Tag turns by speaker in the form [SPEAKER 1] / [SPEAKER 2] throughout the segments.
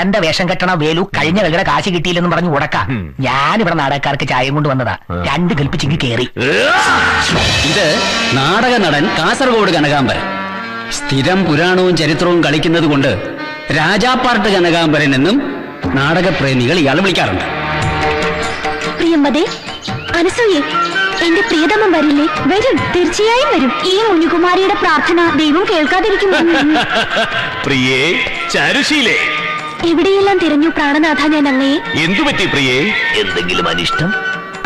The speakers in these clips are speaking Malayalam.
[SPEAKER 1] ആ ഫടന്റെ വേഷം കെട്ടണ വേലു കഴിഞ്ഞ വെളുടെ കാശ് കിട്ടിയില്ലെന്ന് പറഞ്ഞു ഉടക്കാം. ഞാനിവിടെ നാടകക്കാർക്ക് ചായം കൊണ്ട് വന്നതാ. രണ്ട് കൽപ്പിച്ചിങ്ങി കേറി.
[SPEAKER 2] ഇത് നാടക നടൻ കാസർഗോഡ് കനകാംബരൻ. സ്ഥിരം പുരാണവും ചരിത്രവും കളിക്കുന്നത് കൊണ്ട് രാജാപ്പാർട്ട് കനകാംബരൻ എന്നും നാടകപ്രേമികൾ ഇയാൾ വിളിക്കാറുണ്ട്.
[SPEAKER 3] പ്രിയമ്പതേ അനസൂയെ എന്റെ പ്രിയതമം വരില്ലേ? വരും തീർച്ചയായും വരും. ഈ മുനികുമാരിയുടെ പ്രാർത്ഥന ദൈവം കേൾക്കാതിരിക്കുന്നു
[SPEAKER 4] പ്രിയേ ചാരുശീലേ.
[SPEAKER 3] എവിടെയെല്ലാം തിരഞ്ഞു പ്രാണനാഥ ഞാൻ അങ്ങയെ
[SPEAKER 4] എന്തു പറ്റി പ്രിയേ? എന്തെങ്കിലും അനിഷ്ടം?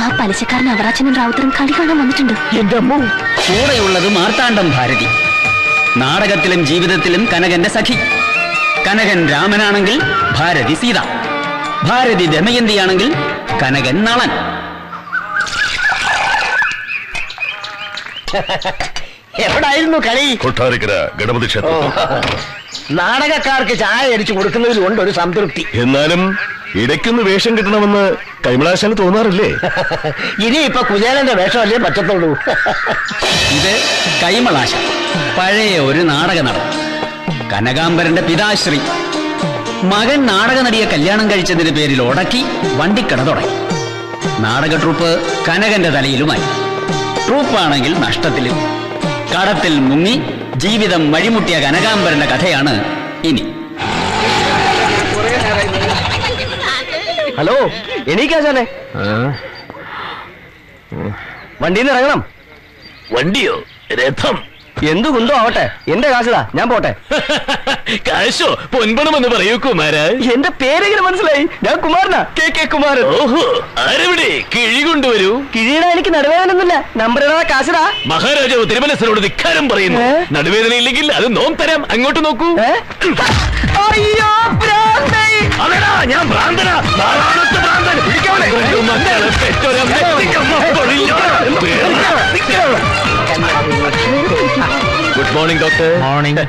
[SPEAKER 3] ആ പലിശക്കാരൻ അവറാച്ചനും റാവുത്തരും കളി കാണാൻ വന്നിട്ടുണ്ട്.
[SPEAKER 1] എന്റെ അമ്മോ.
[SPEAKER 2] കൂടെയുള്ളത് മാർത്താണ്ഡം ഭാരതി. നാടകത്തിലും ജീവിതത്തിലും കനകന്റെ സഖി. കനകൻ രാമനാണെങ്കിൽ ഭാരതി സീത. ഭാരതി ദമയന്തിയാണെങ്കിൽ കനകൻ നളൻ.
[SPEAKER 1] എവിടായിരുന്നു കളി?
[SPEAKER 4] കൊട്ടാരക്കര ഗണപതി ക്ഷേത്രം.
[SPEAKER 1] നാടകക്കാർക്ക് ചായ അടിച്ചു കൊടുക്കുന്നതിലുണ്ട് ഒരു സംതൃപ്തി.
[SPEAKER 4] എന്നാലും ഇടയ്ക്കൊന്ന് വേഷം കിട്ടണമെന്ന് കൈമളാശാന് തോന്നാറില്ലേ?
[SPEAKER 1] ഇനി ഇപ്പൊ കുചേലന്റെ വേഷമല്ലേ പറ്റത്തുള്ളൂ.
[SPEAKER 2] ഇത് കൈമളാശ പഴയ ഒരു നാടക നടൻ കനകാംബരന്റെ പിതാശ്രീ. മകൻ നാടക നടിയെ കല്യാണം കഴിച്ചതിന്റെ പേരിൽ ഉടക്കി വണ്ടിക്കട തുടങ്ങി. നാടക ട്രൂപ്പ് കനകന്റെ തലയിലുമായി. ട്രൂപ്പാണെങ്കിൽ നഷ്ടത്തിലും. കടത്തിൽ മുങ്ങി ജീവിതം വഴിമുട്ടിയ കനകാംബരന്റെ കഥയാണ് ഇനി.
[SPEAKER 1] ഹലോ എണീക്കാശാനെ വണ്ടിയിൽ നിന്ന് ഇറങ്ങണം.
[SPEAKER 4] വണ്ടിയോ? രഥം?
[SPEAKER 1] എന്തു കുന്തോ ആവട്ടെ? എന്റെ കാശിതാ ഞാൻ പോട്ടെ.
[SPEAKER 4] കാശോ പൊൻപണമെന്ന് പറയൂ കുമാര.
[SPEAKER 1] എന്റെ പേരെങ്ങനെ മനസ്സിലായി? ഞാൻ കുമാരനാ കെ കെ കുമാരൻ.
[SPEAKER 4] ഓഹോ ആരെവിടെ? കിഴി കൊണ്ടുവരൂ.
[SPEAKER 1] കിഴിയുടെ എനിക്ക് നടുവേദനൊന്നുമില്ല നമ്പർ കാശുതാ. കാശിടാ
[SPEAKER 4] മഹാരാജാവ് തിരുമനസിനോട് ധിക്കാരം പറയുന്നു? നടുവേദന ഇല്ലെങ്കിൽ അത് നോം തരാം. അങ്ങോട്ട് നോക്കൂ?
[SPEAKER 1] അയ്യോ.
[SPEAKER 4] അതെടാ ഞാൻ ഭ്രാന്തനാ. ഭ്രാന്തൻ. മക്കളെ പെറ്റൊര. Good morning doctor morning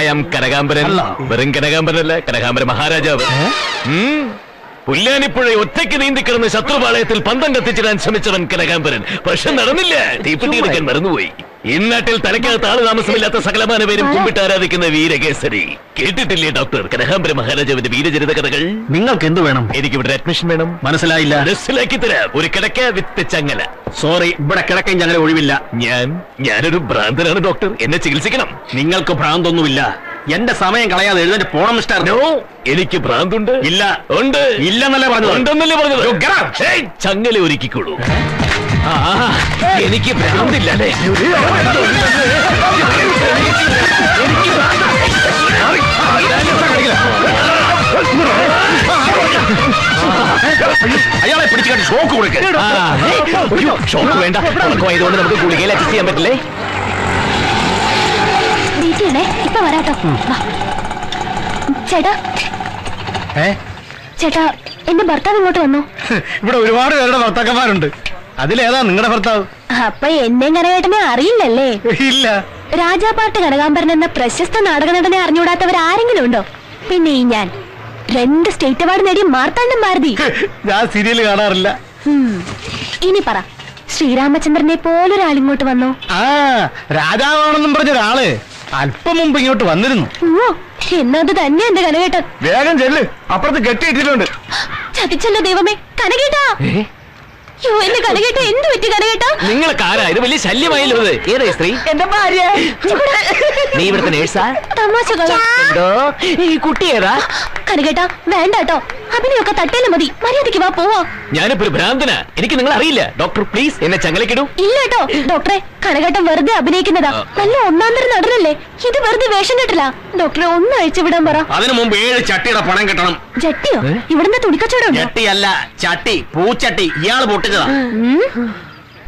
[SPEAKER 4] I am Kanakambaran വെറും കനകാംബരനല്ല കനകാംബര മഹാരാജാവ്. പുല്ലാനിപ്പുഴ ഒറ്റയ്ക്ക് നീന്തിക്കിടന്ന് ശത്രുപാളയത്തിൽ പന്തം കത്തിച്ചിടാൻ ശ്രമിച്ചവൻ കനകാംബരൻ പക്ഷെ നടന്നില്ല. തീപ്പെട്ടി എടുക്കാൻ മറന്നുപോയി. ഇന്നാട്ടിൽ തലക്കകത്ത് ആൾ താമസമില്ലാത്ത സകലമാന പേരും കുമ്പിട്ട് ആരാധിക്കുന്ന വീരകേസരി. കേട്ടിട്ടില്ലേ ഡോക്ടർ? കനകാംബര മഹാരാജാവിന്റെ വീരചരിത കഥകൾ
[SPEAKER 5] നിങ്ങൾക്ക് എന്ത് വേണം?
[SPEAKER 4] എനിക്ക് ഇവിടെ അഡ്മിഷൻ വേണം.
[SPEAKER 5] മനസ്സിലായില്ല.
[SPEAKER 4] മനസ്സിലാക്കി തരാം. ഒരു കിടക്ക വിത്ത് ചങ്ങല.
[SPEAKER 5] സോറി ഇവിടെ കിടക്കയും ഞങ്ങളെ ഒഴിവില്ല.
[SPEAKER 4] ഞാൻ ഞാനൊരു ഭ്രാന്തനാണ് ഡോക്ടർ. എന്നെ ചികിത്സിക്കണം.
[SPEAKER 5] നിങ്ങൾക്ക് ഭ്രാന്തൊന്നുമില്ല. എന്റെ സമയം കളയാതെ എഴുന്നേറ്റ് പോണം മിസ്റ്റർ
[SPEAKER 4] നോ എനിക്ക് ഭ്രാന്തുണ്ട്.
[SPEAKER 5] ഇല്ല.
[SPEAKER 4] ഉണ്ട്.
[SPEAKER 5] ഇല്ലെന്നല്ലേ പറഞ്ഞു
[SPEAKER 4] ഉണ്ടെന്നല്ലേ. ഏയ്, ചങ്ങല ഒരുക്കിക്കോളൂ. എനിക്ക് ഭ്രാന്തില്ല അല്ലേ?
[SPEAKER 5] അയാളെ പിടിച്ചു ഷോക്ക്
[SPEAKER 4] കൊടുക്കുക ഷോക്ക് വേണ്ട. ഉറക്കമായതുകൊണ്ട് നമുക്ക് ഗുളികയിൽ അഡ്ജസ്റ്റ് ചെയ്യാൻ പറ്റില്ലേ?
[SPEAKER 3] ഇപ്പൊ വരാട്ടോ. വാ. ചേട്ടാ. ചേട്ടാ എന്റെ ഭർത്താവ് ഇങ്ങോട്ട് വന്നു.
[SPEAKER 5] ഇവിടെ ഒരുപാട് പേരുടെ ഭർത്താക്കന്മാരുണ്ട്. അതിലേതാ നിങ്ങളുടെ ഭർത്താവ്?
[SPEAKER 3] അപ്പൊ എന്നെ കനകേട്ടനെ അറിയില്ലല്ലേ?
[SPEAKER 5] ഇല്ല.
[SPEAKER 3] രാജാപാട്ട് കനകാംബരൻ എന്ന പ്രശസ്ത നാടക നടനെ അറിഞ്ഞുകൂടാത്തവർ ആരെങ്കിലും ഉണ്ടോ? പിന്നെ ഈ ഞാൻ. രണ്ട് സ്റ്റേറ്റ് അവാർഡ് നേടിയ മാർത്താണ്ടം ഭാരതി
[SPEAKER 5] ഞാൻ സീരിയൽ കാണാറില്ല.
[SPEAKER 3] ഇനി പറ ശ്രീരാമചന്ദ്രനെ പോലൊരാളിങ്ങോട്ട് വന്നു?
[SPEAKER 5] ആ രാജാവാണെന്നും പറഞ്ഞ ഒരാൾ അല്പം മുമ്പ് ഇങ്ങോട്ട് വന്നിരുന്നു.
[SPEAKER 3] ഓ എന്നത് തന്നെ എന്റെ കനകേട്ടൻ
[SPEAKER 6] വേഗം ചെല്ല്. അപ്പുറത്ത് കെട്ടിയിട്ടിട്ടുണ്ട്
[SPEAKER 3] ചതിച്ചല്ലോ ദൈവമേ കനകേട്ടാ. എന്റെ കനകേട്ട എന്ത് പറ്റി കനകേട്ടാ
[SPEAKER 4] നിങ്ങൾക്ക് ആരാ? ഇത് വലിയ ശല്യമായല്ലോ ഇത്? ഏതാ ഈ സ്ത്രീ?
[SPEAKER 7] എന്റെ ഭാര്യ.
[SPEAKER 4] നീ ഇവിടുത്തെ നേഴ്സാ?
[SPEAKER 3] തമാശകളോ
[SPEAKER 4] എന്തോ? ഈ കുട്ടി ഏതാ?
[SPEAKER 3] കനകേട്ടാ വേണ്ട കേട്ടോ. അഭിനയൊക്കെ തട്ടേലും മതി. മര്യാദയ്ക്ക് വാ പോവാ.
[SPEAKER 4] ഞാനിപ്പോ ഒരു ഭ്രാന്തനാ. എനിക്ക് നിങ്ങൾ അറിയില്ല. Doctor please. എന്നെ ചങ്ങലക്കിടൂ.
[SPEAKER 3] ഇല്ല കേട്ടോ. ഡോക്ടറെ കനകേട്ടൻ വെറുതെ അഭിനയിക്കുന്നതാ. നല്ല ഒന്നാം തരം നടനല്ലേ? ഇത് വെറുതെ വേഷം കെട്ടില്ല ഡോക്ടറെ ഒന്ന് അഴിച്ചു വിടാൻ പറ.
[SPEAKER 5] അതിനു മുമ്പ് ഏഴ് ചട്ടിയുടെ പണം കിട്ടണം.
[SPEAKER 3] ജട്ടിയോ ഇവിടുന്ന് തുണിക്കച്ചവടം
[SPEAKER 5] ചട്ടിയല്ല ചട്ടി പൂച്ചട്ടി. ഇയാൾ പൊട്ടിച്ചതാ
[SPEAKER 3] ഉം.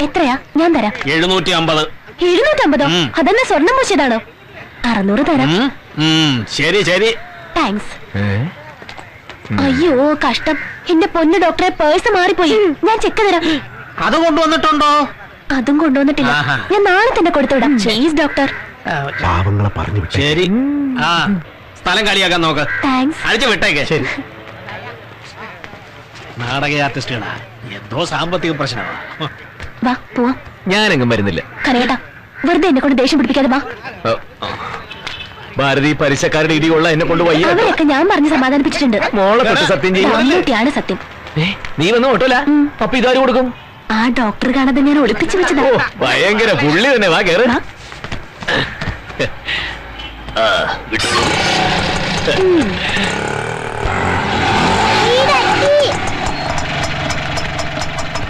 [SPEAKER 3] എത്രയാ? ഞാൻ തരാം.
[SPEAKER 5] എഴുന്നൂറ്റി അമ്പത്
[SPEAKER 3] എഴുന്നൂറ്റമ്പതോ. അതെന്നാ സ്വർണം പൂശിയതാണോ അറുന്നൂറ് തരാം.
[SPEAKER 5] ശരി ശരി.
[SPEAKER 3] താങ്ക്സ്. അയ്യോ കഷ്ടം. എന്റെ പൊന്ന് ഡോക്ടറെ പേഴ്സ് മാറിപ്പോയി. ഞാൻ ചെക്ക് തരാം.
[SPEAKER 5] അത് കൊണ്ടുവന്നിട്ടുണ്ടോ?
[SPEAKER 3] അതും കൊണ്ടുവന്നിട്ടില്ല. ഞാൻ നാളെ തന്നെ കൊടുത്തുവിടാം. പ്ലീസ് ഡോക്ടർ
[SPEAKER 6] പാവങ്ങളെ പറഞ്ഞു
[SPEAKER 5] ശരി. ആ സ്ഥലം കളിയാക്കാൻ നോക്ക്.
[SPEAKER 3] താങ്ക്സ്.
[SPEAKER 5] അടിച്ചു വിട്ടേക്ക്. ശരി. നാടക ആർട്ടിസ്റ്റുകളാ എന്തോ സാമ്പത്തിക പ്രശ്നമാണ്
[SPEAKER 3] വാ പോവാം.
[SPEAKER 4] ഞാനെങ്ങും വരുന്നില്ല.
[SPEAKER 3] കരയട്ടാ വെറുതെ എന്നെ കൊണ്ട് ദേഷ്യം പിടിപ്പിക്കാതെ വാ.
[SPEAKER 4] ഭാരതി പലിശക്കാരുടെ ഇടിയുള്ള എന്നെ കൊണ്ട് വയ്യ.
[SPEAKER 3] അവരെയൊക്കെ ഞാൻ പറഞ്ഞ് സമാധാനിപ്പിച്ചിട്ടുണ്ട്.
[SPEAKER 4] മോളെ തൊട്ട് സത്യം ചെയ്യും
[SPEAKER 3] മമ്മൂട്ടിയാണ് സത്യം.
[SPEAKER 4] ഏ, നീ വന്ന് ഓട്ടോല? അപ്പൊ ഇതാര് കൊടുക്കും?
[SPEAKER 3] ആ ഡോക്ടർ കാണാതെ ഞാൻ ഒളിപ്പിച്ചു വെച്ചതാ.
[SPEAKER 4] ഓ ഭയങ്കര പുള്ളി തന്നെ. വാ കേറ്. ആ.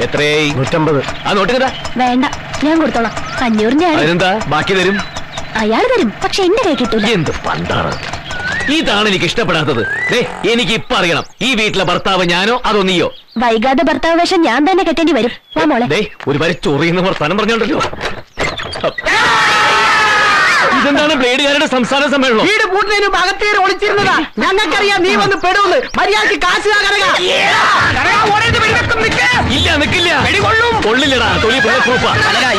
[SPEAKER 4] എത്രയായി?
[SPEAKER 6] നൂറ്റമ്പത്.
[SPEAKER 4] ആ നോട്ടുകടാ
[SPEAKER 3] വേണ്ട ഞാൻ കൊടുത്തോളാം. അഞ്ഞൂറിന്റെ ആണ്
[SPEAKER 4] അതിനെന്താ? ബാക്കി തരും?
[SPEAKER 3] അയാൾ തരും പക്ഷെ എന്റെ കൈ കിട്ടൂല.
[SPEAKER 4] എന്ത് പണ്ടാണ് ഇതാണ് എനിക്ക് ഇഷ്ടപ്പെടാത്തത്. ദേ എനിക്ക് ഇപ്പൊ അറിയണം. ഈ വീട്ടിലെ ഭർത്താവ് ഞാനോ അതോ നീയോ?
[SPEAKER 3] വൈകാതെ ഭർത്താവ് വേഷം ഞാൻ തന്നെ കെട്ടേണ്ടി വരും. വാ മോളെ.
[SPEAKER 4] ദേ ഒരു വരെ ചൊറിയുന്ന വർത്താനം പറഞ്ഞോണ്ടല്ലോ. ഇതെന്താണ് ബ്ലേഡുകാരുടെ സംസ്ഥാന സമ്മേളനം?
[SPEAKER 7] വീട് പൂട്ടുന്നതിന് മുമ്പ് അകത്തേറി ഒളിച്ചിരുന്നതാ. ഞങ്ങൾക്കറിയാം നീ വന്ന് പെടുന്ന് മര്യാദയ്ക്ക് കാശ്
[SPEAKER 4] ഇല്ല നിക്കില്ല. കൊള്ളില്ലടാ തൊലി പ്രൂഫാ.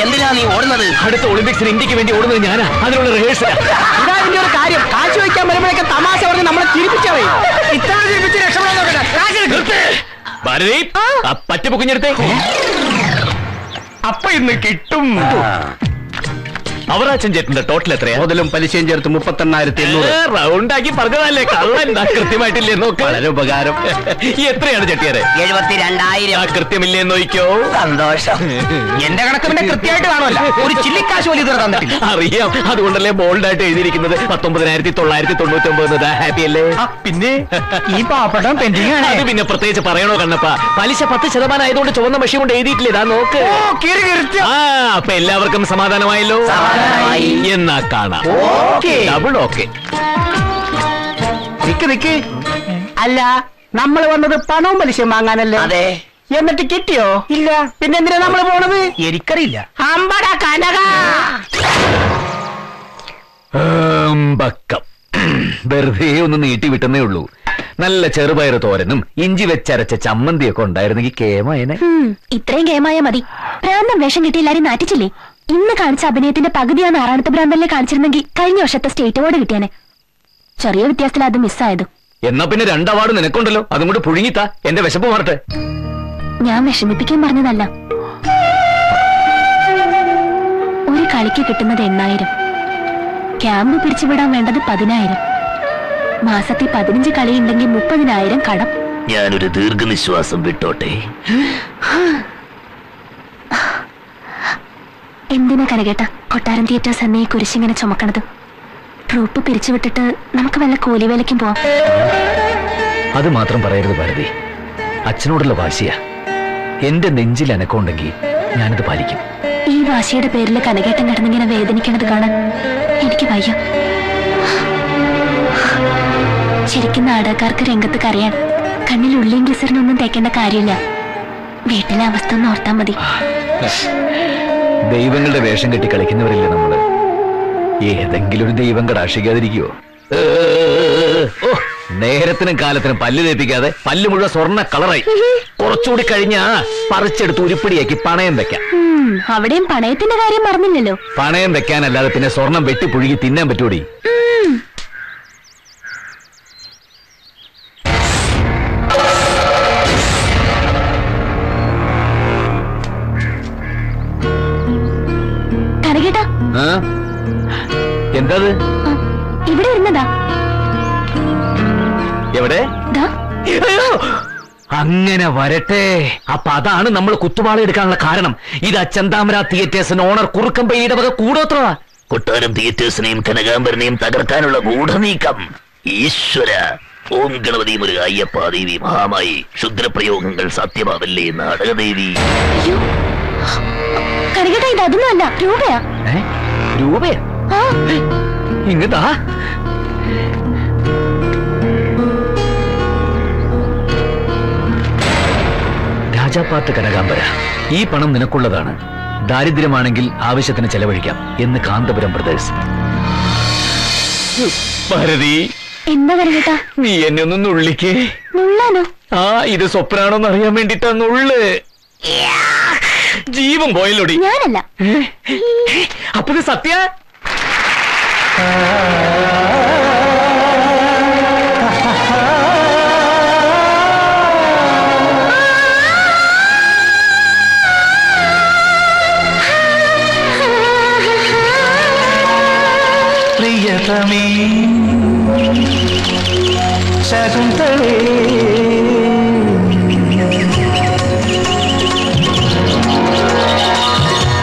[SPEAKER 7] എന്തിനാ നീ ഓടുന്നത്?
[SPEAKER 4] അടുത്ത ഒളിമ്പിക്സിന് ഇന്ത്യയ്ക്ക് വേണ്ടി ഓടുന്നത് ഞാനാ. അതിനുള്ള റിഹേഴ്സലാ
[SPEAKER 7] ഇതാ ഇതിന്റെ ഒരു കാര്യം. കാശ് വയ്ക്കാൻ വരുമ്പോഴൊക്കെ തമാശ പറഞ്ഞ് നമ്മളെ ചിരിപ്പിച്ചവേ ഇത്ര ചിരിപ്പിച്ച് രക്ഷപ്പെടാൻ.
[SPEAKER 4] ഭാരതി പറ്റ പൊക്കിഞ്ഞെടുത്തേ
[SPEAKER 6] അപ്പൊ ഇന്ന് കിട്ടും.
[SPEAKER 4] അവറാച്ചൻ ചേട്ടന്റെ ടോട്ടൽ എത്രയാ?
[SPEAKER 5] മുതലും പലിശയും ചേർത്ത് മുപ്പത്തെണ്ണായിരത്തി എണ്ണൂറ്
[SPEAKER 4] റൗണ്ടാക്കി പറഞ്ഞതല്ലേ? കള്ളൻ ആ, കൃത്യമായിട്ടില്ലേ? നോക്ക്.
[SPEAKER 5] വളരെ ഉപകാരം.
[SPEAKER 4] ഈ എത്രയാണ് ചെട്ടിയാരെ
[SPEAKER 7] എഴുപത്തിരണ്ടായിരം.
[SPEAKER 4] ആ കൃത്യമില്ലേ നോക്കിയോ
[SPEAKER 7] സന്തോഷം. എന്റെ കണക്ക് പിന്നെ കൃത്യമായിട്ട് കാണുമല്ല. ഒരു ചില്ലിക്കാശ് പോലും ഇതുവരെ തന്നിട്ടില്ല.
[SPEAKER 4] അറിയാം. അതുകൊണ്ടല്ലേ ബോൾഡായിട്ട് എഴുതിയിരിക്കുന്നത്. പത്തൊമ്പതിനായിരത്തി തൊള്ളായിരത്തി തൊണ്ണൂറ്റി ഒമ്പത് ഹാപ്പി അല്ലേ
[SPEAKER 7] പിന്നെ ഈ പാപ്പടം പെൻഡിങ്
[SPEAKER 4] അത് പിന്നെ പ്രത്യേകിച്ച് പറയണോ കണ്ണപ്പ? പലിശ പത്ത് ശതമാനം ആയതുകൊണ്ട് ചുവന്ന മഷി കൊണ്ട് എഴുതിയിട്ടില്ലേ? ഇതാ നോക്ക്. ആ അപ്പൊ എല്ലാവർക്കും സമാധാനമായല്ലോ.
[SPEAKER 7] സമാധാനമായി.
[SPEAKER 4] എന്നാ കാണാം. ഡബിൾ ഓക്കെ
[SPEAKER 7] നിക്ക് നിക്ക്. അല്ല നമ്മൾ വന്നത് പണവും പലിശയും വാങ്ങാനല്ലേ? അതെ. എന്നിട്ട് കിട്ടിയോ? ഇല്ല. പിന്നെ എന്തിനാ നമ്മൾ പോണത്? എനിക്കറിയില്ല. അമ്പട കനക.
[SPEAKER 4] ബക്കം വെറുതെ ഒന്ന് നീട്ടി വിട്ടെന്നേ ഉള്ളൂ. നല്ല ചെറുപയർ തോരനും ഇഞ്ചി വെച്ചരച്ച ചമ്മന്തിയൊക്കെ ഉണ്ടായിരുന്നെങ്കിൽ കേമായനെ.
[SPEAKER 3] ഇത്രയും കേമായ മതി. പ്രാന്തം വേഷം കിട്ടി എല്ലാരും നാറ്റിച്ചില്ലേ? ഇന്ന് കാണിച്ച അഭിനയത്തിന്റെ പകുതിയാണ് ആറാണത്തെ ഭ്രാന്തലിനെ കാണിച്ചിരുന്നെങ്കിൽ കഴിഞ്ഞ വർഷത്തെ സ്റ്റേറ്റ് അവാർഡ് കിട്ടിയാനെ. ചെറിയ വ്യത്യാസത്തിൽ അത് മിസ്സായത്.
[SPEAKER 4] എന്നാ പിന്നെ രണ്ട് അവാർഡ് നിനക്കുണ്ടല്ലോ. അതും കൂടെ പുഴുങ്ങിത്താ. എന്റെ വിശപ്പ് മാറട്ടെ.
[SPEAKER 3] ഞാൻ വിഷമിപ്പിക്കാൻ പറഞ്ഞതല്ല. ഒരു
[SPEAKER 8] കളിക്ക് കിട്ടുന്നത് എണ്ണായിരം. ക്യാമ്പ് പിരിച്ചുവിടാൻ വേണ്ടത് പതിനായിരം. മാസത്തിൽ പതിനഞ്ച് കളിയുണ്ടെങ്കിൽ മുപ്പതിനായിരം കടം.
[SPEAKER 4] ഞാനൊരു ദീർഘനിശ്വാസം വിട്ടോട്ടെ.
[SPEAKER 8] എന്തിനാ കരകേട്ട? കൊട്ടാരം തിയേറ്റേഴ്സ് എന്നെ ഈ കുരിശിങ്ങനെ ചുമക്കണത്. ട്രൂപ്പ് പിരിച്ചുവിട്ടിട്ട് നമുക്ക് വല്ല കൂലിവേലയ്ക്കും പോവാം.
[SPEAKER 4] അത് മാത്രം പറയരുത് ഭാരതി. അച്ഛനോടുള്ള വാശിയാ. എന്റെ നെഞ്ചിൽ അനക്കമുണ്ടെങ്കിൽ ഞാനത് പാലിക്കും.
[SPEAKER 8] ഈ വാശിയുടെ പേരിൽ കനകേട്ടൻ കിടന്നിങ്ങനെ വേദനിക്കണത് കാണാൻ എനിക്ക് വയ്യ. ശരിക്കും നാടകക്കാർക്ക് രംഗത്ത് കരയാൻ കണ്ണിൽ ഉള്ളിയും ഗ്ലിസറിനൊന്നും തേക്കേണ്ട കാര്യമില്ല. വീട്ടിലെ അവസ്ഥ ഒന്ന് ഓർത്താൽ മതി.
[SPEAKER 4] ദൈവങ്ങളുടെ വേഷം കെട്ടി കളിക്കുന്നവരില്ലേ നമ്മൾ? ഏതെങ്കിലും ഒരു ദൈവം കടാക്ഷിക്കാതിരിക്കുവോ? നേരത്തിനും കാലത്തിനും പല്ല് തേപ്പിക്കാതെ പല്ല് മുഴുവൻ സ്വർണ കളറായി. കുറച്ചുകൂടി കഴിഞ്ഞാ പറിച്ചെടുത്ത് ഉരുപ്പിടിയാക്കി പണയം വെക്കാം.
[SPEAKER 8] അവിടെയും പണയത്തിന്റെ കാര്യം മറന്നില്ലല്ലോ.
[SPEAKER 4] പണയം വെക്കാനല്ലാതെ പിന്നെ സ്വർണം വെട്ടി പുഴുകി തിന്നാൻ പറ്റൂടി? അങ്ങനെ വരട്ടെ. അപ്പൊ അതാണ് നമ്മൾ കുത്തുവാള എടുക്കാനുള്ള കാരണം. ഇത് അച്ചന്താമര തിയേറ്റേഴ്സിന് ഓണർ കുറുക്കമ്പയുടെ വക കൂടോത്ര കൊട്ടാരം തിയേറ്റേഴ്സിനെയും കനകാംബരനെയും തകർക്കാനുള്ള ഗൂഢനീക്കം. ഈശ്വര ഓം ഗണപതി മുരുക അയ്യപ്പ ദേവി മഹാമായി. ക്ഷുദ്രപ്രയോഗങ്ങൾ സത്യമാവല്ലേ നാടകദേവി?
[SPEAKER 8] കനകേട്ടാ ഇത് രൂപയാ.
[SPEAKER 4] രൂപയാ? ഇങ്ങതാ രാജാപ്പാട്ട് കനകാംബര. ഈ പണം നിനക്കുള്ളതാണ്. ദാരിദ്ര്യമാണെങ്കിൽ ആവശ്യത്തിന് ചെലവഴിക്കാം എന്ന് കാന്തപുരം ബ്രദേഴ്സ്. ഭാരതി
[SPEAKER 8] എന്താ കനകേട്ടാ
[SPEAKER 4] നീ എന്നെ ഒന്ന് നുള്ളിക്കേ.
[SPEAKER 8] നുള്ളാനോ?
[SPEAKER 4] ആ ഇത് സ്വപ്നാണോന്ന് അറിയാൻ വേണ്ടിട്ടാ നുള്ള്. ജീവൻ പോയല്ലോടി.
[SPEAKER 8] ഞാനല്ല.
[SPEAKER 4] അപ്പൊ സത്യ?
[SPEAKER 9] പ്രിയതമേ ശകുന്തളേ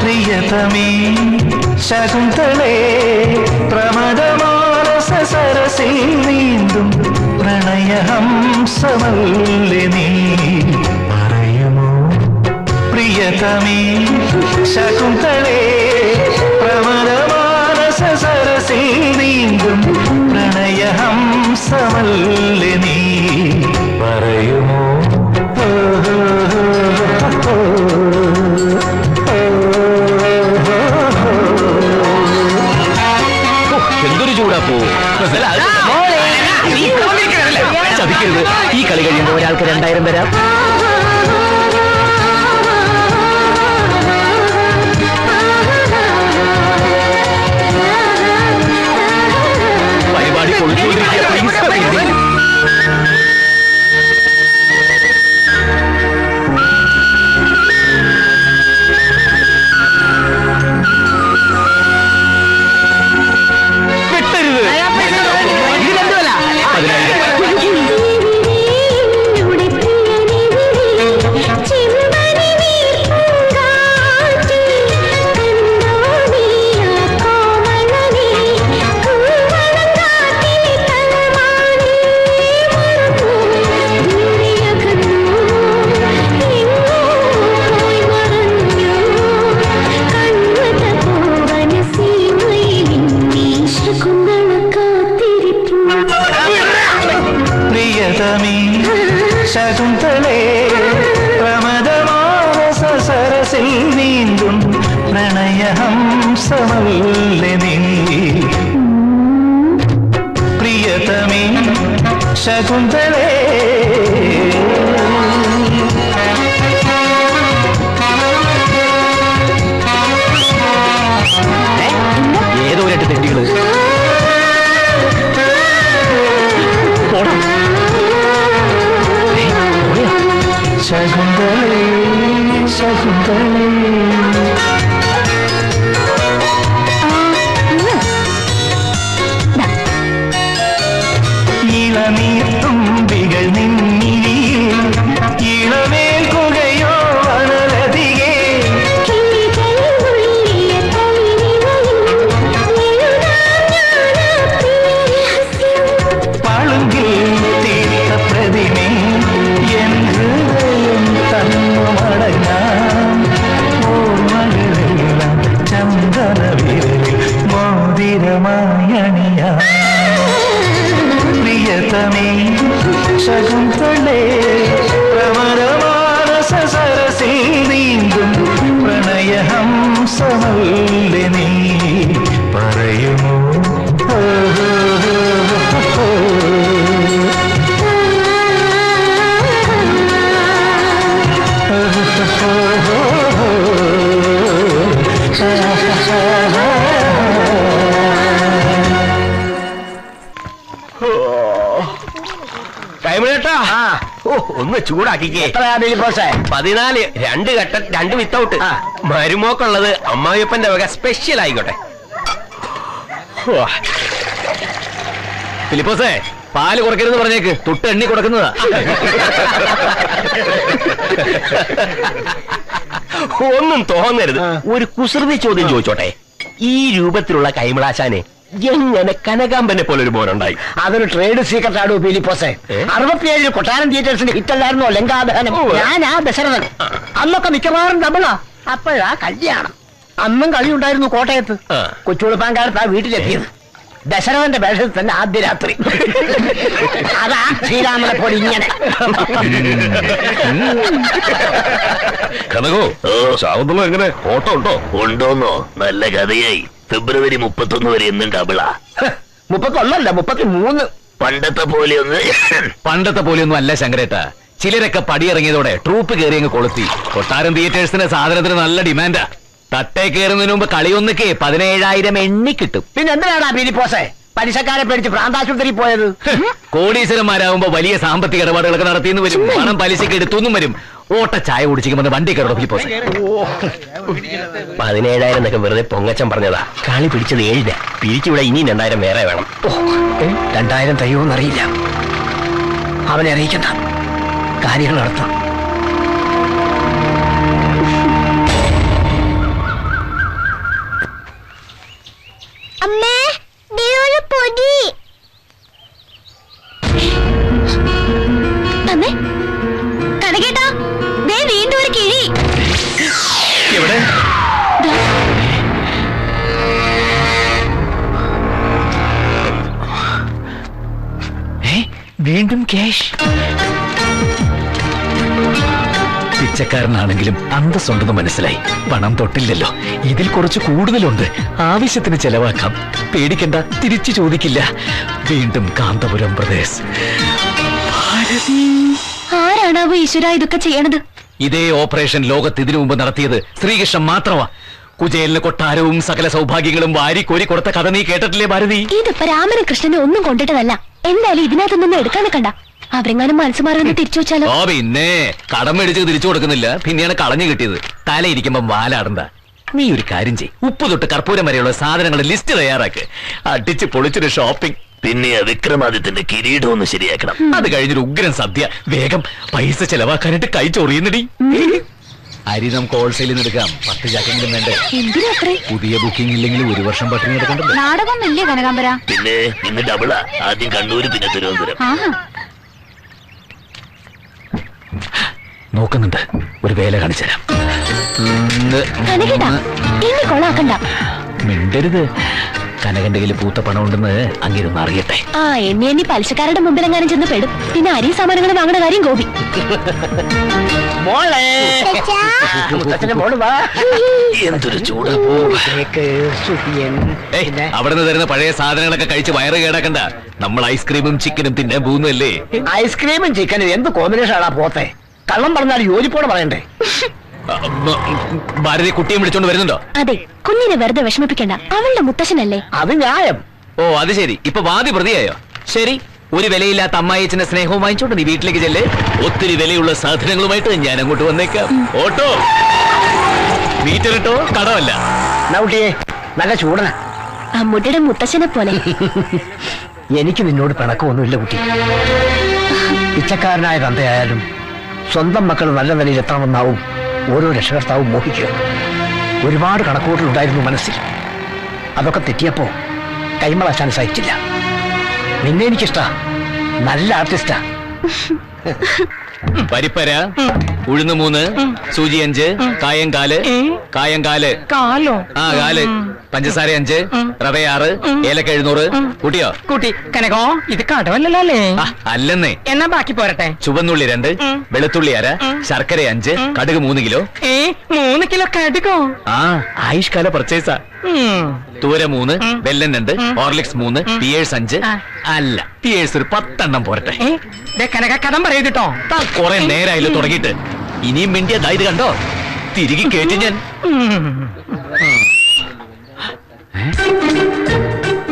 [SPEAKER 9] പ്രിയതമേ ശകുന്തളേ പ്രമദമാനസ സരസിൽ നീന്തും പ്രണയഹംസമല്ലേ നീ പറയുമോ പ്രിയതമേ ശകുന്തളേ സരസിൽ നീന്തും പ്രണയഹംസമല്ലേ നീ? പറയുമോ
[SPEAKER 4] എന്തൊരു ചൂടാ പോ. ചതിക്കരുത്. ഈ കളി കഴിയുമ്പോൾ ഒരാൾക്ക് രണ്ടായിരം തരാം.
[SPEAKER 9] പ്രിയതമേ ശകുന്തളേ
[SPEAKER 10] ഒന്ന് ചൂടാക്കിക്കേ. പതിനാല് രണ്ട് ഘട്ട രണ്ട് വിത്തൗട്ട് മരുമോക്കുള്ളത് അമ്മായിയപ്പന്റെ വക സ്പെഷ്യൽ ആയിക്കോട്ടെ.
[SPEAKER 4] ഫിലിപ്പോസേ പാൽ കുറയ്ക്കരുത് പറഞ്ഞേക്ക്. തൊട്ട് എണ്ണി കൊടുക്കുന്നതാ.
[SPEAKER 10] ഒന്നും തോന്നരുത്. ഒരു കുസൃതി ചോദ്യം ചോദിച്ചോട്ടെ. ഈ രൂപത്തിലുള്ള കൈമളാശാനെ എങ്ങനെ കനകാമ്പനെ പോലെ ഒരു മോനുണ്ടായി?
[SPEAKER 1] അതൊരു ട്രേഡ് സീക്രട്ട് ആടു ഫിലിപ്പോസേ
[SPEAKER 10] ഏ?
[SPEAKER 1] അറുപത്തിയേഴിൽ കൊട്ടാരം തിയേറ്റേഴ്സിന്റെ ഹിറ്റ് അല്ലായിരുന്നോ
[SPEAKER 10] ലങ്കാദഹനം.
[SPEAKER 1] ഞാൻ ആ ദശരഥൻ. അന്നൊക്കെ മിക്കവാറും ഡബിളാ അപ്പോഴാ കല്യാണം. അന്നും കളി ഉണ്ടായിരുന്നു കോട്ടയത്ത്.
[SPEAKER 10] ആ.
[SPEAKER 1] കൊച്ചുകൊടുപ്പാൻകാലത്ത് ആ വീട്ടിലെത്തിയത്. ദശരഥന്റെ വേഷത്തിൽ തന്നെ ആദ്യ രാത്രി. അതാ ശ്രീരാമനെ പോലെ ഇങ്ങനെ.
[SPEAKER 4] കനകോ ശാകുന്തളം എങ്ങനെ? ഓട്ടം ഉണ്ടോ?
[SPEAKER 11] ഉണ്ടോന്നോ? നല്ല കഥയായി. ഫെബ്രുവരി മുപ്പത്തൊന്ന് വരെ എന്നും ഡബിളാ
[SPEAKER 1] മുപ്പത്തൊന്നല്ല മുപ്പത്തി മൂന്ന്
[SPEAKER 11] പണ്ടത്തെ പോലെ ഒന്ന്.
[SPEAKER 4] പണ്ടത്തെ പോലെയൊന്നും അല്ല ശങ്കരേട്ട. ചിലരൊക്കെ പടിയിറങ്ങിയതോടെ ട്രൂപ്പ് കയറി അങ്ങ് കൊളുത്തി. കൊട്ടാരം തിയേറ്റേഴ്സിന് സാധനത്തിന് നല്ല ഡിമാൻഡാ തട്ടേ കയറുന്നതിന് മുമ്പ് കളിയൊന്നൊക്കെ പതിനേഴായിരം എണ്ണി കിട്ടും.
[SPEAKER 1] പിന്നെ എന്തിനാണ് ഫിലിപ്പോസേ പലിശക്കാരെ പേടിച്ച് പ്രാന്താശുപത്രി പോയത്?
[SPEAKER 4] കോടീശ്വരന്മാരാകുമ്പോ വലിയ സാമ്പത്തിക ഇടപാടുകളൊക്കെ നടത്തിയെന്ന് വരും. പണം പലിശക്ക് എടുത്തൊന്നും വരും. ഓട്ട ചായ കുടിച്ചിരിക്കുമ്പോൾ വണ്ടി കയറോ ഫിലിപ്പോസ്
[SPEAKER 10] പതിനേഴായിരം എന്നൊക്കെ വെറുതെ പൊങ്ങച്ചം പറഞ്ഞതാ. കളി പിടിച്ചത് ഏഴിന്. പിരിച്ചിവിടെ ഇനിയും രണ്ടായിരം വേറെ വേണം.
[SPEAKER 1] രണ്ടായിരം തയ്യോന്നറിയില്ല അവനെ അറിയിക്കണ്ട. കാര്യങ്ങൾ നടത്താം.
[SPEAKER 12] അമ്മേ പൊടി. ദേ വീണ്ടും ഒരു കിഴി
[SPEAKER 4] എവിടെ. വീണ്ടും ക്യാഷ്. പിച്ചക്കാരനാണെങ്കിലും അന്തസ്സുണ്ടെന്ന് മനസ്സിലായി. പണം തൊട്ടില്ലല്ലോ. ഇതിൽ കുറച്ച് കൂടുതലുണ്ട്. ആവശ്യത്തിന് ചെലവാക്കാം. പേടിക്കണ്ട തിരിച്ചു ചോദിക്കില്ല. വീണ്ടും കാന്തപുരം പ്രദേശ്.
[SPEAKER 12] ആരാണാവോ ഈശ്വര ഇതൊക്കെ ചെയ്യണത്?
[SPEAKER 4] ഇതേ ഓപ്പറേഷൻ ലോകത്ത് ഇതിനു മുമ്പ് നടത്തിയത് ശ്രീകൃഷ്ണൻ മാത്രമാ. കുചേലിന് കൊട്ടാരവും സകല സൗഭാഗ്യങ്ങളും വാരി കോരി കൊടുത്ത കഥ നീ കേട്ടിട്ടില്ലേ ഭാരതി?
[SPEAKER 12] ഇതിപ്പോ രാമനും കൃഷ്ണനെ ഒന്നും കൊണ്ടിട്ടതല്ല. എന്തായാലും ഇതിനകത്തൊന്നും എടുക്കാൻ നിൽക്കണ്ട അവരെങ്ങാനും മനസ്സ് മാറി തിരിച്ചു വെച്ചാലോ?
[SPEAKER 4] ഓ പിന്നെ കടം മേടിച്ച് തിരിച്ചു കൊടുക്കുന്നില്ല. പിന്നെയാണ് കളഞ്ഞു കിട്ടിയത്. തലയിരിക്കുമ്പം വാലാടണ്ട. നീ ഒരു കാര്യം ചെയ് ഉപ്പ് തൊട്ട് കർപ്പൂരം വരെയുള്ള സാധനങ്ങളുടെ ലിസ്റ്റ് തയ്യാറാക്ക്. അടിച്ച് പൊളിച്ചൊരു ഷോപ്പിംഗ്
[SPEAKER 11] പിന്നെ വിക്രമാദിത്യന്റെ കിരീടം ഒന്ന് ശരിയാക്കണം.
[SPEAKER 4] അത് കഴിഞ്ഞൊരു ഉഗ്രൻ സദ്യ. വേഗം പൈസ ചെലവാക്കാനായിട്ട് കൈ ചൊറിയുന്നടി. അരി നമുക്ക് ഹോൾസെയിൽ നിന്ന് എടുക്കാം. പത്ത് ചാക്കെങ്കിലും വേണ്ടേ?
[SPEAKER 12] എന്തിനാ
[SPEAKER 4] പുതിയ ബുക്കിംഗ് ഇല്ലെങ്കിൽ ഒരു വർഷം പട്ടിണി എടുക്കണ്ടല്ലോ
[SPEAKER 12] കനകാമ്പര
[SPEAKER 11] പിന്നെ ഇന്ന് ഡബിളാ ആദ്യം കണ്ണൂര് പിന്നെ തിരുവനന്തപുരം.
[SPEAKER 12] ആഹാ.
[SPEAKER 4] നോക്കുന്നുണ്ട്. ഒരു വേല
[SPEAKER 12] കനകേട്ടാ ഇനി കൊള്ളാക്കണ്ട.
[SPEAKER 4] മിണ്ടരുത്. കനകന്റെ കയ്യിൽ പൂത്ത പണം ഉണ്ടെന്ന് അങ്ങിരുന്ന് അറിയട്ടെ.
[SPEAKER 12] ആ എന്നെ എന്നെ പലിശക്കാരുടെ മുമ്പിൽ എങ്ങാനും ചെന്ന് പെടും. പിന്നെ അരി സാമാനങ്ങൾ വാങ്ങണ കാര്യം ഗോപി.
[SPEAKER 1] മോളെ.
[SPEAKER 11] എന്തൊരു ചൂട്
[SPEAKER 4] അവിടെ നിന്ന് തരുന്ന പഴയ സാധനങ്ങളൊക്കെ കഴിച്ച് വയറ് കേടാക്കണ്ട. നമ്മൾ ഐസ്ക്രീമും ചിക്കനും തിന്നാൻ പോകുന്നല്ലേ
[SPEAKER 1] ഐസ്ക്രീമും ചിക്കനും എന്ത് കോമ്പിനേഷൻ ആണാ പോത്തെ? കള്ളം പറഞ്ഞാൽ യോജിപ്പോടെ പറയണ്ടേ.
[SPEAKER 4] ഭാരതി കുട്ടിയും വിളിച്ചോണ്ട് വരുന്നുണ്ടോ?
[SPEAKER 12] അതെ കുഞ്ഞിനെ വെറുതെ വിഷമിപ്പിക്കണ്ട. അവളുടെ മുത്തശ്ശനല്ലേ?
[SPEAKER 1] അത് ന്യായം.
[SPEAKER 4] ഓ അത് ശരി. ഇപ്പൊ വാദി പ്രതിയായോ? ശരി. ഒരു വിലയില്ലാത്ത അമ്മായിച്ചന്റെ സ്നേഹവും വാങ്ങിച്ചോണ്ട് നീ വീട്ടിലേക്ക് ചെല്ലേ. ഒത്തിരി വിലയുള്ള സാധനങ്ങളുമായിട്ട് ഞാൻ അങ്ങോട്ട് വന്നേക്കാം. ഓട്ടോ. മീറ്റർ ഇട്ടോ കടമല്ല
[SPEAKER 1] നൗട്ടിയെ നല്ല ചൂടന.
[SPEAKER 12] അമ്മൂട്ടിയുടെ മുത്തശ്ശനെ പോലെ.
[SPEAKER 1] എനിക്ക് നിന്നോട് പിണക്കമൊന്നുമില്ല കുട്ടി. പിച്ചക്കാരനായ തന്തയായാലും സ്വന്തം മക്കൾ നല്ല നിലയിൽ എത്തണമെന്നാവും. ഓരോ രക്ഷകർത്താവും മോഹിക്കുക. ഒരുപാട് കണക്കുകൂട്ടലുണ്ടായിരുന്നു മനസ്സിൽ. അതൊക്കെ തെറ്റിയപ്പോൾ കൈമളാശാൻ സഹിച്ചില്ല. നിന്നെ എനിക്കിഷ്ട. നല്ല ആർട്ടിസ്റ്റാ.
[SPEAKER 4] പരിപ്പര ഉഴുന്ന് മൂന്ന് സൂചി അഞ്ച് കായം കാൽ കായം കാൽ.
[SPEAKER 1] കാലോ?
[SPEAKER 4] ആ കാൽ. പഞ്ചസാര അഞ്ച് റവ ആറ് ഏലക്ക എഴുന്നൂറ്. കൂട്ടിയോ?
[SPEAKER 1] കുട്ടി. കനകോ ഇത് കടവല്ലല്ലേ? അല്ലേ
[SPEAKER 4] അല്ലെന്നേ.
[SPEAKER 1] എന്നാ ബാക്കി പോരട്ടെ.
[SPEAKER 4] ചുവന്നുള്ളി രണ്ട് വെളുത്തുള്ളി അര ശർക്കര അഞ്ച് കടുക് മൂന്ന് കിലോ.
[SPEAKER 1] ഏ മൂന്ന് കിലോ കടുകോ?
[SPEAKER 4] ആ ആയുഷ്കാല പർച്ചേസാ. തൂര മൂന്ന് വെല്ലൻ രണ്ട് ഹോർലിക്സ് മൂന്ന് പിയേഴ്സ് അഞ്ച്. അല്ല പിയേഴ്സ് ഒരു പത്തെണ്ണം പോരട്ടെ.
[SPEAKER 1] കഥം പറയൂട്ടോ
[SPEAKER 4] കൊറേ നേരായില്ല തുടങ്ങിയിട്ട്. ഇനിയും മിണ്ടിയ ദാ ഇത് കണ്ടോ? തിരികെ കേട്ടു ഞാൻ.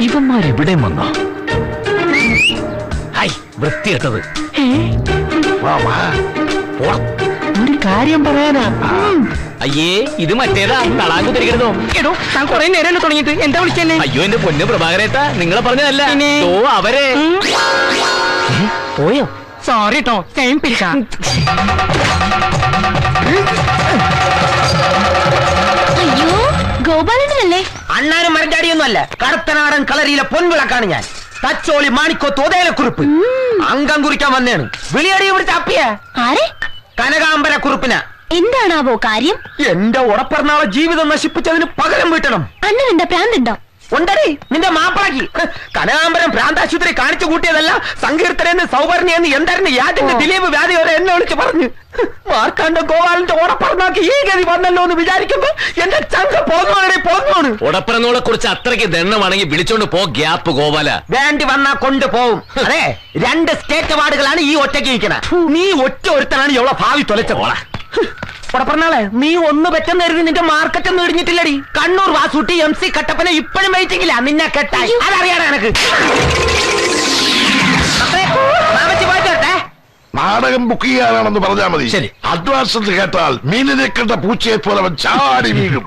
[SPEAKER 4] ഇവന്മാരെവിടെ വന്നോ? ഹൈ വൃത്തിയിട്ടത്
[SPEAKER 1] ഒരു കാര്യം പറയാനാ.
[SPEAKER 4] അയ്യേ ഇത് മറ്റേതാ? തളാങ്കു തിരിക്കരുതോ
[SPEAKER 1] എടോ താൻ കൊറേ നേരം തുടങ്ങിയിട്ട് എന്താ വിളിച്ചല്ലേ
[SPEAKER 4] അയ്യോ എന്റെ പൊന്ന് പ്രഭാകരേട്ടാ നിങ്ങളെ പറഞ്ഞതല്ല? ഓ അവരെ. പോയോ?
[SPEAKER 1] സോറി കേട്ടോ ടൈം പിച്ച.
[SPEAKER 12] അയ്യോ ഗോപാലനല്ലേ?
[SPEAKER 1] അണ്ണാനും മരഞ്ചാടിയൊന്നും അല്ല കറുത്തനാടൻ കളരിയിലെ പൊൻവിളക്കാണ് ഞാൻ. തച്ചോളി മാണിക്കോ തോതേലക്കുറിപ്പ് അംഗം കുറിക്കാൻ വന്നേണ്. വിളിയടി ഇവിടുത്തെ അപ്പിയ.
[SPEAKER 12] ആരെ?
[SPEAKER 1] കനകാംബര കുറിപ്പിന
[SPEAKER 12] എന്താണാവോ കാര്യം?
[SPEAKER 1] എന്റെ ഉടപ്പിറന്നാളെ ജീവിതം നശിപ്പിച്ചതിന് പകരം വീട്ടണം.
[SPEAKER 12] അണ്ണനെന്താ പ്രാന്തുണ്ടോ?
[SPEAKER 1] ഉണ്ടടി നിന്റെ മാപ്പാക്കി കനകാംബരം ഭ്രാന്താശുപത്രി കാണിച്ചു കൂട്ടിയതല്ല സങ്കീർത്തനെന്ന് സൗവർണിയെന്ന് എന്തായിരുന്നു യാതിന്റെ ദിലീപ് വ്യാധി വരെ എന്നെ വിളിച്ച് പറഞ്ഞു. മാർക്കാണ്ട് ഗോപാലിന്റെ ഓടപ്പറന്നാക്കി ഈ ഗതി വന്നല്ലോ എന്ന് വിചാരിക്കുമ്പോ എന്റെ ചങ്ക പോന്നോണേ പോന്നോണ്
[SPEAKER 4] ഉടപ്പറന്നോളെ കുറിച്ച് അത്രയ്ക്ക് ദണ്ണമാണെങ്കിൽ വിളിച്ചോണ്ട് പോ ഗ്യാപ്പ് ഗോപാല.
[SPEAKER 1] വേണ്ടി വന്നാ കൊണ്ടുപോകും അതെ രണ്ട് സ്റ്റേറ്റ് അവാർഡുകളാണ് ഈ ഒറ്റയ്ക്ക് ഇരിക്കണ നീ ഒറ്റ ഒരുത്തനാണ് എവിടെ ഭാവി തൊലച്ച ഇവിടെ പറഞ്ഞാളെ നീ ഒന്ന് പെറ്റെന്ന് കരുതി നിന്റെ മാർക്കറ്റ് ഒന്നും ഇടിഞ്ഞിട്ടില്ലടി. കണ്ണൂർ വാസൂട്ടി എം സി കട്ടപ്പന ഇപ്പോഴും വെയിറ്റിംഗില്ല നിന്നെ കെട്ടായി അതറിയാടാ എനക്ക്.
[SPEAKER 13] നാടകം ബുക്ക് ചെയ്യാനാണെന്ന് പറഞ്ഞാൽ മതി.
[SPEAKER 1] ശരി.
[SPEAKER 13] അഡ്വാൻസ് എന്ന് കേട്ടാൽ മീനിനെ കണ്ട പൂച്ചയെ പോലെ അവൻ ചാടി വീഴും.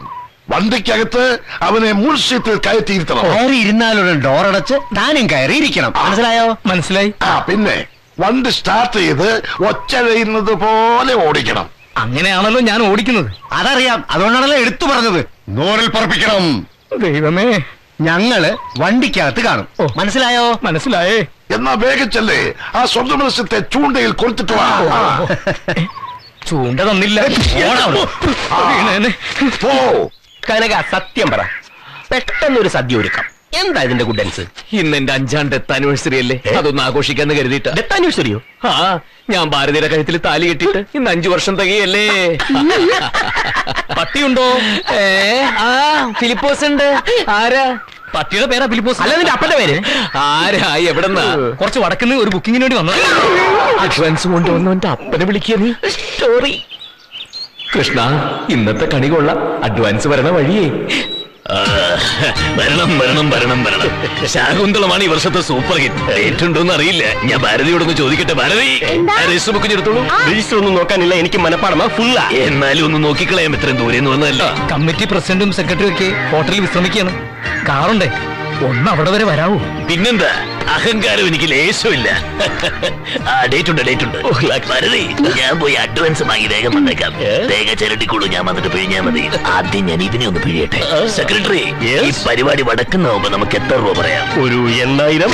[SPEAKER 13] വണ്ടിക്കകത്ത് അവനെ മുൻസീറ്റിൽ കയറ്റിയിരുത്തണം.
[SPEAKER 5] കയറി ഇരുന്നാലുള്ള ഡോറടച്ച് താനും കയറിയിരിക്കണം മനസ്സിലായോ? മനസ്സിലായി.
[SPEAKER 13] ആ പിന്നെ വണ്ടി സ്റ്റാർട്ട് ചെയ്ത് ഒച്ചഴയുന്നത് പോലെ ഓടിക്കണം.
[SPEAKER 5] അങ്ങനെയാണല്ലോ ഞാൻ ഓടിക്കുന്നത്. അതറിയാം. അതുകൊണ്ടാണല്ലോ എടുത്തു പറഞ്ഞത്. നൂറിൽ പറപ്പിക്കണം. ദൈവമേ. ഞങ്ങൾ വണ്ടിക്കകത്ത് കാണും. മനസ്സിലായോ? മനസ്സിലായേ.
[SPEAKER 13] എന്നാ വേഗച്ചല്ലേ. ആ സ്വന്തം മത്സ്യത്തെ ചൂണ്ടയിൽ കൊടുത്തിട്ട് വാ.
[SPEAKER 5] ചൂണ്ട തന്നില്ല.
[SPEAKER 10] കനക സത്യം പറ. പെട്ടെന്നൊരു സദ്യ ഒരുക്കാം. എന്താ ഇതിന്റെ ഗുഡൻസ്
[SPEAKER 4] ഇന്ന് എന്റെ അഞ്ചാം ഡെത്ത് ആനിവേഴ്സറി അല്ലേ? അതൊന്ന് ആഘോഷിക്കാന്ന് കരുതിട്ട്
[SPEAKER 10] ഡെത്ത് ആനിവേഴ്സറിയോ
[SPEAKER 4] ആ ഞാൻ ഭാരതിയുടെ കഴുത്തിൽ താലി കെട്ടിട്ട് ഇന്ന് അഞ്ചു വർഷം തികയല്ലേ? പട്ടിയുണ്ടോ? ഏ ആ ഫിലിപ്പോസ് ഉണ്ട് ആരാ? പട്ടിയുടെ പേരാ ഫിലിപ്പോസ്.
[SPEAKER 10] അല്ല നിന്റെ അപ്പന്റെ പേര്?
[SPEAKER 4] ആരാ? എവിടെന്നാ?
[SPEAKER 5] കുറച്ച് വടക്കുന്ന ഒരു ബുക്കിങ്ങിന് വേണ്ടി വന്നു
[SPEAKER 4] അഡ്വാൻസ് കൊണ്ടുവന്നു എന്റെ അപ്പനെ വിളിക്കുക നീ. സ്റ്റോറി കൃഷ്ണ ഇന്നത്തെ കണി കൊള്ള. അഡ്വാൻസ് വരണ വഴിയേ.
[SPEAKER 11] വരണം വരണം വരണം വരണം. ശാകുന്തളമാണ് ഈ വർഷത്തെ സൂപ്പർ ഹിറ്റ് ഏറ്റുണ്ടോന്ന് ഉണ്ടോന്ന് അറിയില്ല. ഞാൻ ഭാരതിയോടൊന്ന് ചോദിക്കട്ടെ ഭാരതി? രജിസ്റ്റർ ബുക്ക് എടുത്തോളൂ
[SPEAKER 10] രജിസ്റ്റർ ഒന്നും നോക്കാനില്ല എനിക്ക് മനപ്പാടമാ ഫുള്ളാ
[SPEAKER 11] എന്നാലും ഒന്ന് നോക്കിക്കളയാം ഇത്രയും ദൂരെ എന്ന് വന്നതല്ല
[SPEAKER 5] കമ്മിറ്റി പ്രസിഡന്റും സെക്രട്ടറിയും ഒക്കെ ഹോട്ടലിൽ വിശ്രമിക്കുകയാണ്. കാറുണ്ടേ? ഒന്ന് അവിടെ വരെ വരാവോ.
[SPEAKER 11] പിന്നെന്താ? അഹങ്കാരം എനിക്ക് ലേശമില്ല. ആ ഡേറ്റ് ഉണ്ട് ഡേറ്റ് ഉണ്ട്. ഭാരതി ഞാൻ പോയി അഡ്വാൻസ് വാങ്ങി രേഖ വന്നേക്കാം. രേഖ ചിരട്ടിക്കുള്ളൂ ഞാൻ വന്നിട്ട് പിഴിഞ്ഞാൽ മതി. ആദ്യം ഞാൻ ഇതിനെ ഒന്ന് പിഴിയട്ടെ. സെക്രട്ടറി ഈ പരിപാടി വടക്കുന്നാവുമ്പോ നമുക്ക് എത്ര രൂപ പറയാം?
[SPEAKER 10] ഒരു എണ്ണായിരം?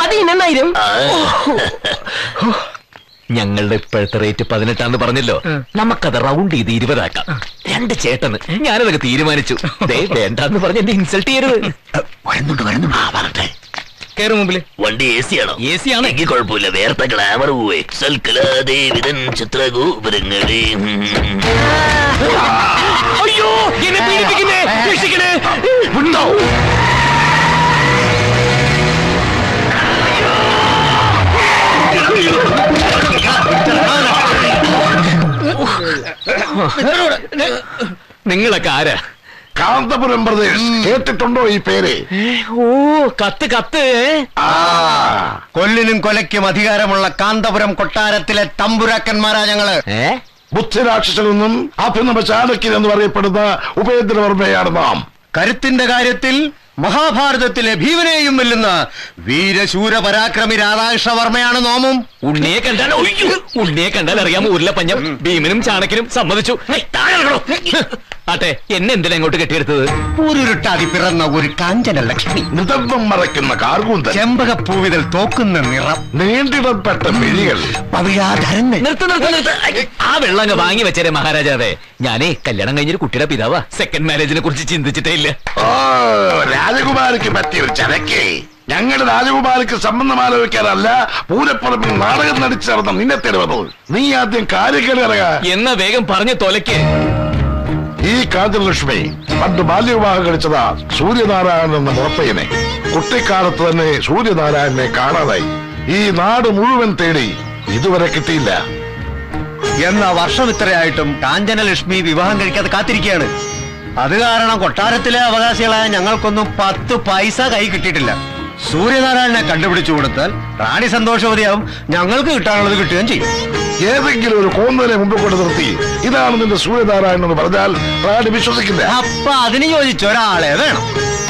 [SPEAKER 10] പതിനെണ്ണായിരം?
[SPEAKER 4] ഞങ്ങളുടെ ഇപ്പോഴത്തെ റേറ്റ് പതിനെട്ടാന്ന് പറഞ്ഞല്ലോ. നമുക്കത് റൗണ്ട് ചെയ്ത് ഇരുപതാക്കാം. രണ്ട് ചേട്ടന് ഞാനതൊക്കെ തീരുമാനിച്ചു. വേണ്ടെന്ന് പറഞ്ഞ് എന്നെ ഇൻസൾട്ട് ചെയ്യരുത്.
[SPEAKER 11] വരുന്നുണ്ട് വരുന്നുണ്ട്. ആ പറഞ്ഞെ
[SPEAKER 5] കയറും മുമ്പിൽ.
[SPEAKER 11] വണ്ടി എ സി ആണോ?
[SPEAKER 5] AC ആണ്.
[SPEAKER 11] എങ്കിൽ കുഴപ്പമില്ല. വേർത്ത ഗ്ലാമർ സൽക്കലാദേവിതൻ ചിത്രഗോപുരങ്ങളെ.
[SPEAKER 4] അയ്യോ എന്നെ പീഡിപ്പിക്കുന്നേ രക്ഷിക്കണേ
[SPEAKER 13] ഉണ്ടോ?
[SPEAKER 4] നിങ്ങളൊക്കെ ആരാ?
[SPEAKER 13] കാന്തപുരം പ്രദേശ്. കേട്ടിട്ടുണ്ടോ ഈ പേര്?
[SPEAKER 4] ഓ കത്ത് കത്ത്
[SPEAKER 5] കൊല്ലിനും കൊലയ്ക്കും അധികാരമുള്ള കാന്തപുരം കൊട്ടാരത്തിലെ തമ്പുരാക്കന്മാരാ ഞങ്ങൾ.
[SPEAKER 13] ബുദ്ധിരാക്ഷസനെന്നും അഭിനവ ചാണക്യൻ എന്ന് പറയപ്പെടുന്ന ഉപേന്ദ്രവർമ്മയാണ് നാം.
[SPEAKER 5] കരുത്തിന്റെ കാര്യത്തിൽ മഹാഭാരതത്തിലെ ഭീമനെയും വെല്ലുന്ന വീരശൂര പരാക്രമി രാധാകൃഷ്ണവർമ്മയാണ് നോമും.
[SPEAKER 4] ഉണ്ണിയെ കണ്ടാൽ ഉണ്ണിയെ കണ്ടാൽ അറിയാമോ ഉരുളപ്പഞ്ഞം ഭീമനും ചാണക്കനും സമ്മതിച്ചു. ആട്ടെ എന്നെ എന്തിനാ ഇങ്ങോട്ട് കെട്ടിയെടുത്തത്?
[SPEAKER 5] പൂരുരുട്ടാതി പിറന്ന ഒരു കാഞ്ചന ലക്ഷ്മി.
[SPEAKER 13] മൃതവം മറയ്ക്കുന്ന ചെമ്പക
[SPEAKER 5] ചെമ്പകപ്പൂവിതൽ തോക്കുന്ന നിറം.
[SPEAKER 13] നീണ്ടിടപ്പെട്ട മിഴികൾ.
[SPEAKER 5] പവിഴാധരങ്ങൾ.
[SPEAKER 4] നിർത്ത് നിർത്ത് നിർത്ത്. ഐ, ആ വെള്ളം അങ്ങ് വാങ്ങി വെച്ചേരെ മഹാരാജാവേ. ഞാനേ കല്യാണം കഴിഞ്ഞൊരു കുട്ടിയുടെ പിതാവാ. സെക്കൻഡ് മാരേജിനെ കുറിച്ച് ചിന്തിച്ചിട്ടേ ഇല്ല.
[SPEAKER 13] ഓ രാജകുമാരിക്ക് പറ്റിയ ഒരു ചരക്കേ. ഞങ്ങളുടെ രാജകുമാരിക്ക് സംബന്ധം ആലോചിക്കാനല്ല പൂരപ്പുറമ്പിൽ നാടകം നടിച്ചു നടന്ന നിന്നെ തെരുവത് നീ ആദ്യം കാര്യങ്ങൾ ഇറങ്ങ.
[SPEAKER 4] എന്ന വേഗം പറഞ്ഞു തൊലയ്ക്ക്.
[SPEAKER 13] ഈ കാന്തലക്ഷ്മി പണ്ട് ബാല്യവിവാഹം കഴിച്ചതാ സൂര്യനാരായണൻ എന്ന മുറപ്പയ്യനെ. കുട്ടിക്കാലത്ത് തന്നെ സൂര്യനാരായണനെ കാണാതായി. ഈ നാട് മുഴുവൻ തേടി ഇതുവരെ കിട്ടിയില്ല.
[SPEAKER 5] എന്ന വർഷം ഇത്രയായിട്ടും കാഞ്ചനലക്ഷ്മി വിവാഹം കഴിക്കാതെ കാത്തിരിക്കുകയാണ്. അത് കാരണം കൊട്ടാരത്തിലെ അവകാശികളായ ഞങ്ങൾക്കൊന്നും പത്ത് പൈസ കൈ കിട്ടിയിട്ടില്ല. സൂര്യനാരായണനെ കണ്ടുപിടിച്ചു കൊടുത്താൽ റാണി സന്തോഷവതിയാവും. ഞങ്ങൾക്ക് കിട്ടാനുള്ളത് കിട്ടുകയും ചെയ്യും.
[SPEAKER 13] ഏതെങ്കിലും ഒരു കോന്നലെ മുമ്പ് കൊണ്ട് നിർത്തി. ഇതാണ് നിന്റെ സൂര്യനാരായണൻ എന്ന് പറഞ്ഞാൽ റാണി വിശ്വസിക്കില്ല.
[SPEAKER 5] അപ്പൊ അതിന് യോജിച്ച ഒരാളെ വേണം.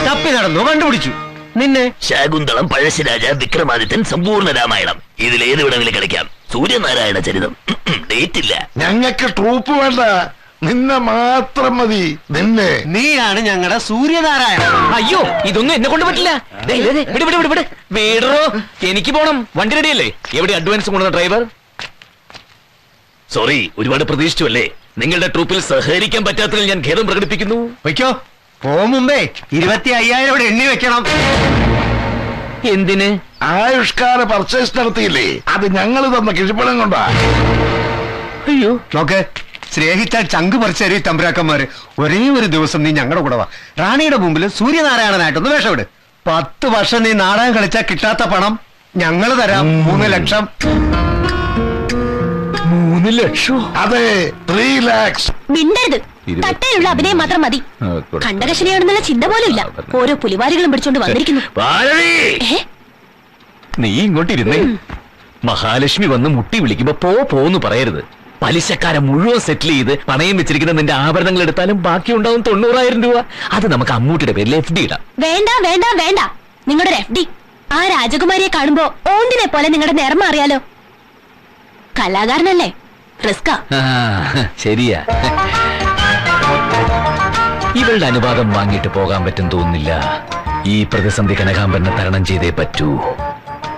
[SPEAKER 5] തപ്പി നടന്നു കണ്ടുപിടിച്ചു. നിന്നെ
[SPEAKER 11] ശാകുന്തളം പഴശ്ശിരാജ വിക്രമാദിത്യൻ സമ്പൂർണ രാമായണം. ഇതിലേത് വേണമെങ്കിലും കളിക്കാം. സൂര്യനാരായണ ചരിതം. ഡേറ്റ് ഇല്ല
[SPEAKER 13] ഞങ്ങൾക്ക് ട്രൂപ്പ് വേണ്ട. നിന്നെ മാത്രം മതി. നിന്നെ.
[SPEAKER 5] നീയാണ് ഞങ്ങളുടെ സൂര്യനാരായണ
[SPEAKER 4] അയ്യോ ഇതൊന്നും എന്നെ കൊണ്ട് പറ്റില്ല. ദേ, ദേ, ദേ, വിട് വിട് വിട് വിട്. വീടറോ എനിക്ക് പോണം. വണ്ടി റെഡിയല്ലേ എവിടെ അഡ്വാൻസ് കൊണ്ടുവന്ന ഡ്രൈവർ സോറി ഒരുപാട് പ്രതീക്ഷിച്ചു അല്ലേ നിങ്ങളുടെ ട്രൂപ്പിൽ സഹകരിക്കാൻ പറ്റാത്തതിൽ ഞാൻ ഖേദം പ്രകടിപ്പിക്കുന്നു.
[SPEAKER 5] വയ്ക്കോ. പോ മുമ്പേ ഇരുപത്തി അയ്യായിരം ഇവിടെ എണ്ണി വെക്കണം.
[SPEAKER 4] എന്തിന്?
[SPEAKER 13] ആയുഷ്കാല പർച്ചേസ് നടത്തിയില്ലേ? അത് ഞങ്ങൾ തന്ന കിഴിപ്പണം കൊണ്ടാ.
[SPEAKER 4] അയ്യോ.
[SPEAKER 5] നോക്ക്. സ്നേഹിച്ചാൽ ചങ്ക് പറിച്ചേരി തമ്പുരാക്കന്മാര്. ഒരേ ഒരു ദിവസം നീ ഞങ്ങളുടെ കൂടെ വാ. റാണിയുടെ മുമ്പിൽ സൂര്യനാരായണനായിട്ടൊന്ന് വേഷമിട്. പത്ത് വർഷം നീ നാടകം കളിച്ചാൽ കിട്ടാത്ത പണം ഞങ്ങൾ തരാം. മൂന്ന് ലക്ഷം.
[SPEAKER 4] മൂന്ന് ലക്ഷം?
[SPEAKER 13] അതെ ത്രീ ലാക്സ്
[SPEAKER 12] മിണ്ടരുത്.
[SPEAKER 4] ഇരുപത്.
[SPEAKER 12] തട്ടയിലുള്ള അഭിനയം മാത്രം മതി.
[SPEAKER 4] ആ.
[SPEAKER 12] കണ്ടകശിനെയാണെന്നുള്ള ചിന്ത പോലും ഇല്ല ഓരോ പുലിവാരികളും പിടിച്ചോണ്ട് വന്നിരിക്കുന്നു. ഏ?
[SPEAKER 4] നീ ഇങ്ങോട്ട് ഇരുന്നേ മഹാലക്ഷ്മി വന്ന് മുട്ടി വിളിക്കുമ്പോ പോ പോന്ന് പറയരുത്. പലിശക്കാരൻ മുഴുവൻ സെറ്റിൽ ചെയ്ത് പണയം വെച്ചിരിക്കുന്ന നിന്റെ ആഭരണങ്ങൾ എടുത്താലും ബാക്കി ഉണ്ടാവും തൊണ്ണൂറായിരം രൂപ. അത് നമുക്ക് അമ്മൂട്ടിയുടെ പേരിൽ എഫ് ഡി ഇടാം
[SPEAKER 12] വേണ്ട വേണ്ട വേണ്ട. നിങ്ങളുടെ എഫ് ഡി ആ രാജകുമാരിയെ കാണുമ്പോ ഓണ്ടിനെ പോലെ നിങ്ങളുടെ നിറം അറിയാലോ കലാകാരനല്ലേ? റിസ്കാ
[SPEAKER 4] ശരിയാ. ഇവളുടെ അനുവാദം വാങ്ങിയിട്ട് പോകാൻ പറ്റും തോന്നുന്നില്ല. ഈ പ്രതിസന്ധി കനകാംബരനെ തരണം ചെയ്തേ പറ്റൂ.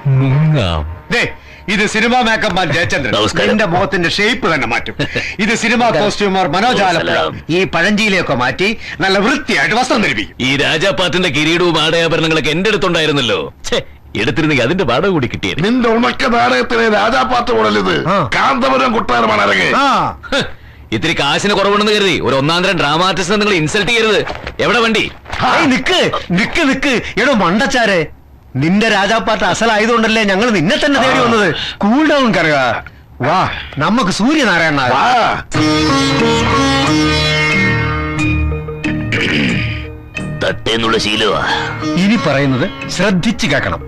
[SPEAKER 4] മുങ്ങാം.
[SPEAKER 5] ദേ, ഇത് സിനിമാ മേക്കപ്പ് മാൻ ജയചന്ദ്രൻ.
[SPEAKER 11] നമസ്കാരം.
[SPEAKER 5] നിന്റെ മുഖത്തിന്റെ ഷേപ്പ് തന്നെ മാറ്റും. ഇത് സിനിമാ കോസ്റ്റ്യൂമർ മനോജ് ആലപ്പുഴ.
[SPEAKER 11] സലാം.
[SPEAKER 5] ഈ പഴഞ്ചിയിലെയൊക്കെ മാറ്റി നല്ല വൃത്തിയായിട്ട് വസ്ത്രം ധരിപ്പിക്കും.
[SPEAKER 4] ഈ രാജാപാത്തിന്റെ കിരീടവും ആടയാഭരണങ്ങളൊക്കെ എന്റെ അടുത്തുണ്ടായിരുന്നല്ലോ. ഛേ എടുത്തിരുന്നെങ്കിൽ അതിന്റെ വാടക കൂടി കിട്ടിയത്
[SPEAKER 13] നിന്റെ ഉണക്ക നാടകത്തിലെ പോലല്ലത്
[SPEAKER 5] ആ.
[SPEAKER 13] കാന്തപുരം കുട്ടാരമാണ് ഇറങ്ങി
[SPEAKER 5] ആ.
[SPEAKER 4] ഇത്തിരി കാശിന് കുറവുണ്ടെന്ന് കരുതി. ഒരു ഒന്നാന്തരം തരം ഡ്രാമ നിങ്ങൾ ഇൻസൾട്ട് ചെയ്യരുത്. എവിടെ വണ്ടി?
[SPEAKER 5] ഏയ് നിക്ക് നിക്ക് നിക്ക്. എടോ മണ്ടച്ചാരെ. നിന്റെ രാജാപ്പാട്ട് അസലായതുകൊണ്ടല്ലേ ഞങ്ങൾ നിന്നെ തന്നെ തേടി വന്നത്? കൂൾ ഡൗൺ കറുക. വാ നമുക്ക് സൂര്യനാരായണ
[SPEAKER 11] തട്ടേന്നുള്ള ശീലമാ.
[SPEAKER 5] ഇനി പറയുന്നത് ശ്രദ്ധിച്ചു
[SPEAKER 11] കേക്കണം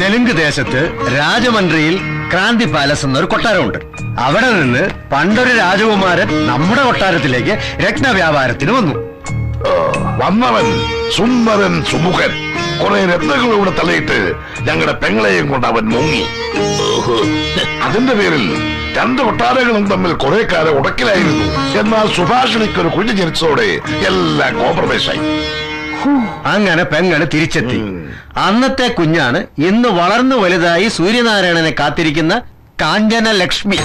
[SPEAKER 5] തെലുങ്ക് ദേശത്ത് രാജമന്ത്രിയിൽ ക്രാന്തി പാലസ് എന്നൊരു കൊട്ടാരമുണ്ട്. അവിടെ നിന്ന് പണ്ടൊരു രാജകുമാരൻ നമ്മുടെ കൊട്ടാരത്തിലേക്ക് രത്നവ്യാപാരത്തിന് വന്നു.
[SPEAKER 13] വന്നവൻ സുന്ദരൻ സുമുഖൻ. കുറെ രത്നങ്ങൾ ഇവിടെ തലയിട്ട് ഞങ്ങളുടെ പെങ്ങളെയും കൊണ്ട് അവൻ മുങ്ങി.
[SPEAKER 11] ഓഹോ.
[SPEAKER 13] അതിന്റെ പേരിൽ രണ്ട് കൊട്ടാരങ്ങളും തമ്മിൽ കുറെ കാലം ഉടക്കിലായിരുന്നു. എന്നാൽ സുഭാഷിണിക്ക് ഒരു കുഞ്ഞു ജനിച്ചതോടെ എല്ലാം കോംപ്രമൈസായി.
[SPEAKER 5] അങ്ങനെ പെങ്ങൾ തിരിച്ചെത്തി. അന്നത്തെ കുഞ്ഞാണ് ഇന്ന് വളർന്നു വലുതായി സൂര്യനാരായണനെ കാത്തിരിക്കുന്ന കാഞ്ചന ലക്ഷ്മി.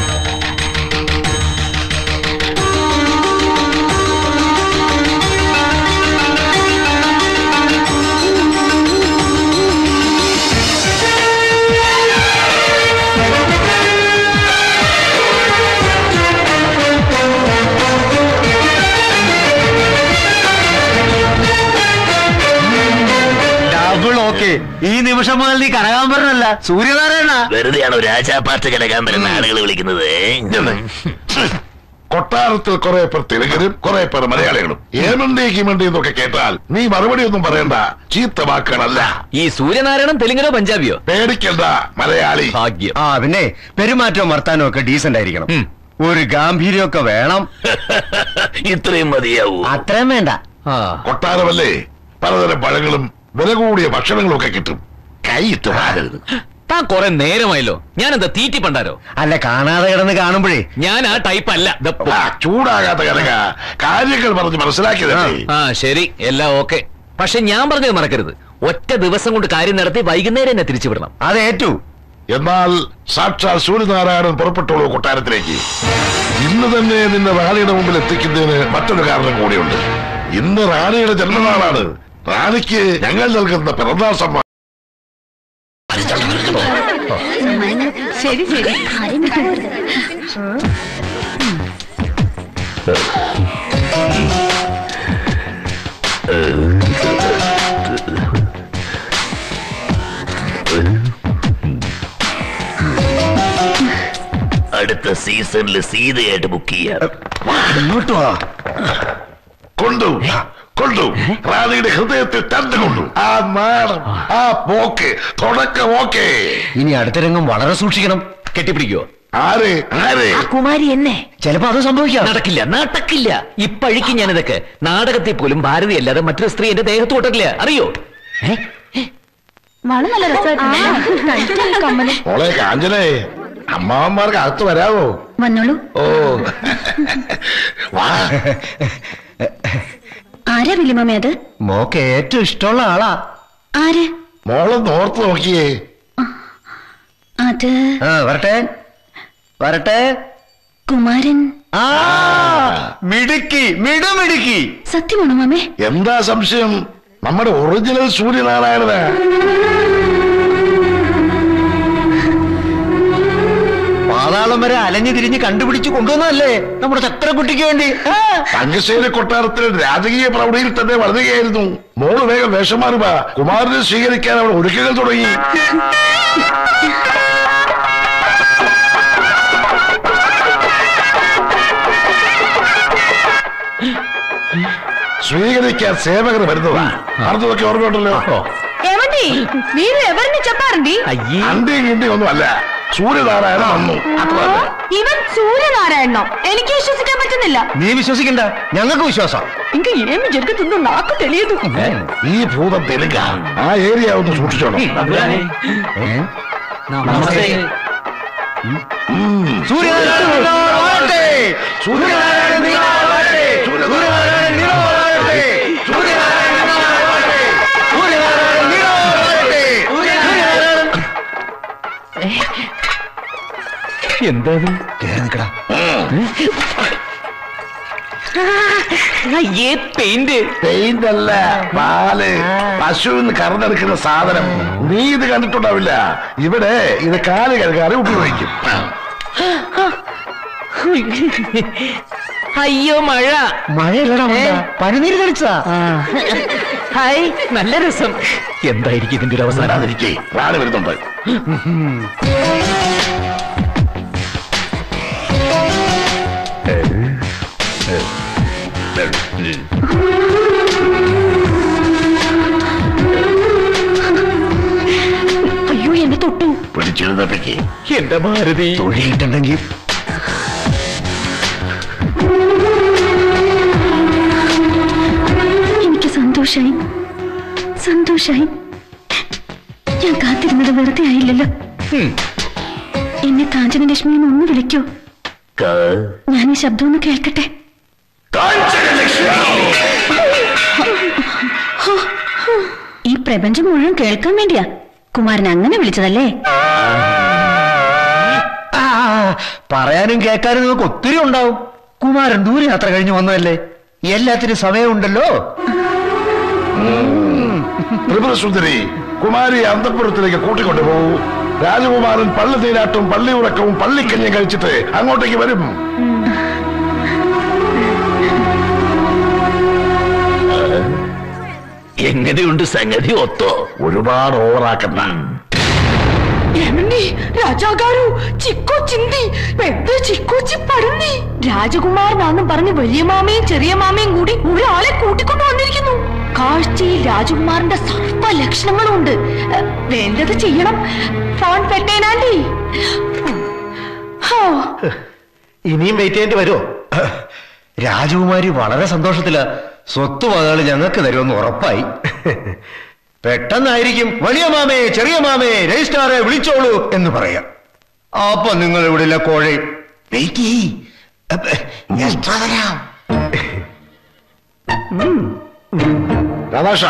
[SPEAKER 5] ഈ നിമിഷം മുതൽ നീ കനകാംബരനല്ല സൂര്യനാരായണ.
[SPEAKER 11] വെറുതെയാണോ രാജാപാർട്ട് കനകാംബരൻ ആളുകൾ വിളിക്കുന്നത്?
[SPEAKER 13] കൊട്ടാരത്തിൽ കുറെ പേർ തെലുങ്കരും കുറെ പേർ മലയാളികളും. ഏമണ്ടി കിമണ്ടി എന്നൊക്കെ കേട്ടാൽ നീ മറുപടി ഒന്നും പറയണ്ട. ചീത്ത വാക്കുകളല്ല.
[SPEAKER 4] ഈ സൂര്യനാരായണൻ തെലുങ്കനോ പഞ്ചാബിയോ?
[SPEAKER 13] പേടിക്കണ്ട മലയാളി.
[SPEAKER 4] ഭാഗ്യം.
[SPEAKER 5] ആ പിന്നെ പെരുമാറ്റവും വർത്താനവും ഒക്കെ ഡീസന്റ് ആയിരിക്കണം. ഒരു ഗാംഭീര്യമൊക്കെ വേണം.
[SPEAKER 11] ഇത്രയും മതിയാവൂ.
[SPEAKER 5] അത്രയും വേണ്ട.
[SPEAKER 13] കൊട്ടാരമല്ലേ? പലതരം പഴങ്ങളും വില കൂടിയ ഭക്ഷണങ്ങളൊക്കെ കിട്ടും. കൈയിട്ട് തുറാരുത്
[SPEAKER 4] താൻ കൊറേ നേരമായല്ലോ. ഞാൻ എന്താ തീറ്റി പണ്ടാരോ?
[SPEAKER 5] അല്ല കാണാതെ കിടന്ന് കാണുമ്പോഴേ.
[SPEAKER 4] ഞാൻ ആ ടൈപ്പ് അല്ല.
[SPEAKER 13] ആ, ചൂടാകാത്ത കനക കാര്യങ്ങൾ പറഞ്ഞ് മനസ്സിലാക്കിയതല്ലേ?
[SPEAKER 4] ആ ശരി. എല്ലാം ഓക്കെ. പക്ഷെ ഞാൻ പറഞ്ഞത് മറക്കരുത്. ഒറ്റ ദിവസം കൊണ്ട് കാര്യം നടത്തി വൈകുന്നേരം എന്നെ തിരിച്ചു വിടണം
[SPEAKER 5] അത് ഏറ്റു.
[SPEAKER 13] എന്നാൽ സാക്ഷാൽ സൂര്യനാരായണൻ പുറപ്പെട്ടുള്ളൂ കൊട്ടാരത്തിലേക്ക്. ഇന്ന് തന്നെ നിന്നെ റാണിയുടെ മുമ്പിൽ എത്തിക്കുന്നതിന് മറ്റൊരു കാരണം കൂടിയുണ്ട്. ഇന്ന് റാണിയുടെ ജന്മനാളാണ്. റാണിക്ക് ഞങ്ങൾ നൽകുന്ന പിറന്നാൾ സമ്മാനം.
[SPEAKER 12] ശരി ശരി.
[SPEAKER 11] അടുത്ത സീസണിൽ സീതയായിട്ട് ബുക്ക് ചെയ്യാം.
[SPEAKER 5] ഇങ്ങോട്ട് വാ.
[SPEAKER 13] കൊണ്ടു. റാണിയുടെ ഹൃദയത്തിൽ തന്നെ കൊണ്ടു. ആ നാണം ആ. പോക്ക് തുടക്കം ഓക്കെ
[SPEAKER 5] ഇനി അടുത്ത രംഗം വളരെ സൂക്ഷിക്കണം.
[SPEAKER 4] കെട്ടിപ്പിടിക്കോ
[SPEAKER 13] ആരെ? ആര്?
[SPEAKER 4] കുമാരി എന്നെ.
[SPEAKER 5] ചിലപ്പോ അത് സംഭവിക്കാം.
[SPEAKER 4] നടക്കില്ല നടക്കില്ല ഇപ്പഴിക്ക് ഞാൻ ഇതൊക്കെ നാടകത്തിൽ പോലും ഭാരതി അല്ലാതെ മറ്റൊരു സ്ത്രീ എന്റെ ദേഹത്ത് തൊട്ടില്ല അറിയോ?
[SPEAKER 13] മോളെ കാഞ്ചനേ അമ്മാവന്മാർക്ക് അകത്ത് വരാവോ?
[SPEAKER 12] വന്നോളൂ.
[SPEAKER 13] ഓ. വാ.
[SPEAKER 12] ആരാ വിലിമമ്മ അത്?
[SPEAKER 5] മോക്ക് ഏറ്റവും ഇഷ്ടമുള്ള ആളാ.
[SPEAKER 12] ആര്?
[SPEAKER 13] മോളൊന്ന് ഓർത്ത് നോക്കിയേ.
[SPEAKER 12] അത്
[SPEAKER 5] ആ വരട്ടെ. വരട്ടെ.
[SPEAKER 12] കുമാരൻ.
[SPEAKER 5] ആ മിടുക്കി മിടുമിടുക്കി
[SPEAKER 12] സത്യമാണോ മാമേ?
[SPEAKER 13] എന്താ സംശയം? നമ്മുടെ ഒറിജിനൽ സൂര്യനാരായണനാ.
[SPEAKER 5] പാതാളം വരെ അലഞ്ഞു തിരിഞ്ഞ് കണ്ടുപിടിച്ച് കൊണ്ടുവന്നതല്ലേ നമ്മുടെ ചക്രക്കുട്ടിക്ക് വേണ്ടി ആ.
[SPEAKER 13] തങ്കശ്ശേരി കൊട്ടാരത്തിൽ രാജകീയ പ്രൗഢിയിൽ തന്നെ വളരുകയായിരുന്നു മോള് വേഗം വേഷം മാറുക കുമാരനെ സ്വീകരിക്കാൻ അവൾ ഒരുക്കങ്ങൾ തുടങ്ങി സ്വീകരിക്കാൻ സേവകർ വരുന്നതാ അർത്ഥമൊക്കെ ഓർമ്മയുണ്ടല്ലോ
[SPEAKER 12] ఏమండి మీరు ఎవరిని చెప్పారండి
[SPEAKER 4] അയ്യേ
[SPEAKER 13] അണ്ടിയും കിണ്ടിയും ഒന്നും അല്ല സൂര്യനാരായണ വന്നു അത്ര തന്നെ.
[SPEAKER 12] ഇവൻ സൂര്യനാരായണോ എനിക്ക് വിശ്വസിക്കാൻ പറ്റുന്നില്ല
[SPEAKER 5] നീ വിശ്വസിക്കണ്ട ഞങ്ങൾക്ക് വിശ്വാസം
[SPEAKER 12] ఇంకా ఏమి జరుగుతుందో నాకు తెలియదు
[SPEAKER 13] ഈ ഭൂതം തെലുങ്ക ആ ഏരിയ ഒന്ന് സൂക്ഷിച്ചോണം
[SPEAKER 4] നമസ്തേ
[SPEAKER 5] സൂര്യനാരായണ
[SPEAKER 4] എന്താ
[SPEAKER 5] നിക്കടാ.
[SPEAKER 4] അയ്യേ പെയിന്റ്.
[SPEAKER 13] പെയിന്റ് അല്ല പാൽ. പശുവിന് കറന്നെടുക്കുന്ന സാധനം. നീ ഇത് കണ്ടിട്ടുണ്ടാവില്ല. ഇവിടെ ഇത് കാൽ കഴുകാറ് ഉപയോഗിക്കും.
[SPEAKER 4] അയ്യോ മഴ.
[SPEAKER 5] മഴയല്ലടാ മണ്ട. പനിനീര് കളിച്ചാ
[SPEAKER 4] ഹായ് നല്ല രസം. എന്തായിരിക്കും ഇതിന്റെ ഒരു അവസാനം?
[SPEAKER 13] വരുന്നുണ്ട്.
[SPEAKER 12] അയ്യോ എന്റെ തൊട്ടു.
[SPEAKER 13] പിടിച്ചെഴുന്നപ്പിക്കേ
[SPEAKER 4] എന്റെ ഭാരതി
[SPEAKER 5] തൊഴിയിട്ടുണ്ടെങ്കിൽ
[SPEAKER 12] എനിക്ക് സന്തോഷായി. സന്തോഷായി. ഞാൻ കാത്തിരുന്നത് വെറുതെ ആയില്ലല്ലോ. എന്നെ കാഞ്ചന ലക്ഷ്മി ഒന്ന് വിളിക്കോ. ഞാൻ ഈ ശബ്ദം ഒന്ന് കേൾക്കട്ടെ? ഈ പ്രപഞ്ചം മുഴുവൻ കേൾക്കാൻ വേണ്ടിയാ. കുമാരൻ അങ്ങനെ വിളിച്ചതല്ലേ?
[SPEAKER 5] പറയാനും കേൾക്കാനും നമുക്ക് ഒത്തിരി ഉണ്ടാവും. കുമാരൻ ദൂരയാത്ര കഴിഞ്ഞു വന്നതല്ലേ? എല്ലാത്തിനും സമയമുണ്ടല്ലോ.
[SPEAKER 13] ത്രിപുരസുന്ദരി കുമാരി അന്തപുരത്തിലേക്ക് കൂട്ടിക്കൊണ്ടുപോകൂ. രാജകുമാരൻ പള്ളി തീരാട്ടും പള്ളി ഉറക്കവും പള്ളിക്കഞ്ഞും കഴിച്ചിട്ട് അങ്ങോട്ടേക്ക് വരും
[SPEAKER 11] എങ്ങനെയുണ്ട് സംഗതി ഒത്തോ
[SPEAKER 13] ഒരുപാട് ഓവറാക്കണ്ട
[SPEAKER 12] ఏమండి రాజా గారు చిక్కొచ్చింది పెద్ద చిక్కొచ్చి పడింది രാജകുമാരനാന്നും പറഞ്ഞ് വലിയ മാമയും ചെറിയ മാമയും കൂടി ഒരാളെ കൂട്ടിക്കൊണ്ടു വന്നിരിക്കുന്നു കാഴ്ചയിൽ രാജകുമാറിന്റെ സർവ ലക്ഷണങ്ങളും ഉണ്ട് വേണ്ടത് ചെയ്യണം. ഫോൺ പെട്ടേനാണ്ടി ഹോ.
[SPEAKER 5] ഇനിയും വെയിറ്റ് ചെയ്യേണ്ടി വരുമോ രാജകുമാരി വളരെ സന്തോഷത്തില. സ്വത്ത് വകകൾ ഞങ്ങൾക്ക് തരുമെന്ന് ഉറപ്പായി. പെട്ടെന്നായിരിക്കും. വലിയ മാമേ ചെറിയ മാമേ രജിസ്ട്രാറെ വിളിച്ചോളൂ എന്ന് പറയാം. അപ്പൊ നിങ്ങൾ ഇവിടെ കോഴി വെയിറ്റ് extra തരാം.
[SPEAKER 13] രാധാഷ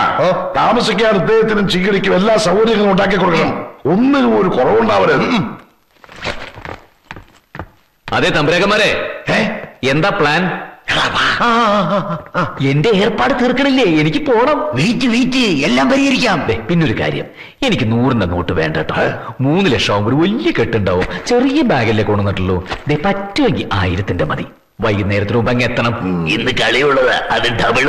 [SPEAKER 13] താമസിക്കാൻ അദ്ദേഹത്തിനും ചികിടിക്കും എല്ലാ സൗകര്യങ്ങളും ഉണ്ടാക്കി കൊടുക്കണം. ഒന്നിനും ഒരു കുറവുണ്ടാവരുത്.
[SPEAKER 4] അതെ തമ്പുരാക്കന്മാരെ. എന്താ പ്ലാൻ. എന്റെ ഏർപ്പാട് തീർക്കണില്ലേ? എനിക്ക് പോണം.
[SPEAKER 5] Wait wait. എല്ലാം പരിഹരിക്കാം.
[SPEAKER 4] പിന്നൊരു കാര്യം. എനിക്ക് നൂറിന്റെ നോട്ട് വേണ്ട കേട്ടോ. മൂന്ന് ലക്ഷം ആവുമ്പോൾ ഒരു വലിയ കെട്ടുണ്ടാവും. ചെറിയ ബാഗല്ലേ കൊണ്ടുവന്നിട്ടുള്ളൂ. പറ്റുമെങ്കിൽ ആയിരത്തിന്റെ മതി. വൈകുന്നേരത്തിന് മുമ്പ് അങ്ങ് എത്തണം.
[SPEAKER 11] ഇന്ന് കളിയുള്ളത് അത് ഡബിൾ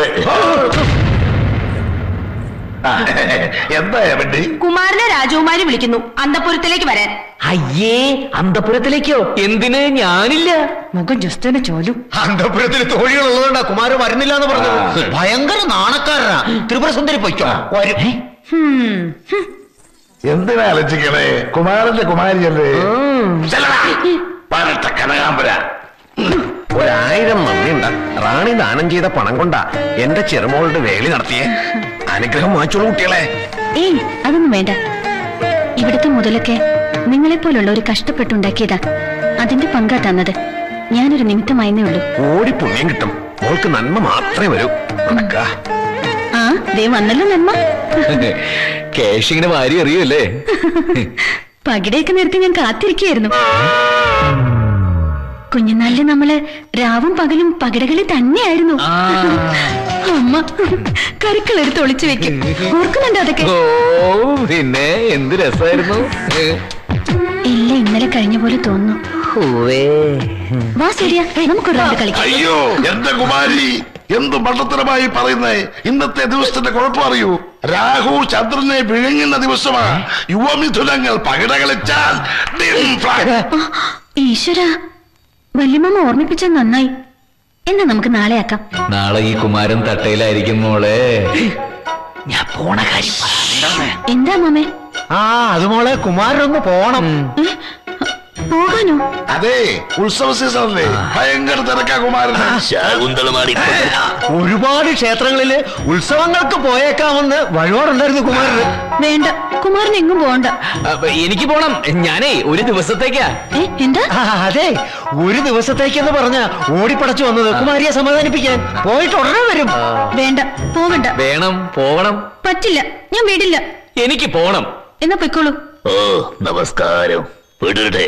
[SPEAKER 13] എന്താ വേണ്ടി
[SPEAKER 12] കുമാരനെ രാജകുമാരി വിളിക്കുന്നു. അന്തപുരത്തിലേക്ക് വരാൻ.
[SPEAKER 4] അയ്യേ അന്തപുരത്തിലേക്കോ? എന്തിന്? ഞാനില്ല.
[SPEAKER 12] മുഖം ജസ്റ്റ് ചോലു.
[SPEAKER 5] അന്തപുരത്തിൽ തോഴികളുള്ളതുകൊണ്ടാ കുമാരൻ വരുന്നില്ല എന്ന് പറഞ്ഞത് ഭയങ്കര നാണക്കാരനാ. ത്രിപുര സുന്ദരി പൊയ്ക്കോ. വരും.
[SPEAKER 13] എന്തിനാ ആലോചിക്കണേ? കുമാരന്റെ. പരട്ട കനകാമ്പര
[SPEAKER 10] ഒരായിരം നന്ദിയുണ്ട് റാണി ദാനം ചെയ്ത പണം കൊണ്ടാ എന്റെ ചെറുമോളുടെ വേലി നടത്തിയേ. അനുഗ്രഹം വാങ്ങിച്ചോളൂ കുട്ടികളെ.
[SPEAKER 8] ഏയ് അതൊന്നും വേണ്ട. ഇവിടുത്തെ മുതലൊക്കെ നിങ്ങളെപ്പോലുള്ള ഒരു കഷ്ടപ്പെട്ടുണ്ടാക്കിയതാ. അതിന്റെ പങ്കാ തന്നത്. ഞാനൊരു നിമിത്തമായെന്നേ ഉള്ളൂ.
[SPEAKER 10] ഓടി പുണ്യം കിട്ടും. മോൾക്ക് നന്മ മാത്രമേ വരൂ.
[SPEAKER 8] ആ ദേ വന്നല്ലോ നന്മ.
[SPEAKER 4] കേശ് വാരി അറിയല്ലേ
[SPEAKER 8] പകിടയൊക്കെ നിർത്തി ഞാൻ കാത്തിരിക്കുകയായിരുന്നു. കുഞ്ഞുനാളിൽ നമ്മൾ രാവും പകലും പകിടകളി തന്നെയായിരുന്നു. അമ്മ കരുക്കൾ എടുത്ത് ഒളിച്ചു വെക്കും. ഓർക്കുന്നുണ്ടോ അതൊക്കെ?
[SPEAKER 4] പിന്നെ എന്ത് രസമായിരുന്നു?
[SPEAKER 8] ഇല്ല ഇന്നലെ കഴിഞ്ഞ പോലെ തോന്നുന്നു. വാ കളിക്കാം.
[SPEAKER 13] അയ്യോ എന്താ കുമാരി എന്ത് മണ്ടത്തരമായി പറയുന്നേ? ഇന്നത്തെ ദിവസത്തിന്റെ കുഴപ്പം അറിയൂ. രാഹു ചന്ദ്രനെ വിഴുങ്ങുന്ന ദിവസമാണ്. യുവമിഥുനങ്ങൾ പകിട കളിച്ചാൽ
[SPEAKER 8] ഈശ്വര വല്യമ്മ ഓർമ്മിപ്പിച്ച നന്നായി. എന്നാ നമുക്ക് നാളെ ആക്കാം.
[SPEAKER 4] നാളെ ഈ കുമാരൻ തട്ടയിലായിരിക്കും മോളെ. ഞാൻ പോണ കാര്യം
[SPEAKER 8] എന്താ മാമേ?
[SPEAKER 5] ആ അത് മോളെ കുമാരനൊന്ന് പോണം.
[SPEAKER 8] പോകാനോ?
[SPEAKER 13] അതെ ഉത്സവ സീസണല്ലേ. ഭയങ്കര തിരക്കാ കുമാരന്.
[SPEAKER 5] ഒരുപാട് ക്ഷേത്രങ്ങളിൽ ഉത്സവങ്ങൾക്ക് പോയേക്കാമെന്ന് വഴിപാടുണ്ടായിരുന്നു കുമാരന്.
[SPEAKER 8] വേണ്ട കുമാരൻ എങ്ങും പോണ്ട
[SPEAKER 4] എനിക്ക് പോണം. ഞാനേ ഒരു ദിവസത്തേക്കാ.
[SPEAKER 8] എന്താ?
[SPEAKER 5] അതെ ഒരു ദിവസത്തേക്കെന്ന് പറഞ്ഞ ഓടിപ്പടച്ചു വന്നത് കുമാരിയെ സമാധാനിപ്പിക്കാൻ. പോയിട്ട് ഉടനെ വരും.
[SPEAKER 8] വേണ്ട പോകണ്ട
[SPEAKER 4] വേണം പോകണം
[SPEAKER 8] പറ്റില്ല ഞാൻ വിടില്ല.
[SPEAKER 4] എനിക്ക് പോണം.
[SPEAKER 8] എന്നാ പൊയ്ക്കോളൂ.
[SPEAKER 11] ഓ നമസ്കാരം. വിടട്ടെ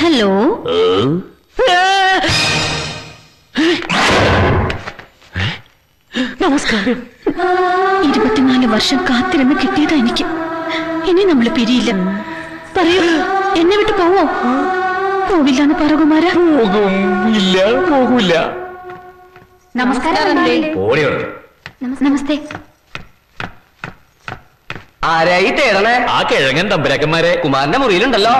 [SPEAKER 8] ഹലോ? നമസ്കാരം. ഇരുപത്തിനാല് വർഷം കാത്തിരുന്ന് കിട്ടിയതാ എനിക്ക്. ഇനി നമ്മൾ പിരിയില്ല. പറയൂ എന്നെ വിട്ട് പോവോ? പോവില്ലാന്ന്
[SPEAKER 4] പറകുമാര പോകൂല.
[SPEAKER 8] നമസ്കാരം നമസ്തേ.
[SPEAKER 1] ആരായി തേടണേ?
[SPEAKER 4] ആ കിഴങ്ങൻ തമ്പുരാക്കന്മാരെ.
[SPEAKER 1] കുമാരന്റെ മുറിയിലുണ്ടല്ലോ.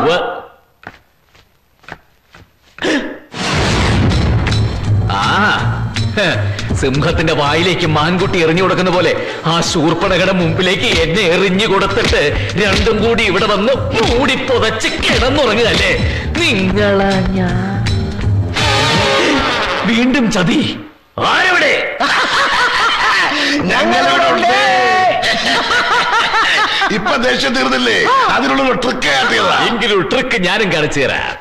[SPEAKER 4] ആ സിംഹത്തിന്റെ വായിലേക്ക് മാൻകുട്ടി എറിഞ്ഞു കൊടുക്കുന്ന പോലെ ആ ശൂർപ്പണകയുടെ മുമ്പിലേക്ക് എന്നെ എറിഞ്ഞു കൊടുത്തിട്ട് രണ്ടും കൂടി ഇവിടെ വന്ന് മൂടി പുതച്ച് കിടന്നുറങ്ങുകയല്ലേ? നിങ്ങളാ ഞാൻ. വീണ്ടും ചതി.
[SPEAKER 11] ആരവിടെ?
[SPEAKER 13] ഞങ്ങളിവിടെ ഉണ്ട്. ഇപ്പൊ ദേഷ്യം തീർന്നില്ലേ? അതിനുള്ള ഒരു ട്രിക്ക് കാട്ടിയതാ
[SPEAKER 4] എങ്കിലും ട്രിക്ക് ഞാനും കളിച്ചു തരാം.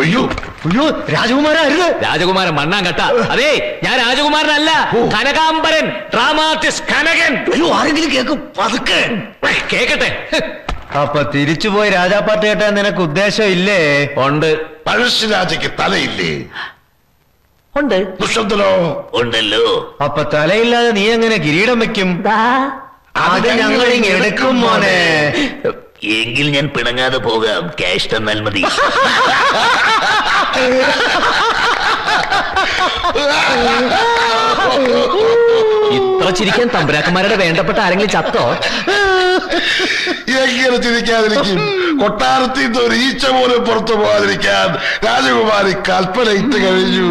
[SPEAKER 13] അയ്യോ.
[SPEAKER 5] അയ്യോ രാജകുമാര അരുത്
[SPEAKER 4] രാജകുമാരൻ മണ്ണാൻ കട്ട അതെ ഞാൻ രാജകുമാരനല്ല കനകാംബരൻ ഡ്രാമാർട്ടിസ്റ്റ് കനകൻ.
[SPEAKER 13] അയ്യോ ആരെങ്കിലും കേൾക്കും. പതുക്കെ.
[SPEAKER 4] കേക്കട്ടെ.
[SPEAKER 5] അപ്പൊ തിരിച്ചുപോയി രാജാപ്പാട്ട് കേട്ടാൻ നിനക്ക് ഉദ്ദേശം ഇല്ലേ?
[SPEAKER 4] ഉണ്ട്.
[SPEAKER 13] പഴശ്ശിരാജയ്ക്ക് തലയില്ലേ?
[SPEAKER 4] ഉണ്ട്.
[SPEAKER 13] ദുഷ്യന്തനോ?
[SPEAKER 11] ഉണ്ടല്ലോ.
[SPEAKER 5] അപ്പൊ തലയില്ലാതെ നീ എങ്ങനെ കിരീടം വെക്കും? അത് ഞങ്ങൾ എടുക്കും മോനെ.
[SPEAKER 11] എങ്കിൽ ഞാൻ പിണങ്ങാതെ പോകാം. ക്യാഷ് തന്നാൽ മതി.
[SPEAKER 4] ഇത്ര ചിരിക്കാൻ തമ്പുരാക്കന്മാരുടെ വേണ്ടപ്പെട്ട ആരെങ്കിലും ചത്തോ?
[SPEAKER 13] എങ്ങനെ ചിരിക്കാതിരിക്കും? കൊട്ടാരത്തിൽ നിന്ന് ഒരു ഈച്ച പോലും പുറത്തു പോകാതിരിക്കാൻ രാജകുമാരി കൽപ്പന ഇട്ട് കഴിഞ്ഞു.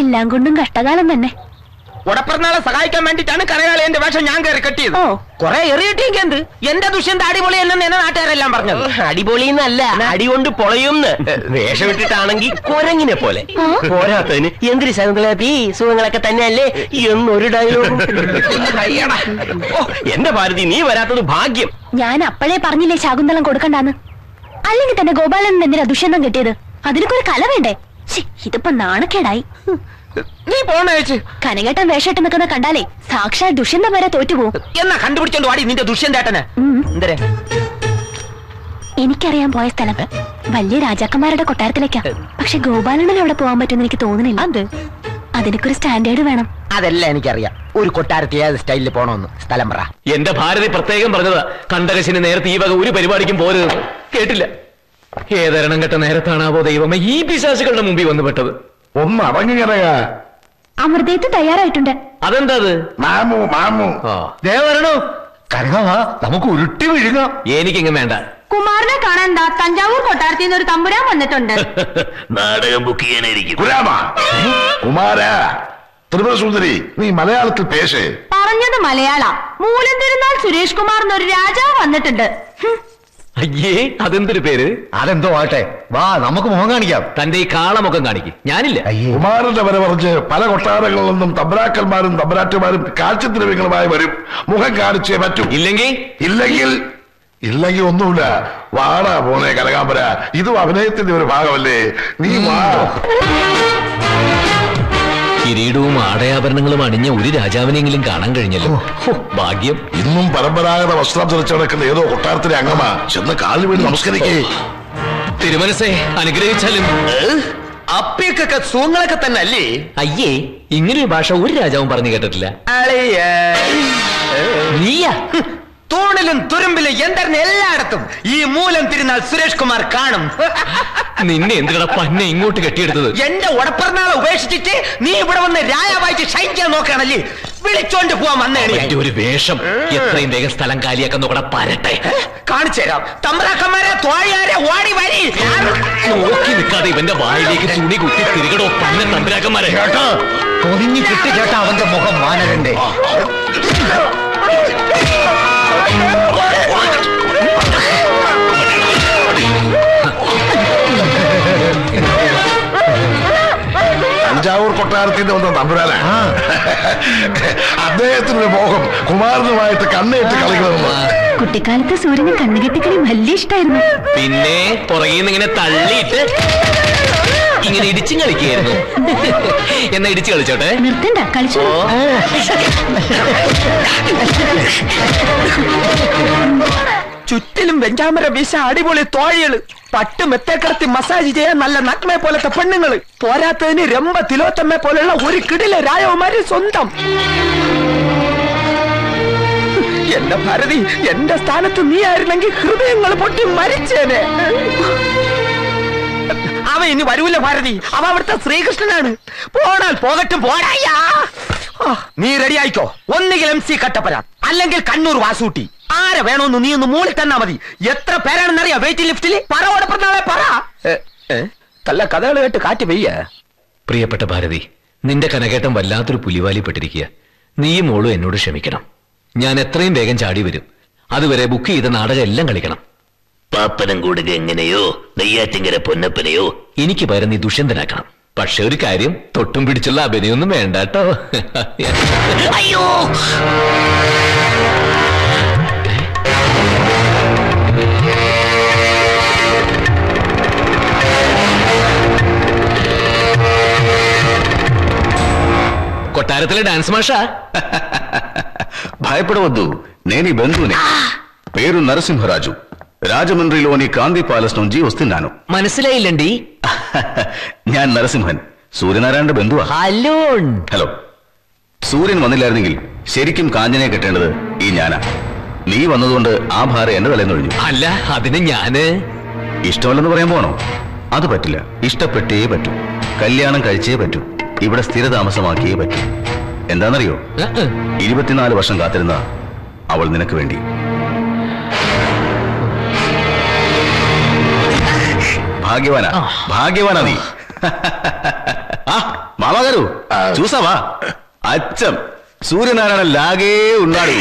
[SPEAKER 8] എല്ലാം കൊണ്ടും കഷ്ടകാലം തന്നെ.
[SPEAKER 1] ഉടപ്പിറന്നാളെ സഹായിക്കാൻ വേണ്ടിട്ടാണ് കരകാളിയന്റെ വേഷം ഞാൻ കയറി കെട്ടിയത്. കൊറേ എറിയിട്ടെങ്കിൽ എന്ത്? എന്റെ ദുഷ്യന്ത അടിപൊളി എന്നെ എന്നെ നാട്ടുകാരെല്ലാം പറഞ്ഞത്.
[SPEAKER 10] അടിപൊളിന്നല്ല അടി കൊണ്ട് പൊളയും വേഷം ഇട്ടിട്ടാണെങ്കിൽ കൊരങ്ങിനെ പോലെ. പോരാത്തതിന് എന്തിരി ശകുന്തളാപ്പി സുഖങ്ങളൊക്കെ തന്നെയല്ലേ? എന്നൊരു ഡയലോഗ് എന്റെ ഭാരതി നീ വരാത്തത് ഭാഗ്യം.
[SPEAKER 8] ഞാൻ അപ്പോഴേ പറഞ്ഞില്ലേ ശാകുന്തളം കൊടുക്കണ്ടാന്ന്? അല്ലെങ്കിൽ തന്നെ ഗോപാലൻ എന്തിനാ ദുഷ്യന്തം കിട്ടിയത്? അതിനൊക്കെ ഒരു കല വേണ്ടേ? ഇതിപ്പോ നാണക്കേടായി.
[SPEAKER 1] നീ പോണേച്ച്
[SPEAKER 8] കനകേട്ടൻ വേഷമിട്ട് നിൽക്കുന്ന കണ്ടാലേ സാക്ഷാൽ ദുഷ്യന്ത വരെ തോറ്റുപോകും
[SPEAKER 1] എന്നാ കണ്ടുപിടിച്ചോണ്ട് വാടി നിന്റെ ദുഷ്യന്തേട്ടനെ. എന്തരെ?
[SPEAKER 8] എനിക്കറിയാൻ പോയ സ്ഥലം വലിയ രാജാക്കന്മാരുടെ കൊട്ടാരത്തിലേക്കാ. പക്ഷെ ഗോപാലണ്ണൻ അവിടെ പോകാൻ പറ്റുമെന്ന് എനിക്ക് തോന്നുന്നില്ല. അത് അതിനൊക്കെ ഒരു സ്റ്റാൻഡേർഡ് വേണം.
[SPEAKER 1] അതെല്ലാം എനിക്കറിയാം. ഒരു കൊട്ടാരത്തിൽ ഏത് സ്റ്റൈലിൽ പോണോന്ന്. സ്ഥലം പറ.
[SPEAKER 4] എന്റെ ഭാരതി പ്രത്യേകം പറഞ്ഞതാ. കണ്ടകശിന് നേരത്തെ ഈ വക ഒരു പരിപാടിക്കും പോരുത് കേട്ടില്ല. ഏതരണം കെട്ട നേരത്താണാവോ ദൈവമേ? ഈ പിശാസുകളുടെ മുമ്പിൽ വന്നു
[SPEAKER 13] ഒന്ന് അടങ്ങിയറയാ
[SPEAKER 8] അമൃതയത്ത് തയ്യാറായിട്ടുണ്ട്.
[SPEAKER 4] അതെന്താ അത്?
[SPEAKER 13] മാമു മാമു.
[SPEAKER 5] ദേ വരണോ. കനകവാ നമുക്ക് ഉരുട്ടി വിഴുങ്ങാം.
[SPEAKER 4] എനിക്കിങ്ങ് വേണ്ട.
[SPEAKER 12] കുമാറിനെ കാണാൻ ദാ തഞ്ചാവൂർ കൊട്ടാരത്തിൽ നിന്ന് ഒരു തമ്പുരാൻ വന്നിട്ടുണ്ട്.
[SPEAKER 11] നാടകം ബുക്ക് ചെയ്യാനായിരിക്കും.
[SPEAKER 13] കുരാമ. കുമാര ത്രിപുര സുന്ദരി നീ മലയാളത്തിൽ പേശേ.
[SPEAKER 12] പറഞ്ഞത് മലയാള. മൂലം തിരുനാൾ സുരേഷ് കുമാർ എന്നൊരു രാജാവ് വന്നിട്ടുണ്ട്.
[SPEAKER 4] അയ്യേ അതെന്തൊരു പേര്?
[SPEAKER 5] അതെന്തോ ആട്ടെ. വാ നമുക്ക് മുഖം കാണിക്കാം.
[SPEAKER 4] തന്റെ ഈ കാളമുഖം കാണിക്കും. ഞാനില്ല.
[SPEAKER 5] അയ്യേ.
[SPEAKER 13] കുമാരന്റെ വരെ പറഞ്ഞ് പല കൊട്ടാരങ്ങളിൽ നിന്നും തമ്പരാക്കന്മാരും തമ്പരാട്ടിമാരും കാഴ്ചദ്രവ്യങ്ങളുമായി വരും. മുഖം കാണിച്ചേ പറ്റൂ.
[SPEAKER 4] ഇല്ലെങ്കിൽ?
[SPEAKER 13] ഇല്ലെങ്കിൽ ഇല്ലെങ്കിൽ ഒന്നുമില്ല. വാടാ പോനെ കനകാമ്പര ഇതും അഭിനയത്തിന്റെ ഒരു ഭാഗമല്ലേ. നീ വാ.
[SPEAKER 4] കിരീടവും ആടയാഭരണങ്ങളും അണിഞ്ഞ ഒരു രാജാവിനെങ്കിലും കാണാൻ കഴിഞ്ഞല്ലോ. ഭാഗ്യം.
[SPEAKER 13] ഇന്നും പരമ്പരാഗത വസ്ത്രം ധരിച്ചു നടക്കുന്ന ഏതോ കൊട്ടാരത്തിലെ അംഗമാ. ചെന്ന് കാലിൽ വീണ് നമസ്കരിക്കേ.
[SPEAKER 4] തിരുമനസേ അനുഗ്രഹിച്ചാലും.
[SPEAKER 1] അപ്പയൊക്കെ സൂങ്ങളൊക്കെ തന്നെ അല്ലേ
[SPEAKER 4] അയ്യേ ഇങ്ങനെ ഭാഷ ഒരു രാജാവും പറഞ്ഞു കേട്ടിട്ടില്ല. നീയാ?
[SPEAKER 1] തൂണിലും തുരുമ്പിലും എന്തറിഞ്ഞ എല്ലായിടത്തും ഈ മൂലം തിരുന്നാൾ സുരേഷ് കുമാർ കാണും.
[SPEAKER 4] നിന്നെ എന്തിനാ പന്നെ ഇങ്ങോട്ട് കെട്ടിയെടുത്തത്?
[SPEAKER 1] എന്റെ ഉടപ്പിറന്നാളെ ഉപേക്ഷിച്ചിട്ട് നീ ഇവിടെ വന്ന് രാജാവായിട്ട് ശൈക്കാൻ നോക്കുകയാണല്ലേ? വിളിച്ചോണ്ട് പോവാൻ
[SPEAKER 4] വന്നേ ഒരു വേഷം. എത്രയും വേഗം സ്ഥലം കാലിയാക്കാൻ നോക്കണ പരട്ടെ.
[SPEAKER 1] കാണിച്ചു തരാം. തമ്പ്രാക്കന്മാരെ തോഴിയാരെ ഓടി വരി.
[SPEAKER 4] നോക്കി നിൽക്കാതെ ഇവന്റെ വായിലേക്ക് തുണി കുത്തി തിരികടോ പന്നെ തമ്പരാക്കന്മാരെ.
[SPEAKER 5] കേട്ടോ പൊതിഞ്ഞു കിട്ടി കേട്ട അവന്റെ മുഖം വാനരന്റെ.
[SPEAKER 13] തഞ്ചാവൂർ കൊട്ടാരത്തിന്റെ ഒന്ന് തമ്പുരാന. അദ്ദേഹത്തിനൊരു മോഹം. കുമാരനുമായിട്ട് കണ്ണേറ്റ് കളിക്കണമെന്ന്.
[SPEAKER 8] കുട്ടിക്കാലത്ത് സൂര്യന് കണ്ണുകെട്ടിക്കളി വലിയ ഇഷ്ടായിരുന്നു.
[SPEAKER 4] പിന്നെ പുറകിൽ നിന്ന് ഇങ്ങനെ തള്ളിയിട്ട് ഇങ്ങനെ ഇടിച്ചു കളിക്കുകയായിരുന്നു എന്നാ ഇടിച്ചു കളിച്ചോട്ടെ?
[SPEAKER 8] നിർത്തണ്ട കളിച്ചു.
[SPEAKER 1] ചുറ്റിലും വെഞ്ചാമര വീശ അടിപൊളി തോഴികൾ പട്ട് മെത്തേക്കടത്തി മസാജ് ചെയ്യാൻ നല്ല നഗ്മെ പോലത്തെ പെണ്ണുങ്ങൾ. പോരാത്തതിന് രമ്പ തിലോത്തമ്മ പോലുള്ള ഒരു കിടിലെ രാജകുമാരി സ്വന്തം. എന്റെ ഭാരതി എന്റെ സ്ഥാനത്ത് നീ ആയിരുന്നെങ്കിൽ ഹൃദയങ്ങൾ പൊട്ടി മരിച്ചേനെ. അവ ഇനി വരൂല ഭാരതി. അവ അവിടുത്തെ ശ്രീകൃഷ്ണനാണ്. പോണാൽ പോകട്ടും പോടായ്യാ നീ റെഡി ആയിക്കോ? ഒന്നുകിൽ എം സി കട്ടപ്പന അല്ലെങ്കിൽ കണ്ണൂർ വാസൂട്ടി. ആരെ വേണമെന്ന് നീ ഒന്ന് മൂളി തന്നാ മതി. എത്ര പേരാണെന്നറിയാം വെയിറ്റ് ലിഫ്റ്റിൽ പറ ഓടപ്പെടുന്നാളെ പറ. കല്ല കഥകൾ കേട്ട് കാറ്റ് പെയ്യ?
[SPEAKER 4] പ്രിയപ്പെട്ട ഭാരതി നിന്റെ കനകേട്ടം വല്ലാത്തൊരു പുലിവാലിപ്പെട്ടിരിക്കുക. നീയും മോളും എന്നോട് ക്ഷമിക്കണം. ഞാൻ എത്രയും വേഗം ചാടി വരും. അതുവരെ ബുക്ക് ചെയ്ത നാടകം എല്ലാം കളിക്കണം.
[SPEAKER 11] പാപ്പനം കൂടുക എങ്ങനെയോ നെയ്യാറ്റിങ്കര പൊന്നപ്പനെയോ
[SPEAKER 4] എനിക്ക് പകരം നീ ദുഷ്യന്തനാക്കണം പക്ഷെ ഒരു കാര്യം തൊട്ടും പിടിച്ചുള്ള അഭിനയൊന്നും വേണ്ട കേട്ടോ
[SPEAKER 11] അയ്യോ
[SPEAKER 4] కొట్టారతలే డాన్స్ మాషా
[SPEAKER 14] భయపడవద్దు నేను ఈ బంధువుని పేరు నరసింహరాజు రాజమండ్రిలోని కాంతి ప్యాలెస్ నుంచి వస్తున్నాను
[SPEAKER 4] മനസ്സിലായില്ലണ്ടി
[SPEAKER 14] ഞാൻ നരസിംഹൻ സൂര്യനാരായണന്റെ ബന്ധുവാ
[SPEAKER 4] ഹലോ
[SPEAKER 14] ഹലോ സൂര്യൻ വന്നില്ലായിരുന്നെങ്കിൽ ശരിക്കും കാഞ്ചനയെ കെട്ടേണ്ടത് ഈ ഞാനാ നീ വന്നതുകൊണ്ട് ആ ഭാരം എന്റെ തലേന്നൊഴിഞ്ഞു
[SPEAKER 4] അല്ല അതിന് ഞാന്
[SPEAKER 14] ഇഷ്ടമല്ലെന്ന് പറയാൻ പോണോ അത് പറ്റില്ല ഇഷ്ടപ്പെട്ടേ പറ്റൂ കല്യാണം കഴിച്ചേ പറ്റൂ ഇവിടെ സ്ഥിരതാമസമാക്കിയേ പറ്റൂ എന്താണെന്നറിയോ
[SPEAKER 4] അഹ് അഹ്.
[SPEAKER 14] ഇരുപത്തിനാല് വർഷം കാത്തിരുന്ന അവൾ നിനക്ക് വേണ്ടി భాగ్యవానా భాగ్యవానా నీ ఆ, మామగారు చూసావా അച്ഛം സൂര്യനാരായണൻ ലാഗേ ഉണ്ണാടി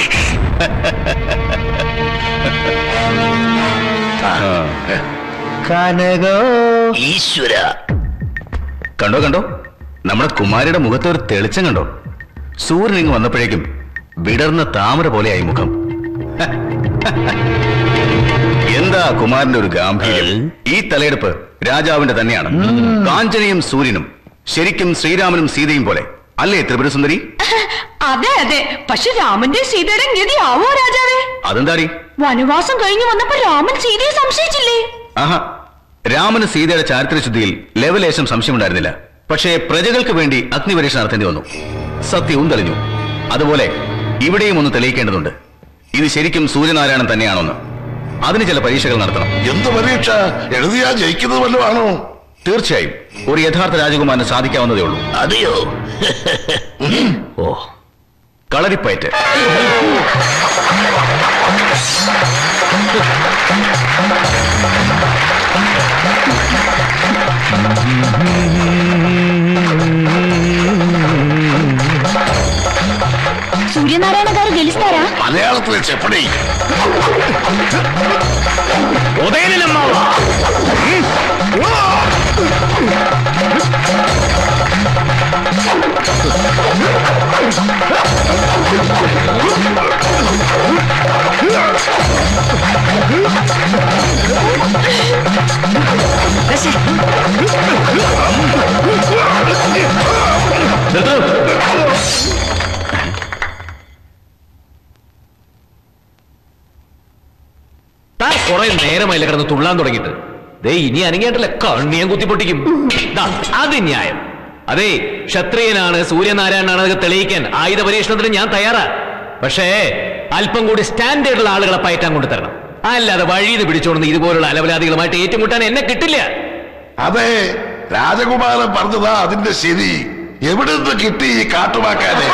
[SPEAKER 5] കനകോ
[SPEAKER 11] ഈശ്വര
[SPEAKER 14] കണ്ടോ കണ്ടോ നമ്മുടെ കുമാരിയുടെ മുഖത്ത് ഒരു തെളിച്ചം കണ്ടോ സൂര്യൻ ഇങ്ങ് വന്നപ്പോഴേക്കും വിടർന്ന താമര പോലെയായി മുഖം എന്താ കുമാരന്റെ ഒരു ഗാംഭീര്യം. ഈ തലയെടുപ്പ് രാജാവിന്റെ തന്നെയാണ്. കാഞ്ചനയും സൂര്യനും ശരിക്കും ശ്രീരാമനും സീതയും പോലെ. അല്ലേ ത്രിപുരസുന്ദരി?
[SPEAKER 12] അതെ അതെ. പക്ഷെ രാമന്റെ സീതയുടെ ഗതി ആവോ രാജാവേ?
[SPEAKER 14] അതെന്താടി?
[SPEAKER 12] വനവാസം കഴിഞ്ഞു വന്നപ്പോ രാമൻ സീതയെ സംശയിച്ചില്ലേ?
[SPEAKER 14] ആഹാ. രാമന് സീതയുടെ ചാരിത്രശുദ്ധിയിൽ ലെവലേശം സംശയമുണ്ടായിരുന്നില്ല. പക്ഷേ പ്രജകൾക്ക് വേണ്ടി അഗ്നിപരീക്ഷ നടത്തേണ്ടി വന്നു. സത്യവും തെളിഞ്ഞു. അതുപോലെ ഇവിടെയും ഒന്ന് തെളിയിക്കേണ്ടതുണ്ട്. ഇത് ശരിക്കും സൂര്യനാരായണൻ തന്നെയാണോന്ന്. അതിന് ചില പരീക്ഷകൾ നടത്തണം.
[SPEAKER 13] എന്ത് പരീക്ഷ? എഴുതിയാ ജയിക്കുന്നത് വല്ലതാണോ
[SPEAKER 14] തീർച്ചയായും. ഒരു യഥാർത്ഥ രാജകുമാരന് സാധിക്കാവുന്നതേ ഉള്ളൂ.
[SPEAKER 11] അതെയോ?
[SPEAKER 14] ഓ കളരിപ്പയറ്റ്.
[SPEAKER 8] സൂര്യനാരായണ గారు గెలుస్తారా?
[SPEAKER 13] మలయాళంలో చెప్పండి.
[SPEAKER 4] ఉదయనమ్మావా దత్తు താൻ കുറെ നേരമായില്ല കിടന്ന് തുള്ളാൻ തുടങ്ങിയിട്ട്. ദേ ഇനി അനങ്ങിയായിട്ടല്ല കണ്ണിയം കുത്തിപ്പൊട്ടിക്കും. അത് ന്യായം. അതെ ക്ഷത്രിയനാണ് സൂര്യനാരായണനാണ് അതൊക്കെ തെളിയിക്കാൻ ആയുധ പരീക്ഷണത്തിന് ഞാൻ തയ്യാറാ. പക്ഷേ അല്പം കൂടി സ്റ്റാൻഡേർഡുള്ള ആളുകളെ പയറ്റാൻ കൊണ്ട് തരണം അല്ലാതെ വഴിയിൽ പിടിച്ചോണ്ട് ഇതുപോലുള്ള അലവലാദികളുമായിട്ട് ഏറ്റുമുട്ടാൻ എന്നെ കിട്ടില്ല.
[SPEAKER 13] അതെ രാജകുമാരൻ പറഞ്ഞതാ അതിന്റെ ശരി. എവിടെ നിന്ന് കിട്ടി ഈ കാട്ടുവാക്കാനെ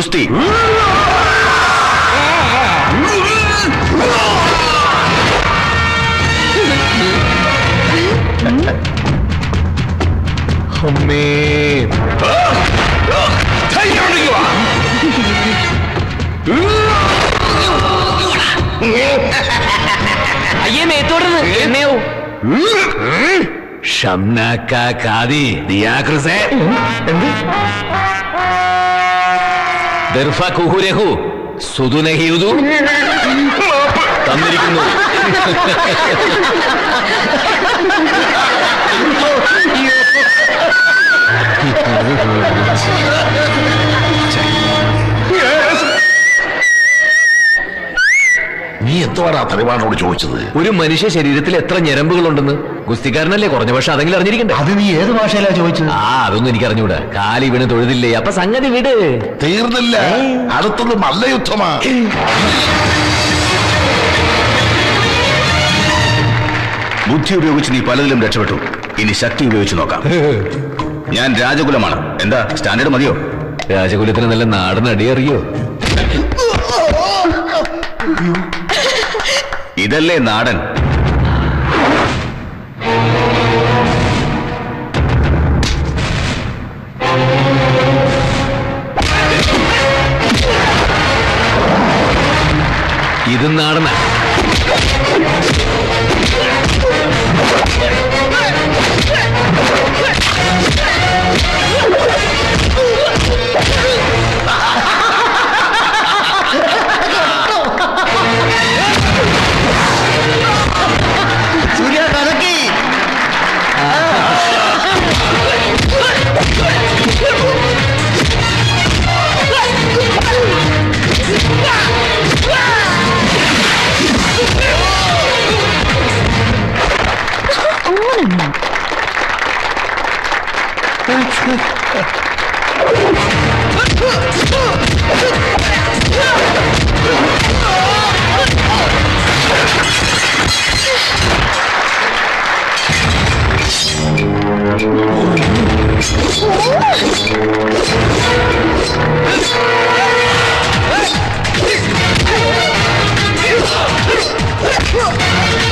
[SPEAKER 14] ഗുസ്തി.
[SPEAKER 4] അമ്മേ. അയ്യേ മേത്തോടുന്ന് എന്നെയോ ഷംനാക്ക ദർഫ കുഹുരഹു സുതുനഹിയുതു തന്നിരിക്കുന്നു.
[SPEAKER 13] നീ എന്തുവാടാ തലവാനോട് ചോദിച്ചത്?
[SPEAKER 4] ഒരു മനുഷ്യ ശരീരത്തിൽ എത്ര ഞരമ്പുകളുണ്ടെന്ന്? ഗുസ്തിക്കാരനല്ലേ കുറഞ്ഞ? പക്ഷെ അതെങ്കിലും അറിഞ്ഞിരിക്കണ്ടേ?
[SPEAKER 5] അത് നീ ഏത് ഭാഷയിലാ ചോദിച്ചത്?
[SPEAKER 4] ആ അതൊന്നും എനിക്ക് അറിഞ്ഞൂടാ കാലി വീണ് തൊഴുതില്ലേ? അപ്പൊ സംഗതി വിട്.
[SPEAKER 13] തീർന്നില്ല. അടുത്തത് മല്ലയുദ്ധമാ
[SPEAKER 14] ബുദ്ധി ഉപയോഗിച്ച് നീ പലതിലും രക്ഷപ്പെട്ടു. ഇനി ശക്തി ഉപയോഗിച്ച് നോക്കാം. ഞാൻ രാജകുലമാണ്. എന്താ സ്റ്റാൻഡേർഡ് മതിയോ?
[SPEAKER 4] രാജകുലത്തിന് നല്ല നാടൻ അടിയറിയോ
[SPEAKER 14] ഇതല്ലേ നാടൻ.
[SPEAKER 4] ഇത് നാടന.
[SPEAKER 12] Huh!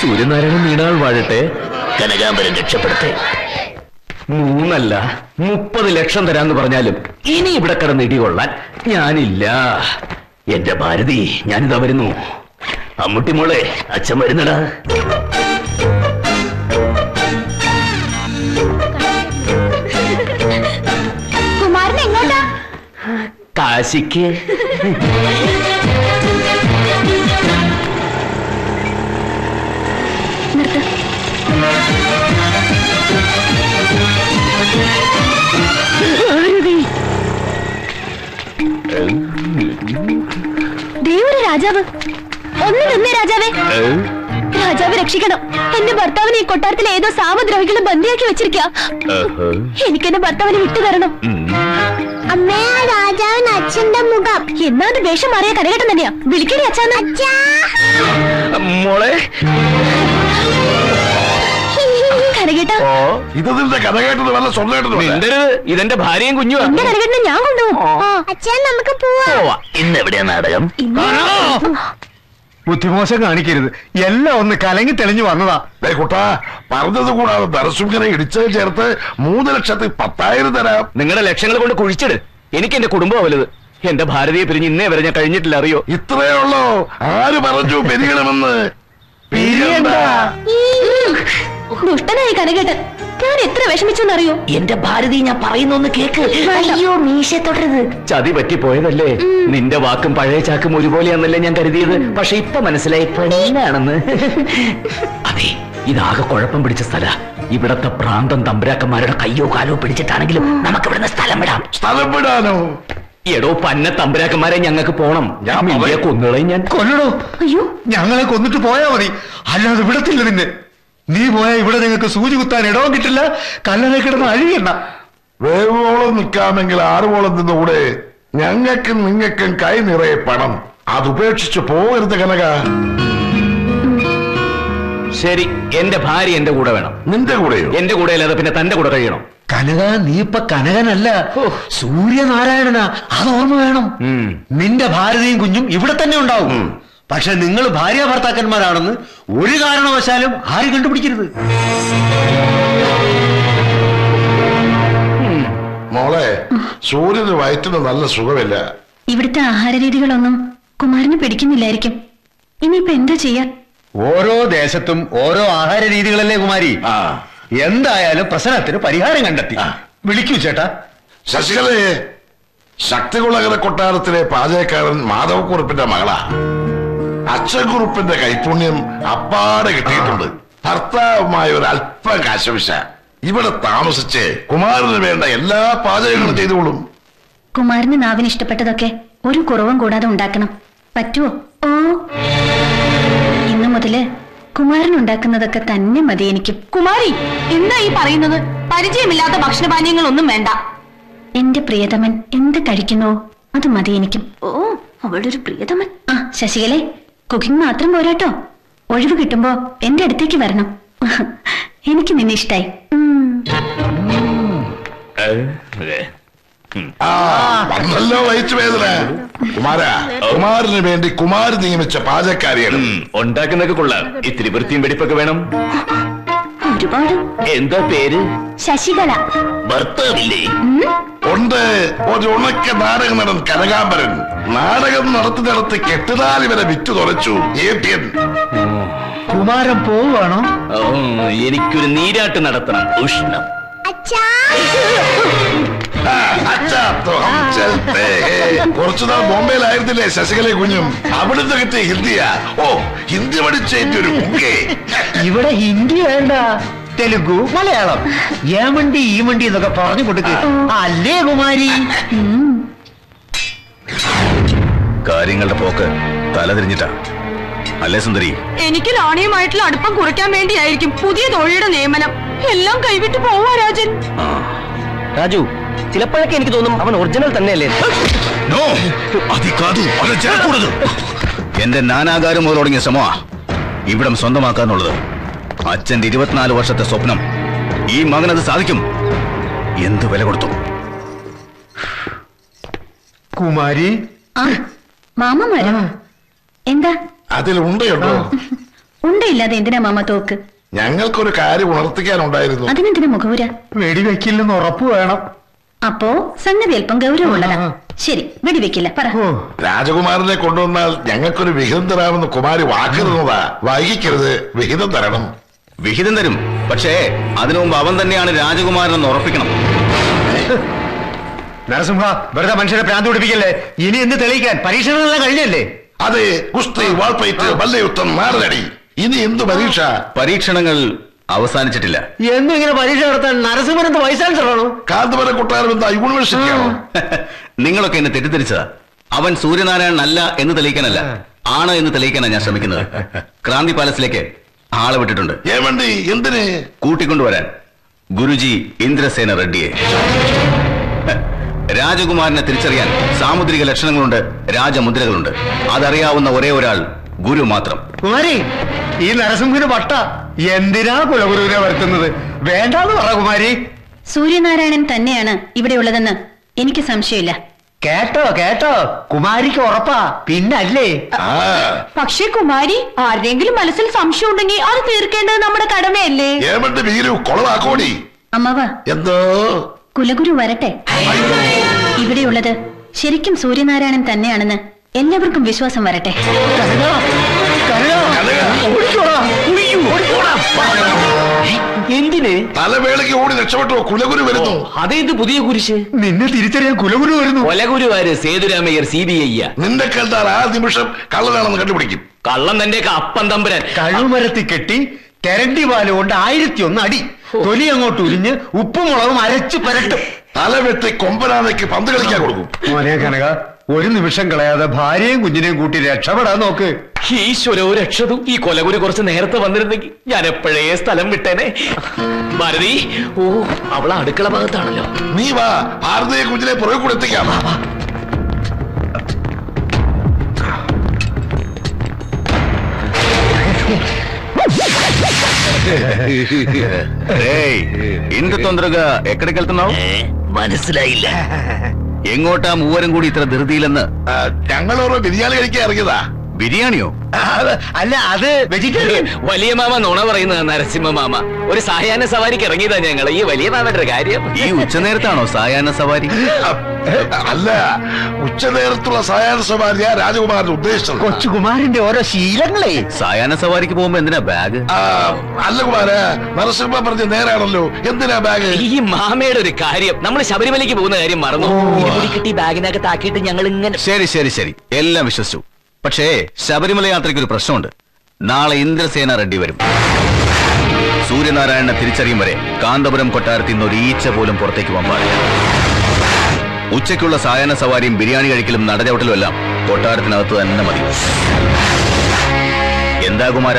[SPEAKER 5] സൂര്യനാരായണൻ വീണാൾ വാഴട്ടെ.
[SPEAKER 11] കനകാംബരം രക്ഷപ്പെടട്ടെ
[SPEAKER 4] മൂന്നല്ല മുപ്പത് ലക്ഷം തരാന്ന് പറഞ്ഞാലും ഇനി ഇവിടെ കിടന്ന് ഇടികൊള്ളാൻ ഞാനില്ല. എന്റെ ഭാരതി ഞാനിതാ വരുന്നു.
[SPEAKER 11] അമ്മുട്ടി മോളെ അച്ഛൻ വരുന്നടാ.
[SPEAKER 4] കാശിക്ക്
[SPEAKER 8] ദേവൊരു രാജാവ്. ഒന്ന് നിന്നേ രാജാവേ. രാജാവ് രക്ഷിക്കണം. എന്റെ ഭർത്താവിനെ ഈ കൊട്ടാരത്തിലെ ഏതോ സാമദ്രോഹികളും ബന്ധിയാക്കി വെച്ചിരിക്ക. എനിക്കെന്റെ ഭർത്താവിനെ വിട്ടു തരണം അമ്മേ രാജാവിന് അച്ഛന്റെ മുഖം. എന്നാ വേഷം മാറിയ കരകട്ടം തന്നെയാ. വിളിക്കണേ അച്ഛാ
[SPEAKER 4] മോളെ.
[SPEAKER 8] കരകേട്ട.
[SPEAKER 13] ഇത് നിന്റെ കഥ കേട്ടത് വല്ല സ്വന്തമായിട്ടത്
[SPEAKER 4] മിണ്ടരുത്. ഇതെന്റെ ഭാര്യയും
[SPEAKER 8] എന്റെ കരകേട്ടനെ ഞാൻ കൊണ്ടുപോകും. അച്ഛൻ നമുക്ക് പോവാ.
[SPEAKER 11] ഇന്ന് എവിടെയാ നാടകം
[SPEAKER 5] ബുദ്ധിമോശം കാണിക്കരുത്. എല്ലാം ഒന്ന് കലങ്ങി തെളിഞ്ഞു വന്നതാ.
[SPEAKER 13] ദേ കുട്ടാ പറഞ്ഞത് കൂടാതെ ധനസുഖനെ ഇടിച്ചത് ചേർത്ത് മൂന്ന് ലക്ഷത്തി പത്തായിരം തരാം.
[SPEAKER 4] നിങ്ങളുടെ ലക്ഷങ്ങൾ കൊണ്ട് കുഴിച്ചിട്. എനിക്ക് എന്റെ കുടുംബം വലുത് എന്റെ ഭാരതിയെ പിരിഞ്ഞ് ഇന്നേ വരെ ഞാൻ കഴിഞ്ഞിട്ടില്ല അറിയോ?
[SPEAKER 13] ഇത്രയേ ഉള്ളോ. ആര് പറഞ്ഞു പിരിയണമെന്ന്? പിരിയണ്ട.
[SPEAKER 8] ദുഷ്ടനായി കനകേട്ടൻ ഞാൻ എത്ര വിഷമിച്ചെന്നറിയോ?
[SPEAKER 11] എന്റെ ഭാരതി ഞാൻ പറയുന്നൊന്ന് കേക്ക്.
[SPEAKER 8] അയ്യോ മീശ തുടരുത്.
[SPEAKER 4] ചതി പറ്റിപ്പോയതല്ലേ? നിന്റെ വാക്കും പഴയ ചാക്കും ഒരുപോലെയാന്നല്ലേ ഞാൻ കരുതിയത്. പക്ഷെ ഇപ്പൊ മനസ്സിലായി പെണ്ണാണെന്ന്. അതെ ഇതാകെ കുഴപ്പം പിടിച്ച സ്ഥല. ഇവിടത്തെ പ്രാന്തം തമ്പുരാക്കന്മാരുടെ കയ്യോ കാലോ പിടിച്ചിട്ടാണെങ്കിലും നമുക്ക് ഇവിടുന്ന് സ്ഥലം വിടാം.
[SPEAKER 13] സ്ഥലം വിടാനോ
[SPEAKER 4] എടോ പന്ന തമ്പുരാക്കന്മാരെ ഞങ്ങൾക്ക് പോണം. ഞാൻ മിണ്ടിയെ കൊന്നുകളയും ഞാൻ
[SPEAKER 5] കൊല്ലടോ.
[SPEAKER 8] അയ്യോ.
[SPEAKER 5] ഞങ്ങളെ കൊന്നിട്ട് പോയാ മതി. അല്ലാതെ വിടത്തില്ല നിന്നെ. നീ പോയാ ഇവിടെ നിങ്ങൾക്ക് സൂചി കുത്താൻ ഇടവും കിട്ടില്ല കല്ലറ കിടന്ന് അഴിയണ്ട.
[SPEAKER 13] വേവോളം നിൽക്കാമെങ്കിൽ ആറുവോളം നിന്നുകൂടെ. ഞങ്ങൾക്കും നിങ്ങൾക്കും കൈ നിറയെ പണം. അതുപേക്ഷിച്ച് പോകരുത് കനക.
[SPEAKER 4] ശരി എന്റെ ഭാര്യ എന്റെ കൂടെ വേണം.
[SPEAKER 13] നിന്റെ കൂടെയോ?
[SPEAKER 4] എന്റെ കൂടെ അല്ലാതെ പിന്നെ തന്റെ കൂടെ കഴിയണം.
[SPEAKER 5] കനക നീ ഇപ്പൊ കനകനല്ല. സൂര്യനാരായണനാ. അത് ഓർമ്മ വേണം. നിന്റെ ഭാരതിയും കുഞ്ഞും ഇവിടെ തന്നെ ഉണ്ടാവും. പക്ഷെ നിങ്ങൾ ഭാര്യ ഭർത്താക്കന്മാരാണെന്ന് ഒരു കാരണവശാലും ആരും കണ്ടുപിടിക്കരുത്.
[SPEAKER 13] മോളെ സൂര്യന് വയറ്റിന് നല്ല സുഖമില്ല.
[SPEAKER 8] ഇവിടുത്തെ ആഹാര രീതികളൊന്നും കുമാരന് പിടിക്കുന്നില്ലായിരിക്കും. ഇനിയിപ്പോ എന്താ ചെയ്യാ?
[SPEAKER 5] ഓരോ ദേശത്തും ഓരോ ആഹാര രീതികളല്ലേ കുമാരി.
[SPEAKER 13] ആ.
[SPEAKER 5] എന്തായാലും പ്രശ്നത്തിന് പരിഹാരം കണ്ടെത്തി. വിളിക്കൂ ചേട്ടാ.
[SPEAKER 13] ശശികലയെ ശക്തികുളകര കൊട്ടാരത്തിലെ പാചകക്കാരൻ മാധവക്കുറിപ്പിന്റെ മകളാ. അച്ഛൻകുറുപ്പിന്റെ കൈപുണ്യം അപ്പാടെ കിട്ടിയിട്ടുണ്ട്. ഭർത്താവുമായ ഒരു അല്പം കാശവിശ ഇവിടെ താമസിച്ച് കുമാരന് വേണ്ട എല്ലാ പാചകങ്ങളും ചെയ്തുകൊള്ളും.
[SPEAKER 8] കുമാരന് നാവിന് ഇഷ്ടപ്പെട്ടതൊക്കെ ഒരു കുറവും കൂടാതെ ഉണ്ടാക്കണം. പറ്റുമോ ഓ. ഇന്നു മുതൽ കുമാരൻ ഉണ്ടാക്കുന്നതൊക്കെ തന്നെ മതി എനിക്ക്
[SPEAKER 12] കുമാരി എന്താ ഈ പറയുന്നത്? പരിചയമില്ലാത്ത ഭക്ഷണപാനീയങ്ങൾ ഒന്നും വേണ്ട.
[SPEAKER 8] എന്റെ പ്രിയതമൻ എന്ത് കഴിക്കുന്നു അത് മതി എനിക്കും ഓ അവളൊരു ഒരു പ്രിയതമൻ. ആ ശശികലെ കുക്കിംഗ് മാത്രം പോരാട്ടോ. ഒഴിവ് കിട്ടുമ്പോ എന്റെ അടുത്തേക്ക് വരണം. എനിക്ക് നിന്നെ ഇഷ്ടായി.
[SPEAKER 13] വന്നല്ലോ കുമാര കുമാരന് വേണ്ടി കുമാരൻ നിയമിച്ച പാചകക്കാരിയാണ്.
[SPEAKER 4] ഉണ്ടാക്കുന്നൊക്കെ കൊള്ളാം. ഇത്തിരി വൃത്തിയും വെടിപ്പൊക്കെ വേണം.
[SPEAKER 8] ഒരുപാട്.
[SPEAKER 4] എന്താ പേര്?
[SPEAKER 8] ശശികല.
[SPEAKER 11] ഭർത്താവില്ലേ?
[SPEAKER 13] ഉണ്ട്. ഒരു ഉണക്ക നാടക നടൻ കനകാംബരൻ. നാടകം നടത്തി നടത്തി കെട്ടുതാലി വരെ വിറ്റു തുറച്ചു ഏട്യൻ
[SPEAKER 5] കുമാരൻ
[SPEAKER 4] പോവാണോ എനിക്കൊരു നീരാട്ട് നടത്തണം. ഉഷ്ണം.
[SPEAKER 13] കുറച്ചുനാൾ ബോംബെയിലായിരുന്നില്ലേ ശശികല കുഞ്ഞും? അവിടുത്തെ കിട്ടിയ ഹിന്ദിയാ. ഓ ഹിന്ദി പഠിച്ചതിന്റെ ഒരു
[SPEAKER 5] ഇവിടെ ഹിന്ദി വേണ്ട. തെലുഗു മലയാളം. ഏമണ്ടി ഈ മണ്ടി എന്നൊക്കെ പറഞ്ഞു കൊടുക്ക. അല്ലേ കുമാരി?
[SPEAKER 14] കാര്യങ്ങളുടെ പോക്ക് തലതിരിഞ്ഞിട്ടാ. അല്ലേ സുന്ദരി?
[SPEAKER 12] എനിക്ക് റാണിയുമായിട്ടുള്ള അടുപ്പം കുറയ്ക്കാൻ വേണ്ടിയായിരിക്കും പുതിയ തൊഴിയുടെ നിയമനം. എല്ലാം കൈവിട്ട് പോവാ രാജൻ.
[SPEAKER 10] രാജു ചിലപ്പോഴൊക്കെ എനിക്ക് തോന്നും അവൻ ഒറിജിനൽ തന്നെയല്ലേ?
[SPEAKER 14] എന്റെ നാനാകാരം മുതൽ തുടങ്ങിയ ശ്രമമാ ഇവിടം സ്വന്തമാക്കാന്നുള്ളത് അച്ഛന്റെ ഇരുപത്തിനാല് വർഷത്തെ സ്വപ്നം ഈ മകനത് സാധിക്കും. എന്ത് വില കൊടുത്തു?
[SPEAKER 5] കുമാരി?
[SPEAKER 8] എന്താ?
[SPEAKER 13] അതിൽ ഉണ്ടയുണ്ടോ?
[SPEAKER 8] ഉണ്ടയില്ലാതെ എന്തിനാ മാമ തോക്ക്?
[SPEAKER 13] ഞങ്ങൾക്കൊരു കാര്യം ഉണർത്തിക്കാനുണ്ടായിരുന്നു.
[SPEAKER 8] അതിനെന്തിനാ മുഖപുര?
[SPEAKER 5] വെടിവെക്കില്ലെന്ന് ഉറപ്പ് വേണം.
[SPEAKER 8] അപ്പോ സംഗതി അല്പം ഗൗരവമുള്ളതാ. ശരി വെടിവെക്കില്ല പറ.
[SPEAKER 13] രാജകുമാരനെ കൊണ്ടുവന്നാൽ ഞങ്ങൾക്കൊരു വിഹിതം തരാമെന്ന് കുമാരി വാക്കിരുന്നതാ വൈകിക്കരുത് വിഹിതം തരണം.
[SPEAKER 14] വിഹിതം തരും. പക്ഷേ അതിനു മുമ്പ് അവൻ തന്നെയാണ് രാജകുമാരനെന്ന് ഉറപ്പിക്കണം.
[SPEAKER 5] നരസിംഹ വെറുതെ മനുഷ്യരെ പ്രാന്ത് പിടിപ്പിക്കല്ലേ? ഇനി എന്ത് തെളിയിക്കാൻ? പരീക്ഷണങ്ങളെല്ലാം കഴിഞ്ഞല്ലേ?
[SPEAKER 13] അതെ കുസ്തി വാൾപ്പയറ്റ് മല്ലയുദ്ധം മാറുതടി ഇനി എന്ത് പരീക്ഷ?
[SPEAKER 14] പരീക്ഷണങ്ങൾ അവസാനിച്ചിട്ടില്ല.
[SPEAKER 5] എന്നും ഇങ്ങനെ പരീക്ഷ നടത്താൻ നരസിംഹനത്ത് വൈസ് ചാൻസലറാണോ
[SPEAKER 13] കാന്തപുര കൊട്ടാരം എന്താ യൂണിവേഴ്സിറ്റിയാണോ
[SPEAKER 14] നിങ്ങളൊക്കെ എന്നെ തെറ്റിദ്ധരിച്ചതാ. അവൻ സൂര്യനാരായണൻ അല്ല എന്ന് തെളിയിക്കാനല്ല. ആണ് എന്ന് തെളിയിക്കാനാണ് ഞാൻ ശ്രമിക്കുന്നത്. ക്രാന്തി പാലസിലേക്ക് ആളെ വിട്ടിട്ടുണ്ട്.
[SPEAKER 13] ഏവണ്ടി എന്തിന്?
[SPEAKER 14] കൂട്ടിക്കൊണ്ടുവരാൻ ഗുരുജി ഇന്ദ്രസേന റെഡ്ഡിയെ. രാജകുമാരനെ തിരിച്ചറിയാൻ സാമുദ്രിക ലക്ഷണങ്ങളുണ്ട് രാജമുദ്രകളുണ്ട്. അതറിയാവുന്ന ഒരേ ഒരാൾ ഗുരു മാത്രം.
[SPEAKER 5] കുമാരി ഈ നരസിംഹന് വട്ട എന്തിനാ കുലഗുരുവിനെ വരുത്തുന്നത്? വേണ്ടാന്ന് പറ കുമാരി.
[SPEAKER 8] സൂര്യനാരായണൻ തന്നെയാണ് ഇവിടെ ഉള്ളതെന്ന് എനിക്ക് സംശയമില്ല.
[SPEAKER 5] കേട്ടോ കേട്ടോ. കുമാരിക്ക് ഉറപ്പാ. പിന്നല്ലേ?
[SPEAKER 13] ആ.
[SPEAKER 12] പക്ഷേ കുമാരി ആരുടെങ്കിലും മനസ്സിൽ സംശയം ഉണ്ടെങ്കിൽ അത് തീർക്കേണ്ടത് നമ്മുടെ കടമയല്ലേ?
[SPEAKER 13] ഏവണ്ടി വീരു കൊളവാക്കോടി
[SPEAKER 8] അമ്മാവ.
[SPEAKER 13] എന്തോ?
[SPEAKER 8] കുലഗുരു വരട്ടെ. ഇവിടെയുള്ളത് ശരിക്കും സൂര്യനാരായണൻ തന്നെയാണെന്ന് എല്ലാവർക്കും വിശ്വാസം വരട്ടെ.
[SPEAKER 1] എന്തിന്?
[SPEAKER 13] തലവേളയ്ക്ക് ഓടി രക്ഷപ്പെട്ടോ കുലഗുരു വരുന്നു?
[SPEAKER 4] അതേത് പുതിയ കുരിശ്?
[SPEAKER 5] നിന്നെ തിരിച്ചറിയാൻ കുലഗുരു വരുന്നു.
[SPEAKER 4] കൊലഗുരുവാര് സേതുരാമയ്യർ സി ബി ഐ
[SPEAKER 13] നിന്റെ കണ്ടാൽ ആ നിമിഷം കള്ളനാണെന്ന് കണ്ടുപിടിക്കും.
[SPEAKER 4] കള്ളം തന്റെ അപ്പൻ തമ്പുരാൻ.
[SPEAKER 5] കഴിവുമരത്തിൽ കെട്ടി തെരണ്ടി വാലുകൊണ്ട് ആയിരത്തി ഒന്ന് അടി. തൊലി അങ്ങോട്ട് ഉരിഞ്ഞ് ഉപ്പും മുളകും അരച്ച് പരട്ടും.
[SPEAKER 13] തലവെട്ടി കൊമ്പനാഥയ്ക്ക് പന്ത് കളിക്കാൻ കൊടുക്കും.
[SPEAKER 5] മോനെ കനക ഒരു നിമിഷം കളയാതെ ഭാര്യയും കുഞ്ഞിനെയും കൂട്ടി രക്ഷപ്പെടാൻ നോക്ക്.
[SPEAKER 4] ഈശ്വരോ രക്ഷതും. ഈ കൊലകുരു കുറച്ച് നേരത്തെ വന്നിരുന്നെങ്കിൽ ഞാൻ എപ്പോഴേ സ്ഥലം വിട്ടേനെ. ഭാരതി ഓ അവളെ അടുക്കള ഭാഗത്താണല്ലോ.
[SPEAKER 13] നീ വാ ഭാരതീയ കുഞ്ഞിനെ പുറകെ കൂടെ എത്തിക്കാം.
[SPEAKER 14] ఇంత తొందరగా ఎక్కడికి వెళ్తున్నావు
[SPEAKER 11] മനസ്സിലായില്ല
[SPEAKER 14] എങ്ങോട്ടാ മൂവരും കൂടി ഇത്ര ധൃതിയിലെന്ന്
[SPEAKER 13] ആ, ഞങ്ങൾ ഓരോ ബിരിയാണി കഴിക്കാൻ ഇറങ്ങിയതാ
[SPEAKER 14] ബിരിയാണിയോ?
[SPEAKER 5] അല്ല അത് വെജിറ്റേറിയൻ
[SPEAKER 4] വലിയ മാമ നുണ പറയുന്നത് നരസിംഹ മാമ. ഒരു സായാഹ്ന സവാരിക്ക് ഇറങ്ങിയതാ ഞങ്ങൾ ഈ വലിയ മാമന്റെ കാര്യം.
[SPEAKER 14] ഈ ഉച്ചനേരത്താണോ സായാഹ്ന സവാരി?
[SPEAKER 13] അല്ല ഉച്ചനേരത്തുള്ള സായാഹ്ന സവാരിയാ രാജകുമാരൻ ഉദ്ദേശിച്ചത്.
[SPEAKER 5] കൊച്ചുകുമാരന്റെ ഓരോ ശീലങ്ങളെ.
[SPEAKER 14] സായാഹ്ന സവാരിക്ക് പോകുമ്പോ എന്തിനാ ബാഗ്?
[SPEAKER 13] ആ, അല്ല കുമാര നരസിംഹ പറഞ്ഞ നേരാണല്ലോ. എന്തിനാ ബാഗ്?
[SPEAKER 4] ഈ മാമയുടെ ഒരു കാര്യം. നമ്മൾ ശബരിമലയ്ക്ക് പോകുന്ന കാര്യം മറന്നു. കിട്ടി ബാഗിനകത്താക്കിയിട്ട് ഞങ്ങൾ ഇങ്ങനെ
[SPEAKER 14] ശരി ശരി ശരി. എല്ലാം വിശ്വസിച്ചു. പക്ഷേ ശബരിമല യാത്രയ്ക്ക് ഒരു പ്രശ്നമുണ്ട്. നാളെ ഇന്ദ്രസേന റെഡ്ഡി വരും. സൂര്യനാരായണനെ തിരിച്ചറിയും വരെ കാന്തപുരം കൊട്ടാരത്തിൽ നിന്ന് ഒരു ഈച്ച പോലും പുറത്തേക്ക് പോകാൻ പാടില്ല. ഉച്ചയ്ക്കുള്ള സായന സവാരിയും ബിരിയാണി കഴിക്കലും നടചവിട്ടലും എല്ലാം കൊട്ടാരത്തിനകത്ത് തന്നെ മതി. എന്താ കുമാര?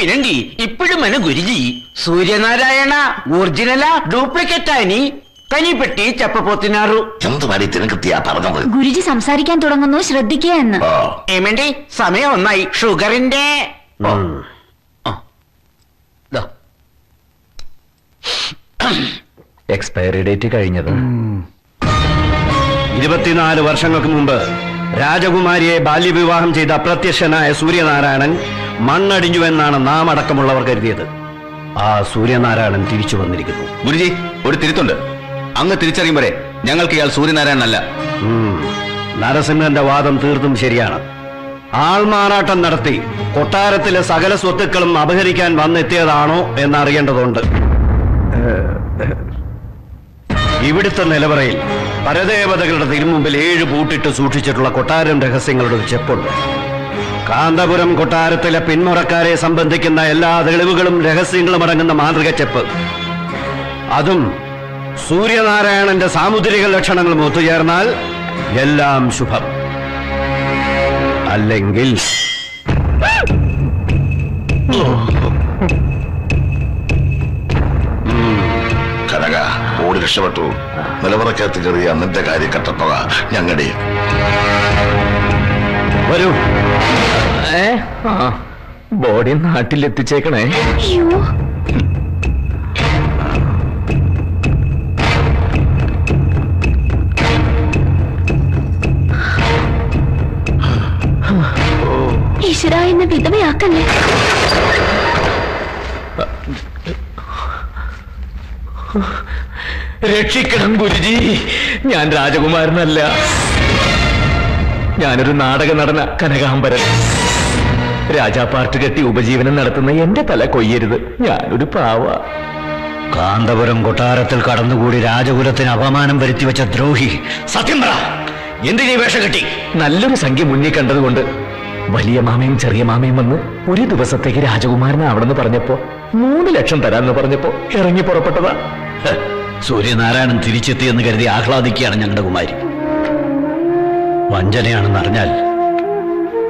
[SPEAKER 1] వినండి ఇప్పుడు మన గురిజీ సూర్యనారాయణ ఒరిజినలా డూప్లికేట్ అని కనిపెట్టి చెప్పబోతున్నారు
[SPEAKER 13] എന്ത് മടി തിനകത്തിയാ പറഞ്ഞത്
[SPEAKER 3] ഗുരുജി സംസാരിക്കാൻ തുടങ്ങുന്നു ശ്രദ്ധിക്കുക എന്ന്
[SPEAKER 13] ഓ
[SPEAKER 1] ఏమండి సమయం ఉన్నాయి షుగరిండే
[SPEAKER 4] എക്സ്പയറി ഡേറ്റ് കഴിഞ്ഞത്
[SPEAKER 6] ഇരുപത്തിനാല് വർഷങ്ങൾക്ക് മുമ്പ് രാജകുമാരിയെ ബാല്യവിവാഹം ചെയ്ത അപ്രത്യക്ഷനായ സൂര്യനാരായണൻ മണ്ണടിഞ്ഞുവെന്നാണ് നാം അടക്കമുള്ളവർ കരുതിയത്. ആ സൂര്യനാരായണൻ തിരിച്ചു വന്നിരിക്കുന്നു.
[SPEAKER 14] ഗുരുജി ഒരു തിരുത്തുണ്ട്. അങ്ങ് തിരിച്ചറിയും വരെ ഞങ്ങൾക്ക് ഇയാൾ സൂര്യനാരായണനല്ല
[SPEAKER 6] അല്ല. നരസിംഹന്റെ വാദം തീർത്തും ശരിയാണ്. ആൾമാറാട്ടം നടത്തി കൊട്ടാരത്തിലെ സകല സ്വത്തുക്കളും അപഹരിക്കാൻ വന്നെത്തിയതാണോ എന്നറിയേണ്ടതുണ്ട്. ഇവിടുത്തെ നിലവറയിൽ പരദേവതകളുടെ തിരുമുമ്പിൽ ഏഴ് പൂട്ടിട്ട് സൂക്ഷിച്ചിട്ടുള്ള കൊട്ടാരം രഹസ്യങ്ങളുടെ ഒരു ചെപ്പുണ്ട്. കാന്തപുരം കൊട്ടാരത്തിലെ പിന്മുറക്കാരെ സംബന്ധിക്കുന്ന എല്ലാ തെളിവുകളും രഹസ്യങ്ങളും അടങ്ങുന്ന മാതൃക ചെപ്പ്. അതും സൂര്യനാരായണന്റെ സാമുദ്രിക ലക്ഷണങ്ങളും ഒത്തുചേർന്നാൽ എല്ലാം ശുഭം. അല്ലെങ്കിൽ
[SPEAKER 13] കനക ഓടി രക്ഷപ്പെട്ടു. നിലവറക്കകത്ത് കയറിയ നിന്റെ കാര്യം കട്ടപ്പക ഞങ്ങളുടെ
[SPEAKER 6] വരൂ.
[SPEAKER 4] ഏ? ആ ബോഡി നാട്ടിലെത്തിച്ചേക്കണേ.
[SPEAKER 3] അയ്യോ. ഈശ്വര എന്നെ വിധവയാക്കല്ലേ?
[SPEAKER 4] രക്ഷിക്കണം ഗുരുജി. ഞാൻ രാജകുമാരനല്ല. ഞാനൊരു നാടക നടന കനകാംബരൻ. രാജാ പാർട്ട് കെട്ടി ഉപജീവനം നടത്തുന്ന എന്റെ തല കൊയ്യരുത്. ഞാനൊരു പാവ.
[SPEAKER 6] കാന്തപുരം കൊട്ടാരത്തിൽ കടന്നുകൂടി രാജകുലത്തിന് അപമാനം വരുത്തി വെച്ച ദ്രോഹി സത്യം പറ എന്തിനീ വേഷം കെട്ടി?
[SPEAKER 4] നല്ലൊരു സംഖ്യ മുന്നിൽ കണ്ടതുകൊണ്ട് വലിയ മാമയും ചെറിയ മാമയും വന്ന് ഒരു ദിവസത്തേക്ക് രാജകുമാരനെ അവിടെന്ന് പറഞ്ഞപ്പോ മൂന്ന് ലക്ഷം തരാന്ന് പറഞ്ഞപ്പോ ഇറങ്ങി പുറപ്പെട്ടതാ.
[SPEAKER 6] സൂര്യനാരായണൻ തിരിച്ചെത്തിയെന്ന് കരുതി ആഹ്ലാദിക്കുകയാണ് ഞങ്ങളുടെ കുമാരി. വഞ്ചനയാണെന്ന് അറിഞ്ഞാൽ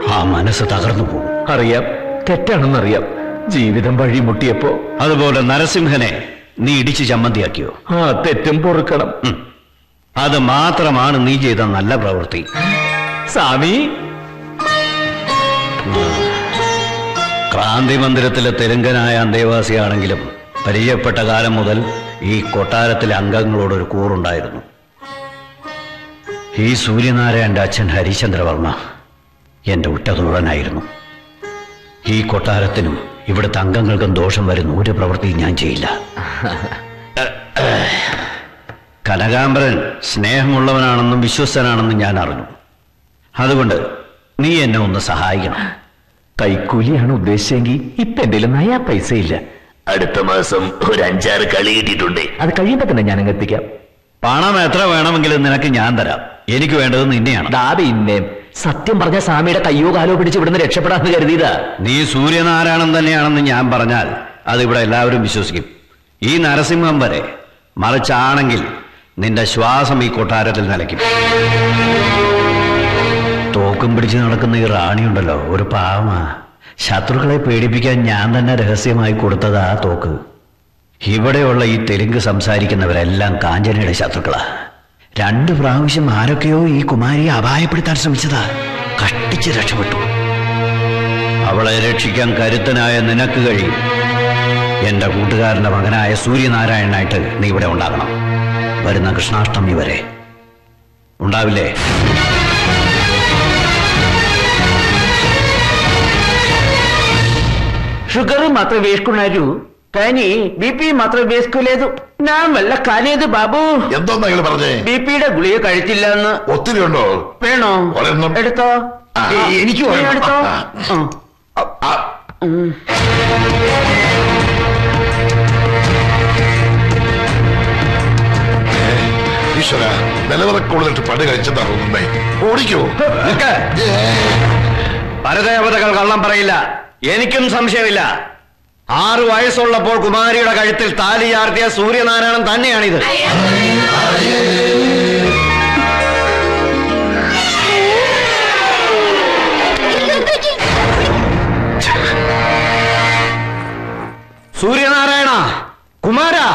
[SPEAKER 6] ആ മനസ്സ് തകർന്നു പോകും.
[SPEAKER 4] അറിയാം. തെറ്റാണെന്നറിയാം. ജീവിതം വഴിമുട്ടിയപ്പോ.
[SPEAKER 6] അതുപോലെ നരസിംഹനെ നീ ഇടിച്ച് ചമ്മന്തിയാക്കിയോ?
[SPEAKER 4] ആ തെറ്റും പൊറുക്കണം.
[SPEAKER 6] അത് മാത്രമാണ് നീ ചെയ്ത നല്ല പ്രവൃത്തി.
[SPEAKER 4] സ്വാമി.
[SPEAKER 6] ക്രാന്തി മന്ദിരത്തിലെ തെലുങ്കനായ അന്തേവാസിയാണെങ്കിലും പരിചയപ്പെട്ട കാലം മുതൽ ഈ കൊട്ടാരത്തിലെ അംഗങ്ങളോടൊരു കൂറുണ്ടായിരുന്നു. ഈ സൂര്യനാരായണന്റെ അച്ഛൻ ഹരിചന്ദ്രവർമ്മ എന്റെ ഉറ്റതുള്ളനായിരുന്നു ഈ കൊട്ടാരത്തിനും ഇവിടുത്തെ അംഗങ്ങൾക്കും ദോഷം വരുന്ന ഒരു പ്രവൃത്തിയും ഞാൻ ചെയ്യില്ല. കനകാംബരൻ സ്നേഹമുള്ളവനാണെന്നും വിശ്വസ്തനാണെന്നും ഞാൻ അറിഞ്ഞു. അതുകൊണ്ട് നീ എന്നെ ഒന്ന് സഹായിക്കണം.
[SPEAKER 4] കൈക്കൂലിയാണ് ഉദ്ദേശിച്ചെങ്കിൽ ഇപ്പൊ എന്റെ നയാ പൈസയില്ല.
[SPEAKER 11] അടുത്ത മാസം ഒരു അഞ്ചാറ് കളി കിട്ടിയിട്ടുണ്ട്.
[SPEAKER 4] അത് കഴിയുമ്പോ തന്നെ ഞാൻ അങ്ങ് എത്തിക്കാം.
[SPEAKER 6] പണം എത്ര വേണമെങ്കിലും നിനക്ക് ഞാൻ തരാം. എനിക്ക് വേണ്ടത് നിന്നെയാണ്.
[SPEAKER 4] ദാ പിന്നെ സത്യം പറഞ്ഞ സ്വാമിയുടെ കയ്യോ കാലോ പിടിച്ച് ഇവിടുന്ന് രക്ഷപ്പെടാന്ന് കരുതിയതാ.
[SPEAKER 6] നീ സൂര്യനാരായണൻ തന്നെയാണെന്ന് ഞാൻ പറഞ്ഞാൽ അതിവിടെ എല്ലാവരും വിശ്വസിക്കും. ഈ നരസിംഹം വരെ മറിച്ചാണെങ്കിൽ നിന്റെ ശ്വാസം ഈ കൊട്ടാരത്തിൽ നിലയ്ക്കും തോക്കും പിടിച്ച് നടക്കുന്ന ഈ റാണിയുണ്ടല്ലോ ഒരു പാവമാ. ശത്രുക്കളെ പേടിപ്പിക്കാൻ ഞാൻ തന്നെ രഹസ്യമായി കൊടുത്തതാ തോക്ക്. ഇവിടെയുള്ള ഈ തെലുങ്ക് സംസാരിക്കുന്നവരെല്ലാം കാഞ്ചനയുടെ ശത്രുക്കളാ. രണ്ട് പ്രാവശ്യം ആരൊക്കെയോ ഈ കുമാരിയെ അപായപ്പെടുത്താൻ ശ്രമിച്ചതാ. കഷ്ടിച്ച് രക്ഷപ്പെട്ടു. അവളെ രക്ഷിക്കാൻ കരുത്തനായ നിനക്ക് കഴിയും. എന്റെ കൂട്ടുകാരന്റെ മകനായ സൂര്യനാരായണനായിട്ട് നീ ഇവിടെ ഉണ്ടാകണം. വരുന്ന കൃഷ്ണാഷ്ടമി വരെ. ഉണ്ടാവില്ലേ?
[SPEAKER 1] ഷുഗർ മാത്രം വേഷ്കുണാരു కానీ బీపీ మాత్రం వేసుకోలేదు నా వల్ల కాలేదు బాబు
[SPEAKER 13] എന്തോന്നാ നിങ്ങൾ പറഞ്ഞേ
[SPEAKER 1] ബിപിയുടെ ഗുളിക കഴിച്ചില്ല എന്ന്
[SPEAKER 13] ഒത്തിരി ഉണ്ടോ
[SPEAKER 1] വേണോ
[SPEAKER 13] ഒരെണ്ണം.
[SPEAKER 1] എടുത്തോ
[SPEAKER 13] ആ,
[SPEAKER 1] ആ,
[SPEAKER 13] എനിക്ക്
[SPEAKER 1] നീ
[SPEAKER 13] ഒരെണ്ണം.
[SPEAKER 1] എടുത്തോ
[SPEAKER 13] ആ,
[SPEAKER 1] ആ.
[SPEAKER 13] ആ, ഈശ്വര നിലവിറക്കുള്ളിട്ട് പണി കഴിച്ചെന്നാ തോന്നുന്നേ ഓടിക്കോ
[SPEAKER 6] നിൽക്ക്. പരദേവതകൾ കള്ളം പറയില്ല എനിക്കും സംശയമില്ല
[SPEAKER 9] ആറു വയസ്സുള്ളപ്പോൾ കുമാരിയുടെ കഴുത്തിൽ താലി ചാർത്തിയ സൂര്യനാരായണൻ തന്നെയാണിത്. സൂര്യനാരായണ കുമാരാ.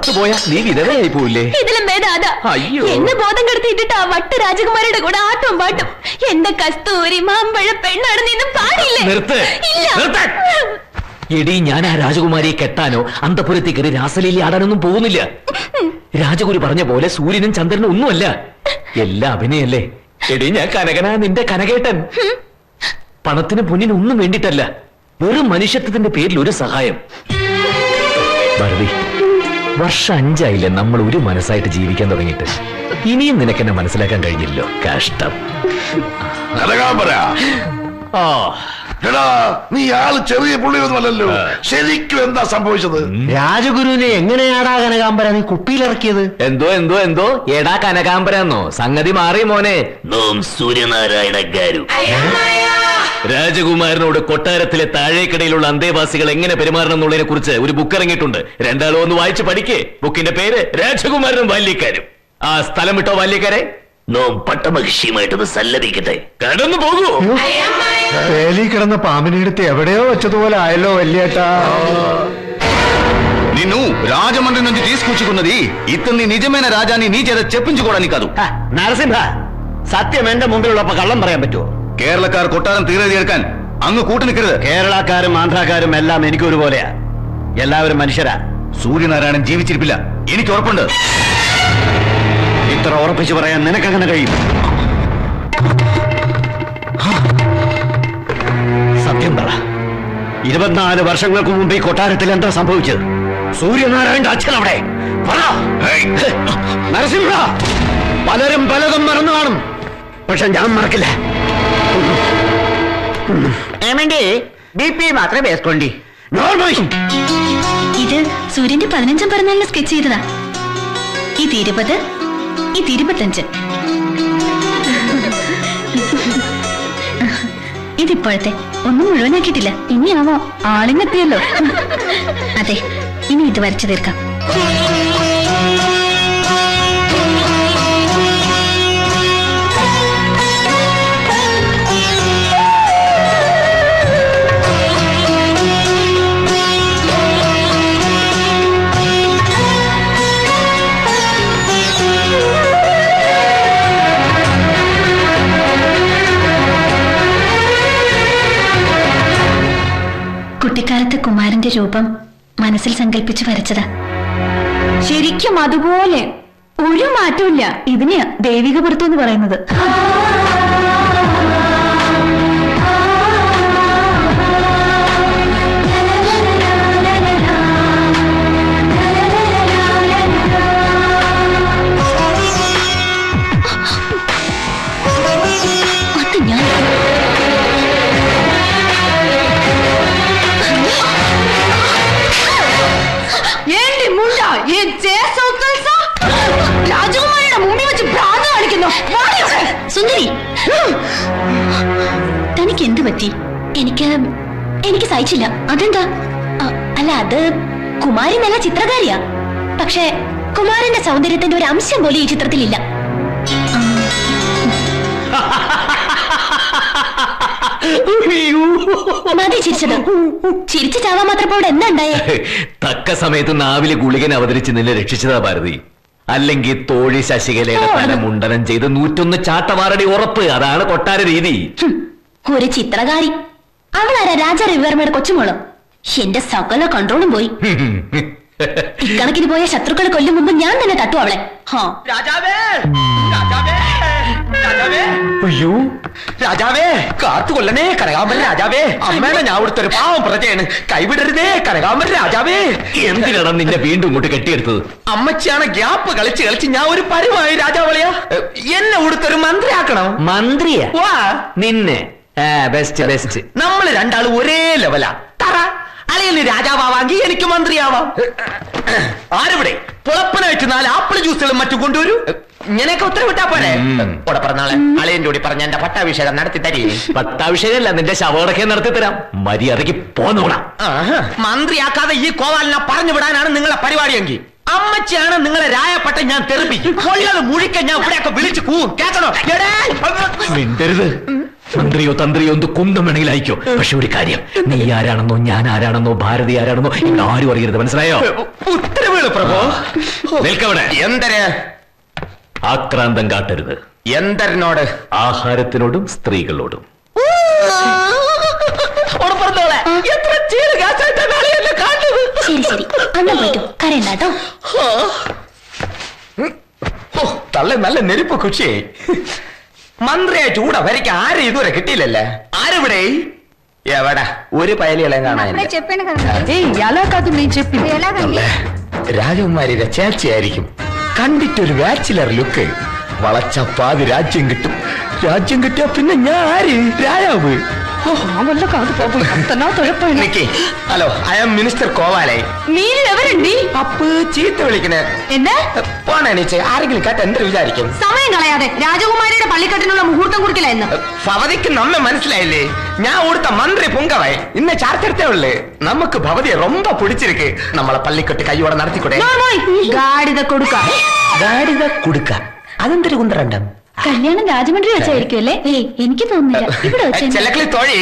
[SPEAKER 4] ചത്തുപോയാ നീ വിധവയായി പോയില്ലേ
[SPEAKER 8] ഇതിലും ഭേദം അതാ.
[SPEAKER 4] അയ്യോ.
[SPEAKER 8] എന്നെ ബോധം കെടുത്തിട്ടിട്ട് ആ വട്ട് രാജകുമാരുടെ കൂടെ ആട്ടും പാട്ടും. എന്റെ കസ്തൂരി മാമ്പഴ പെണ്ണാണ് നിന്നും പാടില്ലേ?
[SPEAKER 4] നിർത്ത്.
[SPEAKER 8] ഇല്ല.
[SPEAKER 4] എടി ഞാൻ ആ രാജകുമാരിയെ കെട്ടാനോ അന്തപുരത്തിൽ കയറി രാസലീലി ആടാനൊന്നും പോകുന്നില്ല. രാജഗുരു പറഞ്ഞ പോലെ സൂര്യനും ചന്ദ്രനും ഒന്നുമല്ല. എല്ലാം അഭിനയല്ലേ? എടി ഞാൻ കനകനാ നിന്റെ കനകേട്ടൻ. പണത്തിന് പൊന്നിനും ഒന്നും വേണ്ടിട്ടല്ല വെറും മനുഷ്യത്വത്തിന്റെ പേരിൽ ഒരു സഹായം. ഭാരതി വർഷം അഞ്ചായില്ലേ? നമ്മൾ ഒരു മനസ്സായിട്ട് ജീവിക്കാൻ തുടങ്ങിയിട്ട്. ഇനിയും നിനക്കെന്നെ മനസ്സിലാക്കാൻ കഴിഞ്ഞില്ലോ കഷ്ടം.
[SPEAKER 13] നീ ആൾ ചെറിയ പുള്ളിയൊന്നുമല്ലല്ലോ ശരിക്കും എന്താ സംഭവിച്ചത്?
[SPEAKER 5] രാജഗുരുവിനെ എങ്ങനെയാടാ കനകാംബര? നീ കുപ്പിയിലിറക്കിയത്.
[SPEAKER 4] എന്തോ എന്തോ എന്തോ? എടാ കനകാംബരന്നോ? സംഗതി മാറി മോനെ.
[SPEAKER 11] നോം സൂര്യനാരായണ ഗാരു.
[SPEAKER 4] രാജകുമാരനോട് കൊട്ടാരത്തിലെ താഴേക്കടയിലുള്ള അന്തേവാസികൾ എങ്ങനെ പെരുമാറണം എന്നുള്ളതിനെ കുറിച്ച് ഒരു ബുക്ക് ഇറങ്ങിയിട്ടുണ്ട് രണ്ടാളും ഒന്ന് വായിച്ച് പഠിക്കേ ബുക്കിന്റെ പേര് രാജകുമാരനും ബാല്യക്കാരും ആ സ്ഥലം വിട്ടോ ബാല്യക്കാരെ
[SPEAKER 11] നോം പട്ടമഹിഷിയുമായിട്ടൊന്ന് സല്ലപിക്കട്ടെ
[SPEAKER 4] കടന്നു പോകൂ
[SPEAKER 5] വേലി കിടന്ന പാമ്പിനെടുത്ത് എവിടെയോ വെച്ചതുപോലെ ആയല്ലോ വല്യേട്ടാ
[SPEAKER 14] నిన్ను రాజమండ్రి నుంచి తీసుకొచ్చుకున్నది ఇతన్ని నిజమైన రాజాని నీ చేత చెప్పించుకోవడానికి కాదు
[SPEAKER 1] നരസിംഹ സത്യം എന്റെ മുമ്പിലുള്ളപ്പോ കള്ളം പറയാൻ പറ്റുമോ
[SPEAKER 14] കേരളക്കാർ കൊട്ടാരം തീരെഴുതിയെടുക്കാൻ അങ്ങ് കൂട്ടു നിൽക്കരുത്.
[SPEAKER 1] കേരളക്കാരും ആന്ധ്രാക്കാരും എല്ലാം എനിക്ക് ഒരുപോലെയാ എല്ലാവരും മനുഷ്യരാ.
[SPEAKER 14] സൂര്യനാരായണൻ ജീവിച്ചിരിപ്പില്ല. എനിക്ക് ഉറപ്പുണ്ട്.
[SPEAKER 1] ഇത്ര ഉറപ്പിച്ചു പറയാൻ നിനക്കങ്ങനെ കഴിയും? സത്യം പറ. ഇരുപത്തിനാല് വർഷങ്ങൾക്ക് മുമ്പ് ഈ കൊട്ടാരത്തിൽ എന്താ സംഭവിച്ചത്? സൂര്യനാരായണന്റെ അച്ഛൻ അവിടെ. നരസിംഹ. പലരും പലതും മറന്നു കാണും. പക്ഷെ ഞാൻ മറക്കില്ല. ഏമണ്ടി ബി പി മാത്രമേ വേസ്കൊണ്ടി. നോർമൽ
[SPEAKER 8] ഇത് സൂര്യന്റെ പതിനഞ്ചും പിറന്നാളിന് സ്കെച്ച് ചെയ്തതാ. ഇത് ഇരുപത് ഇത് ഇരുപത്തഞ്ച് ഇതിപ്പോഴത്തെ ഒന്നും മുഴുവനാക്കിയിട്ടില്ല. ഇനിയാവോ ആളിനെത്തിയല്ലോ അതെ ഇനി ഇത് വരച്ചു തീർക്കാം. കുമാരന്റെ രൂപം മനസ്സിൽ സങ്കല്പിച്ച് വരച്ചതാ. ശരിക്കും അതുപോലെ ഒരു മാറ്റമില്ല ഇതിനെയാ ദൈവിക പുറത്തു എന്ന് പറയുന്നത്. സുന്ദരി. തനിക്ക് എന്ത് പറ്റി? എനിക്ക് എനിക്ക് സഹിച്ചില്ല. അതെന്താ? അല്ല അത് കുമാരി നല്ല ചിത്രകാരിയാ. പക്ഷേ കുമാരന്റെ സൗന്ദര്യത്തിന്റെ ഒരു അംശം പോലും ഈ ചിത്രത്തിലില്ല. മതി ചിരിച്ചു ചാവാൻ മാത്രം ഇവിടെ എന്താ ഉണ്ടായേ?
[SPEAKER 4] തക്ക സമയത്ത് നാവിലെ ഗുളികൻ അവതരിച്ച് നിന്നെ രക്ഷിച്ചതാ ഭാരതി. അല്ലെങ്കിൽ തോഴി ശശികലയുടെ തല മുണ്ടനം ചെയ്ത് നൂറ്റൊന്ന് ചാട്ടവാറടി ഉറപ്പ്. അതാണ് കൊട്ടാര രീതി.
[SPEAKER 8] ഒരു ചിത്രകാരി. അവളാരാ രാജ രവിവർമ്മയുടെ കൊച്ചുമോൾ? എന്റെ സകല കൺട്രോളും പോയി. ഇക്കണക്കിന് പോയ ശത്രുക്കളെ കൊല്ലും മുമ്പ് ഞാൻ തന്നെ തട്ടു അവളെ. ഹാ.
[SPEAKER 1] രാജാവേ രാജാവേ രാജാവേ.
[SPEAKER 4] അയ്യോ.
[SPEAKER 1] രാജാവേ കാത്തുകൊല്ലണേ കനകാമ്പൻ രാജാവേ. അമ്മേനെ ഞാൻ ഇവിടുത്തെ ഒരു പാവം പ്രജയാണ്. കൈവിടരുതേ കനകാമ്പൻ രാജാവേ.
[SPEAKER 4] എന്തിനാണ് നിന്നെ വീണ്ടും ഇങ്ങോട്ട് കെട്ടിയെടുത്തത്?
[SPEAKER 1] അമ്മച്ചിയാണ് ഗ്യാപ്പ് കളിച്ച് കളിച്ച് ഞാൻ ഒരു പരുവായി രാജാവളിയാ. എന്നെ ഇവിടുത്തെ ഒരു മന്ത്രിയാക്കണം.
[SPEAKER 4] മന്ത്രിയ?
[SPEAKER 1] വാ.
[SPEAKER 4] നിന്നെ. ബെസ്റ്റ് ബെസ്റ്റ്
[SPEAKER 1] നമ്മൾ രണ്ടാളും ഒരേ ലെവലാ തറ അളിയന് രാജാവാങ്കി എനിക്ക് മന്ത്രിയാവാം. ആരവിടെ? പുളപ്പന വെച്ച് നാല് ആപ്പിൾ ജ്യൂസുകളും മറ്റും കൊണ്ടുവരൂ. ഇങ്ങനെയൊക്കെ ഉത്തരവിട്ടാ പോലെ കൂടെ പറഞ്ഞാളെ അളിയും കൂടി പറഞ്ഞ എന്റെ പട്ടാഭിഷേകം നടത്തി തരീ.
[SPEAKER 4] പട്ടാഭിഷേകമല്ല നിന്റെ ശവോടൊക്കെ നടത്തി തരാം. മര്യാദയ്ക്ക് പോന്നോളാം
[SPEAKER 1] മന്ത്രിയാക്കാതെ ഈ കോവാലിനെ പറഞ്ഞു വിടാനാണ് നിങ്ങളെ പരിപാടിയെങ്കിൽ. അമ്മച്ചിയാണ് നിങ്ങളെ രായപ്പെട്ട ഞാൻ തെറിപ്പിക്കും. കൊള്ളത് മുഴിക്കാൻ ഞാൻ ഇവിടെയൊക്കെ വിളിച്ചു കൂവും. കേൾക്കണോ എടേ!
[SPEAKER 4] മിണ്ടരുത്. മന്ത്രിയോ തന്ത്രിയോ എന്ത് കുന്തം വേണമെങ്കിൽ അയക്കോ. പക്ഷെ ഒരു കാര്യം. നീ ആരാണെന്നോ ഞാൻ ആരാണെന്നോ ഭാരതി ആരാണെന്നോ ഇവിടെ ആരും അറിയരുത്. മനസ്സിലായോ?
[SPEAKER 1] ഉത്തരവുകൾ പ്രഭോ.
[SPEAKER 4] നിൽക്കവിടെ
[SPEAKER 1] എന്തര്?
[SPEAKER 4] ആക്രാന്തം കാട്ടരുത്
[SPEAKER 1] എന്തരനോട്
[SPEAKER 4] ആഹാരത്തിനോടും സ്ത്രീകളോടും
[SPEAKER 1] ഉറപ്പുറത്തോളെ എത്ര ചീട് ഗ്യാസായിട്ടാ നാളെയല്ലേ കാണുന്നത്
[SPEAKER 8] ശരി ശരി അണ്ണൻ പോയിട്ടു കരയണ്ട കേട്ടോ
[SPEAKER 1] ഓ, തള്ള നല്ല നെരുപ്പ് കുഷിയായി മന്ത്രിയായി ചൂട വരയ്ക്ക് ആരും ഇതുവരെ കിട്ടിയില്ലല്ലേ ആരെവിടെ എവിടെ ഒരു പയലുകളെ കാണാനില്ല
[SPEAKER 12] చెప్పాను కదా
[SPEAKER 15] ఏయ్ ఎలా కాదు నేను చెప్పింది
[SPEAKER 12] ఎలాగండి
[SPEAKER 1] രാജകുമാരിയുടെ ചേച്ചിയായിരിക്കും കണ്ടിട്ടൊരു ബാച്ചിലർ ലുക്ക് വളച്ച പാതി രാജ്യം കിട്ടും. രാജ്യം കിട്ടിയാ പിന്നെ ഞാൻ ആര് രാജാവ്?
[SPEAKER 15] അവല്ലൊക്കെ അത് പോകും അത്തനാ തുഴപ്പാണ്.
[SPEAKER 1] നിക്കി ഹലോ ഐ ആം മിനിസ്റ്റർ കോവാലായി
[SPEAKER 12] നീര് എവരുണ്ടി?
[SPEAKER 1] അപ്പ് ചീത്ത വിളിക്കണേ.
[SPEAKER 12] എന്നെ?
[SPEAKER 1] പോണേ നീച്ച് ആരെങ്കിലും കേട്ട എന്ത് വിചാരിക്കും?
[SPEAKER 12] സമയം കളയാതെ രാജകുമാരിയുടെ പള്ളിക്കെട്ടിനുള്ള മുഹൂർത്തം കുറിക്കില്ലായിരുന്നു
[SPEAKER 1] ഭവതിക്ക് നമ്മെ മനസ്സിലായില്ലേ? ഞാൻ കൊടുത്ത മന്ത്രി പൊങ്കവായി ഇന്നെ ചാർച്ചെടുത്തേ ഉള്ളു. നമുക്ക് ഭവതിയെ ரொம்ப പിടിച്ചിരിക്ക്. നമ്മളെ പള്ളിക്കെട്ട് കയ്യോടെ നടത്തിക്കൂടെ?
[SPEAKER 12] ഗാഡിത കൊടുക്ക.
[SPEAKER 1] ഗാഡിത കൊടുക്ക. അതെന്തൊരു കുന്തരണ്ടം
[SPEAKER 8] കല്യാണം രാജമന്ത്രി വെച്ചായിരിക്കും അല്ലേ? ഏയ് എനിക്ക് തോന്നുന്നില്ല. ഇവിടെ വെച്ച്
[SPEAKER 1] ചെലക്കളി തോഴി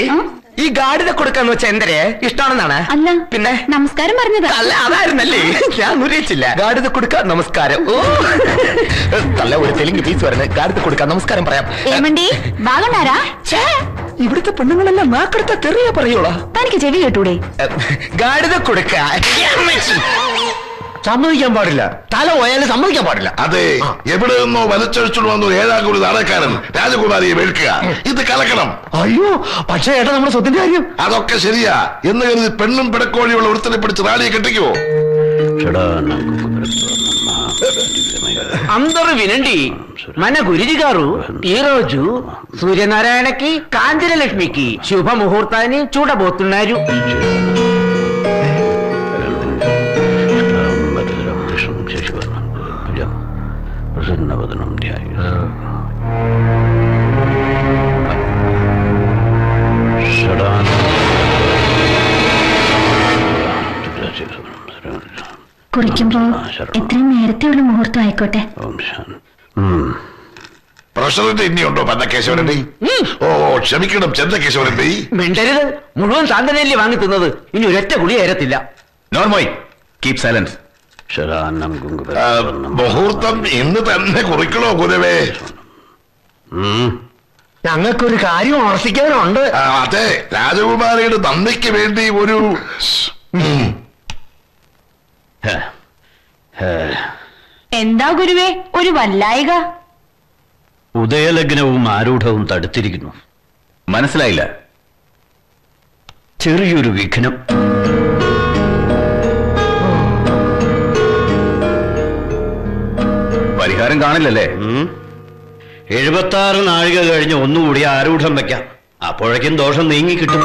[SPEAKER 1] ഈ ഗാഡിത കൊടുക്കാന്ന് വെച്ചാ എന്തരെ? ഇഷ്ടമാണെന്നാണ്?
[SPEAKER 8] അല്ല
[SPEAKER 1] പിന്നെ?
[SPEAKER 8] നമസ്കാരം പറഞ്ഞത്.
[SPEAKER 1] അല്ല അതായിരുന്നല്ലേ? ഞാൻ ഉരയിച്ചില്ല ഗാഡിത കൊടുക്ക നമസ്കാരം. ഓ നല്ല ഒരു തെലുങ്ക് പീസ് വരുന്നത് ഗാഡിത കൊടുക്ക നമസ്കാരം പറയാം.
[SPEAKER 8] ഏമണ്ടി ബാഗണ്ടാരാ
[SPEAKER 1] ഛേ, ഇവിടുത്തെ പെണ്ണുങ്ങളെല്ലാം നാക്കെടുത്ത തെറിയ പറയോളാ
[SPEAKER 8] തനിക്ക് ചെവി കേട്ടൂടെ?
[SPEAKER 1] ഗാഡിത കൊടുക്ക
[SPEAKER 5] സമ്മതിക്കാൻ പാടില്ല തല പോയാലും സമ്മതിക്കാൻ പാടില്ല
[SPEAKER 13] അതെ എവിടെ നിന്നോ വലിച്ചഴിച്ചുകൊണ്ട് വന്ന ഒരു ഏഴാം കൂടി നാടകക്കാരൻ രാജകുമാരിയെ വെൽക്കുക ഇത് കലക്കണം
[SPEAKER 5] അയ്യോ പക്ഷേ ഏട്ടാ നമ്മുടെ സ്വത്തിന്റെ കാര്യം
[SPEAKER 13] അതൊക്കെ ശരിയാ എന്ന് കരുതി പെണ്ണും പിടക്കോഴിയുള്ള ഒരുത്തനെ പിടിച്ച് റാണിയെ കെട്ടിക്കുവോ
[SPEAKER 1] అందరూ వినండి మన గురుజీ గారు ఈ రోజు సూర్యనారాయణకి కాంచనలక్ష్మికి శుభ ముహూర్తాన్ని చూడబోతున్నారు
[SPEAKER 8] കുറിക്കുമ്പോ എത്രയും നേരത്തെയുള്ള മുഹൂർത്തം ആയിക്കോട്ടെ.
[SPEAKER 13] പ്രഷറിന്റെ ഇനിയുണ്ടോ ഓ ക്ഷമിക്കണം ചന്ദ്രക്കേശവരന്റെ
[SPEAKER 1] മിണ്ടരുത്. മുഴുവൻ സാന്തനല്ലേ വാങ്ങി തിന്നത് ഇനി ഒരൊറ്റ ഗുളി ഏരത്തില്ല.
[SPEAKER 14] നോർമോയ് കീപ് സൈലൻസ്
[SPEAKER 13] മുഹൂർത്തം ഇന്ന് തന്നെ കുറിക്കണോ
[SPEAKER 5] ഞങ്ങൾക്കൊരു കാര്യം ഉറപ്പിക്കാനുണ്ട്
[SPEAKER 13] അതെ. രാജകുമാരിയുടെ നന്ദിക്ക് വേണ്ടി ഒരു.
[SPEAKER 12] എന്താ ഗുരുവേ? ഒരു വല്ലായിക.
[SPEAKER 10] ഉദയലഗ്നവും ആരൂഢവും തടുത്തിരിക്കുന്നു.
[SPEAKER 14] മനസ്സിലായില്ല?
[SPEAKER 10] ചെറിയൊരു വിഘ്നം.
[SPEAKER 14] പരിഹാരം കാണില്ലല്ലേ?
[SPEAKER 10] എഴുപത്തി ആറ് നാഴിക കഴിഞ്ഞ് ഒന്നുകൂടി ആരൂഢം വെക്കാം. അപ്പോഴേക്കും ദോഷം നീങ്ങി കിട്ടും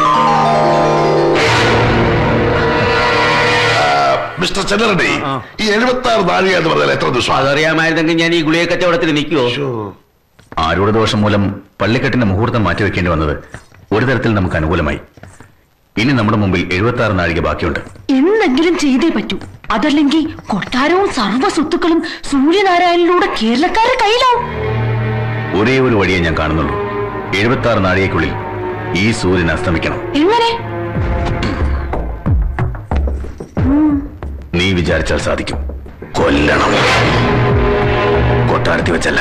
[SPEAKER 13] മിസ്റ്റർ ചന്ദ്രന്റെ ഈ എഴുപത്തി ആറ് നാഴിക എന്ന് പറഞ്ഞാൽ എത്ര ദിവസം?
[SPEAKER 1] അതറിയാമായിരുന്നെങ്കിൽ ഞാൻ ഈ ഗുളിയെ കച്ചവടത്തിൽ നിൽക്കുവോ?
[SPEAKER 14] ആരുടെ ദോഷം മൂലം പള്ളിക്കെട്ടിന്റെ മുഹൂർത്തം മാറ്റിവെക്കേണ്ടി വന്നത് ഒരു തരത്തിൽ നമുക്ക് അനുകൂലമായി. ഇനി നമ്മുടെ മുമ്പിൽ എഴുപത്തി ആറ് നാഴിക ബാക്കിയുണ്ട്.
[SPEAKER 12] എന്തെങ്കിലും ചെയ്തേ പറ്റൂ. അതല്ലെങ്കിൽ കൊട്ടാരവും സർവ സ്വത്തുക്കളും സൂര്യനാരായണനിലൂടെ കേരളക്കാരുടെ കയ്യിലാവും
[SPEAKER 14] ഒരേ ഒരു വഴിയെ ഞാൻ കാണുന്നുള്ളൂ. എഴുപത്തി ആറ് നാഴികക്കുള്ളിൽ ഈ സൂര്യൻ അസ്തമിക്കണം.
[SPEAKER 12] എങ്ങനെ?
[SPEAKER 14] നീ വിചാരിച്ചാൽ സാധിക്കും. കൊല്ലണം. കൊട്ടാരത്തി വെച്ചല്ല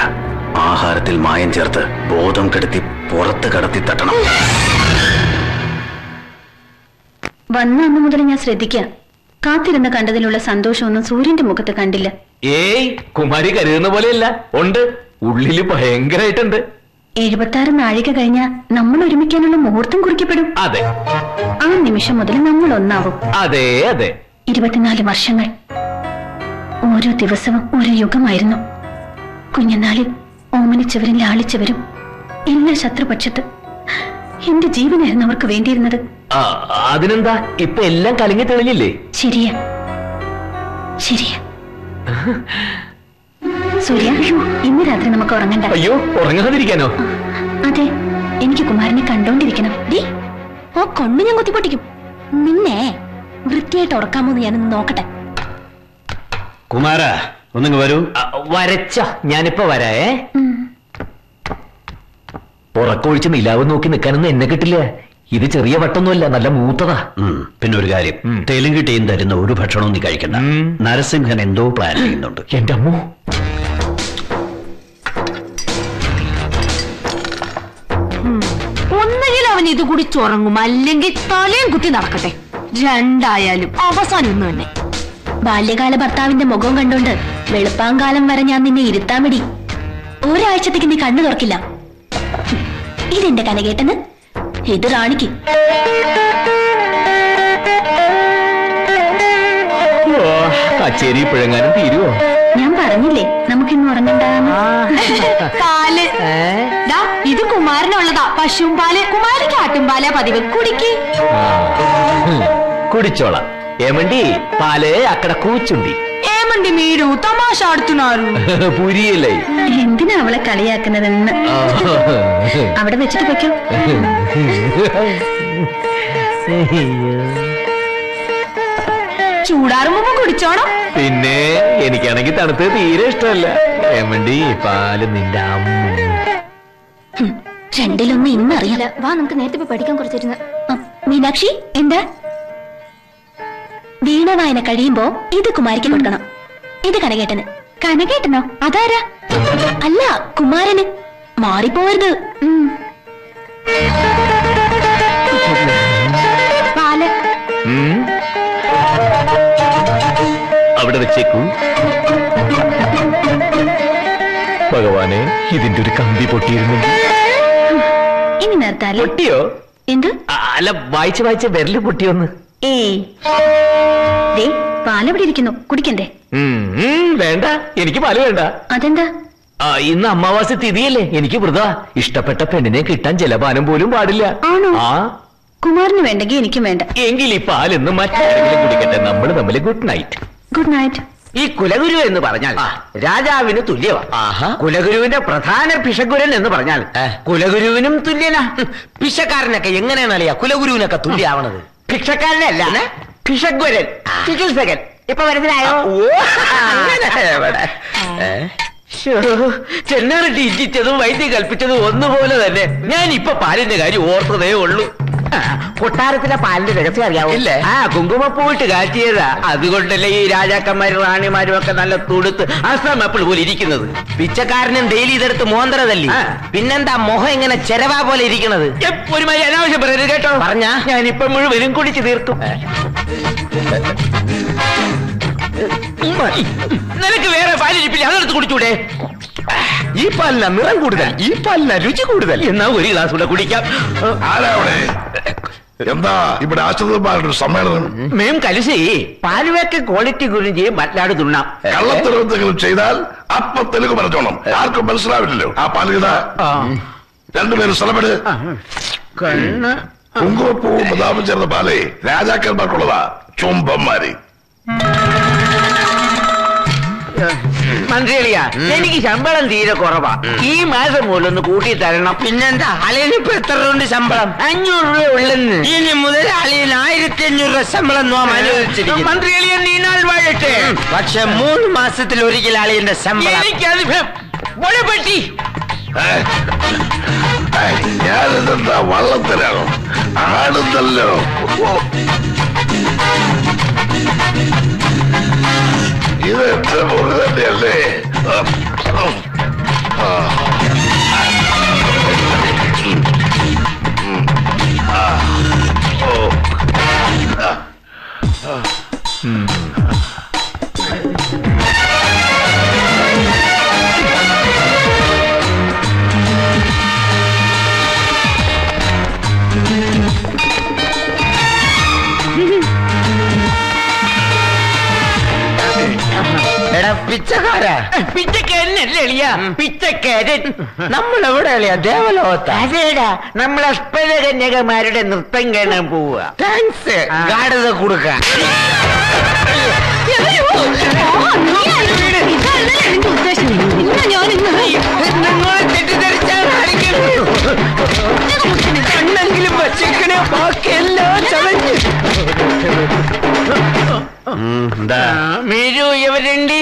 [SPEAKER 14] ആഹാരത്തിൽ മായം ചേർത്ത് ബോധം കെടുത്തി പുറത്ത് കടത്തി തട്ടണം.
[SPEAKER 8] വന്ന അന്ന് മുതൽ ഞാൻ ശ്രദ്ധിക്കാം. കാത്തിരുന്ന് കണ്ടതിലുള്ള സന്തോഷമൊന്നും സൂര്യന്റെ മുഖത്ത് കണ്ടില്ല.
[SPEAKER 4] ഏയ് കുമാരി കരുതുന്ന പോലെയല്ല. ഉണ്ട്. ഉള്ളിൽ ഭയങ്കരായിട്ടുണ്ട്.
[SPEAKER 8] എഴുപത്തി ആറ് നാഴിക കഴിഞ്ഞ നമ്മൾ ഒരുമിക്കാനുള്ള മുഹൂർത്തം കുറിക്കപ്പെടും.
[SPEAKER 4] അതെ.
[SPEAKER 8] ആ നിമിഷം മുതൽ നമ്മൾ ഒന്നാവും.
[SPEAKER 4] അതെ അതെ.
[SPEAKER 8] ഇരുപത്തിനാല് വർഷങ്ങൾ. ഓരോ ദിവസവും ഒരു യുഗമായിരുന്നു. കുഞ്ഞനാളിൽ ഓമനിച്ചവരും ലാളിച്ചവരും എല്ലാ ശത്രുപക്ഷത്ത് എന്റെ ജീവനായിരുന്നു അവർക്ക് വേണ്ടിയിരുന്നത്.
[SPEAKER 4] അതിനെന്താ? ഇപ്പൊ എല്ലാം കലങ്ങി തെളിഞ്ഞില്ലേ?
[SPEAKER 8] ശരിയാ ശരിയാ സൂര്യ ഇന്ന് രാത്രി നമുക്ക് ഉറങ്ങണ്ട.
[SPEAKER 4] അയ്യോ ഉറങ്ങാതിരിക്കാനോ?
[SPEAKER 8] അതെ എനിക്ക് കുമാരനെ കണ്ടോണ്ടിരിക്കണം. ഓ കണ്ണു ഞാൻ കുത്തിപ്പൊട്ടിക്കും. നിന്നെ വൃത്തിയായിട്ട് ഉറക്കാമോന്ന് ഞാനൊന്ന് നോക്കട്ടെ.
[SPEAKER 6] കുമാര ഒന്നിങ്ങ് വരൂ.
[SPEAKER 4] വരച്ച ഞാനിപ്പോ വരായേ ഉറക്കൊഴിച്ച് നിലാവ് നോക്കി നിൽക്കാനൊന്നും എന്നെ കിട്ടില്ല. ഇത് ചെറിയ വട്ടൊന്നുമല്ല നല്ല മൂത്തതാ.
[SPEAKER 6] പിന്നെ ഒരു കാര്യം. തെലുങ്ക് ടീം തരുന്ന ഒരു ഭക്ഷണവും നീ കഴിക്കണ്ട. നരസിംഹൻ എന്തോ പ്ലാൻ ചെയ്യുന്നുണ്ട്.
[SPEAKER 4] എന്റെ അമ്മോ.
[SPEAKER 12] ഒന്നുകിൽ അവൻ ഇത് കൂടി ചുറങ്ങും അല്ലെങ്കിൽ തലയും കുത്തി നടക്കട്ടെ. രണ്ടായാലും അവസാനം ഇന്ന് തന്നെ
[SPEAKER 3] ബാല്യകാല ഭർത്താവിന്റെ മുഖം കണ്ടോണ്ട് വെളുപ്പാങ്കാലം വരെ ഞാൻ നിന്നെ ഇരുത്താൻ വിടി. ഒരാഴ്ചത്തേക്ക് നീ കണ്ണു തുറക്കില്ല. ഇതെന്റെ കനകേട്ടന് ഇത് റാണിക്ക്.
[SPEAKER 4] കച്ചേരി പിഴങ്ങാനും തീരുവോ?
[SPEAKER 3] ഞാൻ പറഞ്ഞില്ലേ നമുക്കിന്ന് ഉറങ്ങണ്ടാന്ന്?
[SPEAKER 12] പാൽ. ദാ, ഇത് കുമാരനുള്ളതാ. പശുവും പാൽ. കുമാരിക്ക് ആട്ടുംപാല പതിവ്. കുടിക്ക്.
[SPEAKER 4] കുടിച്ചോളാം ఏమండి పాలే అక్కడ కూర్చుండి
[SPEAKER 12] ఏమండి మీరు తమాష ఆడుతున్నారు
[SPEAKER 4] പുരിയല്ലേ
[SPEAKER 3] എന്തിനാ അവളെ കളിയാക്കുന്നതെന്ന് അവിടെ വെച്ചിട്ട് വെക്കോ
[SPEAKER 12] ചൂടാറുമ്പോ കുടിച്ചോണം
[SPEAKER 4] പിന്നെ എനിക്കാണെങ്കിൽ തണുത്ത് തീരെ ഇഷ്ടമല്ല ഏമണ്ടി പാല് നിന്റെ അമ്മ
[SPEAKER 3] രണ്ടിലൊന്നും ഇന്നറിയില്ല വാ നമുക്ക് നേരത്തെ പോയി പഠിക്കാൻ കുറച്ചിരുന്ന് മീനാക്ഷി എന്താ വീണ വായന കഴിയുമ്പോ ഇത് കുമാരിക്ക് കൊടുക്കണം. ഇത് കനകേട്ടന്. കനകേട്ടനോ? അതാരാ? അല്ല കുമാരന്. മാറിപ്പോവരുത്. ഉം.
[SPEAKER 4] അവിടെ വെച്ചേക്കൂ. ഭഗവാനെ ഇതിന്റെ ഒരു കമ്പി പൊട്ടിയിരുന്നെങ്കിൽ
[SPEAKER 3] ഇനി നിർത്താലേ?
[SPEAKER 4] പൊട്ടിയോ?
[SPEAKER 3] എന്ത്?
[SPEAKER 4] അല്ല വായിച്ച് വായിച്ച് വിരൽ പൊട്ടിയൊന്ന്.
[SPEAKER 3] പാലവിടെ ഇരിക്കുന്നു? കുടിക്കണ്ടേ?
[SPEAKER 4] വേണ്ട. എനിക്ക് പാൽ വേണ്ട.
[SPEAKER 3] അതെന്താ?
[SPEAKER 4] ആ, ഇന്ന് അമാവാസി തിഥിയല്ലേ. എനിക്ക് വൃത. ഇഷ്ടപ്പെട്ട പെണ്ണിനെ കിട്ടാൻ ജലപാനം പോലും പാടില്ല. ആ.
[SPEAKER 3] കുമാറിന് വേണ്ടെങ്കിൽ എനിക്കും വേണ്ട.
[SPEAKER 4] എങ്കിൽ ഈ പാലെന്ന് മറ്റാരെങ്കിലും കുടിക്കട്ടെ. നമ്മൾ തമ്മിൽ ഗുഡ് നൈറ്റ്
[SPEAKER 3] ഗുഡ് നൈറ്റ്
[SPEAKER 16] ഈ കുലഗുരു എന്ന് പറഞ്ഞാൽ രാജാവിന് തുല്യമാണ് കുലഗുരുവിന്റെ പ്രധാന ഭിഷഗുരൻ എന്ന് പറഞ്ഞാൽ കുലഗുരുവിനും തുല്യനാ.
[SPEAKER 1] പിശക്കാരനൊക്കെ എങ്ങനെയാണ് അളിയാ കുലഗുരുവിനൊക്കെ തുല്യാവണത്?
[SPEAKER 16] ഭിക്ഷക്കാരനല്ല ഭിഷഗ്വരൻ ചികിത്സകൻ. ഇപ്പൊ മനസ്സിലായോ
[SPEAKER 1] ചെന്നാറിട്ട് ഇഞ്ചിച്ചതും വൈദ്യം കൽപ്പിച്ചതും ഒന്നുപോലെ തന്നെ. ഞാൻ ഇപ്പൊ പാലിന്റെ കാര്യം ഓർത്തതേ ഉള്ളൂ.
[SPEAKER 16] കൊട്ടാരത്തിലെ പാലിന്റെ രഹസ്യം അറിയാവോ?
[SPEAKER 1] ഇല്ലേ?
[SPEAKER 16] ആ കുങ്കുമപ്പൂവിട്ട് കാച്ചിയതാ.
[SPEAKER 1] അതുകൊണ്ടല്ലേ ഈ രാജാക്കന്മാരും റാണിമാരും ഒക്കെ നല്ല തുടുത്ത് അസ്തമപ്പിൾ പോലെ ഇരിക്കുന്നത്. പിച്ചക്കാരനും ഡെയിലി ഇതെടുത്ത് മോന്തരതല്ലേ?
[SPEAKER 16] ആ.
[SPEAKER 1] പിന്നെന്താ മുഖം ഇങ്ങനെ ചെരവാ പോലെ ഇരിക്കണത്? ഒരു മാതിരി അനാവശ്യം പറയരുത് കേട്ടോ. പറഞ്ഞ? ഞാനിപ്പം മുഴുവനും കുടിച്ചു തീർക്കും നിനക്ക് വേറെ പാലിരിപ്പില്ല? അതെടുത്ത് കുടിച്ചൂടെ? ഈ പാലിന നിറം കൂടുതൽ ഈ പാലിന രുചി കൂടുതൽ. എന്നാ ഒരു ഗ്ലാസ് കൂടെ കുടിക്കാം.
[SPEAKER 13] എന്താ ഇവിടെ ആശ്രിതന്മാരുടെ സമ്മേളനം?
[SPEAKER 1] മേം കലിസി
[SPEAKER 16] പാലുവേക്ക് ക്വാളിറ്റി ഗുരുജി മറ്റാട് തുണ്ണാം.
[SPEAKER 13] കള്ളത്തരവെന്തെങ്കിലും ചെയ്താൽ അപ്പൊ തെലുങ്ക് പറഞ്ഞോണം. ആർക്കും മനസ്സിലാവില്ലല്ലോ. ആ പാലിത രണ്ടുപേരും സ്ഥലപ്പെട്.
[SPEAKER 16] കണ്ണ്.
[SPEAKER 13] കുങ്കുമപ്പൂവും പ്രതാപം ചേർന്ന പാലേ രാജാക്കന്മാർക്കുള്ളതാ. ചുംബന്മാര്.
[SPEAKER 16] മന്ത്രിയളിയ എനിക്ക് ശമ്പളം തീരെ കുറവാ. ഈ മാസം മുതൽ ഒന്ന് കൂട്ടി തരണം.
[SPEAKER 1] പിന്നെന്താ? അളിയനിപ്പോ എത്ര രൂപ ശമ്പളം?
[SPEAKER 16] അഞ്ഞൂറ് രൂപ ഉള്ളെന്ന്.
[SPEAKER 1] ഇനി മുതൽ അളിയൻ ആയിരത്തി അഞ്ഞൂറ് രൂപ ശമ്പളം നോം അനുവദിച്ചിരിക്കുന്നു
[SPEAKER 16] മന്ത്രിയളിയ നീനാൾ വാഴട്ടെ.
[SPEAKER 1] പക്ഷെ മൂന്ന് മാസത്തിൽ ഒരിക്കൽ അളിയന്റെ ശമ്പളം.
[SPEAKER 16] എനിക്കത് പറ്റി
[SPEAKER 13] ഞാനിതെന്താ വള്ളത്തിലാണോ? ആടുന്നല്ലോ. ഇത് എന്റെ മുറി തന്നെയല്ലേ ഓ
[SPEAKER 1] ആ. പിച്ചക്കാരാ?
[SPEAKER 16] പിച്ചക്കാരനല്ലേ എളിയ? പിച്ചക്കാരൻ.
[SPEAKER 1] നമ്മൾ എവിടെ അളിയാ ദേവലോകത്താ?
[SPEAKER 16] അതേടാ. നമ്മൾ അഷ്പരകന്യകമാരുടെ നൃത്തം കാണാൻ പോവുക.
[SPEAKER 1] താങ്ക്സ് ഗാഠത കൊടുക്കാൻ. നിങ്ങളെ തെറ്റിദ്ധരിച്ചാൽ കണ്ണെങ്കിലും വച്ചിക്കണേ ബാക്കിയെല്ലാം ചതഞ്ഞ്
[SPEAKER 16] മീരു ഇവരെ
[SPEAKER 17] വരണ്ടി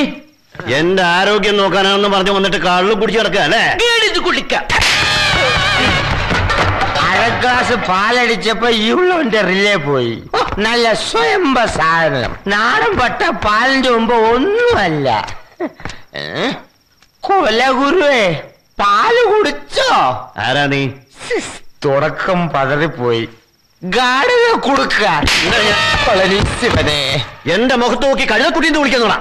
[SPEAKER 6] എന്റെ ആരോഗ്യം നോക്കാനാണെന്ന് പറഞ്ഞു വന്നിട്ട് കള്ളു കുടിച്ചു കിടക്കുക അല്ലേ?
[SPEAKER 1] അര ഗ്ലാസ് പാലടിച്ചപ്പോ ഇവളോന്റെ റിലേ പോയി. നല്ല സ്വയംഭ സാധനം. നാടൻ പട്ട പാലിന്റെ മുമ്പ് ഒന്നുമല്ല. കൊലഗുരുവേ ഗുരുവേ പാൽ കുടിച്ചോ?
[SPEAKER 6] ആരാ നീ?
[SPEAKER 1] തുടക്കം പതറിപ്പോയി. കൊടുക്കാൻ ശിവനെ
[SPEAKER 6] എന്റെ മുഖത്ത് നോക്കി കഴുതക്കുട്ടിന്ന് വിളിക്കുന്നോടാ.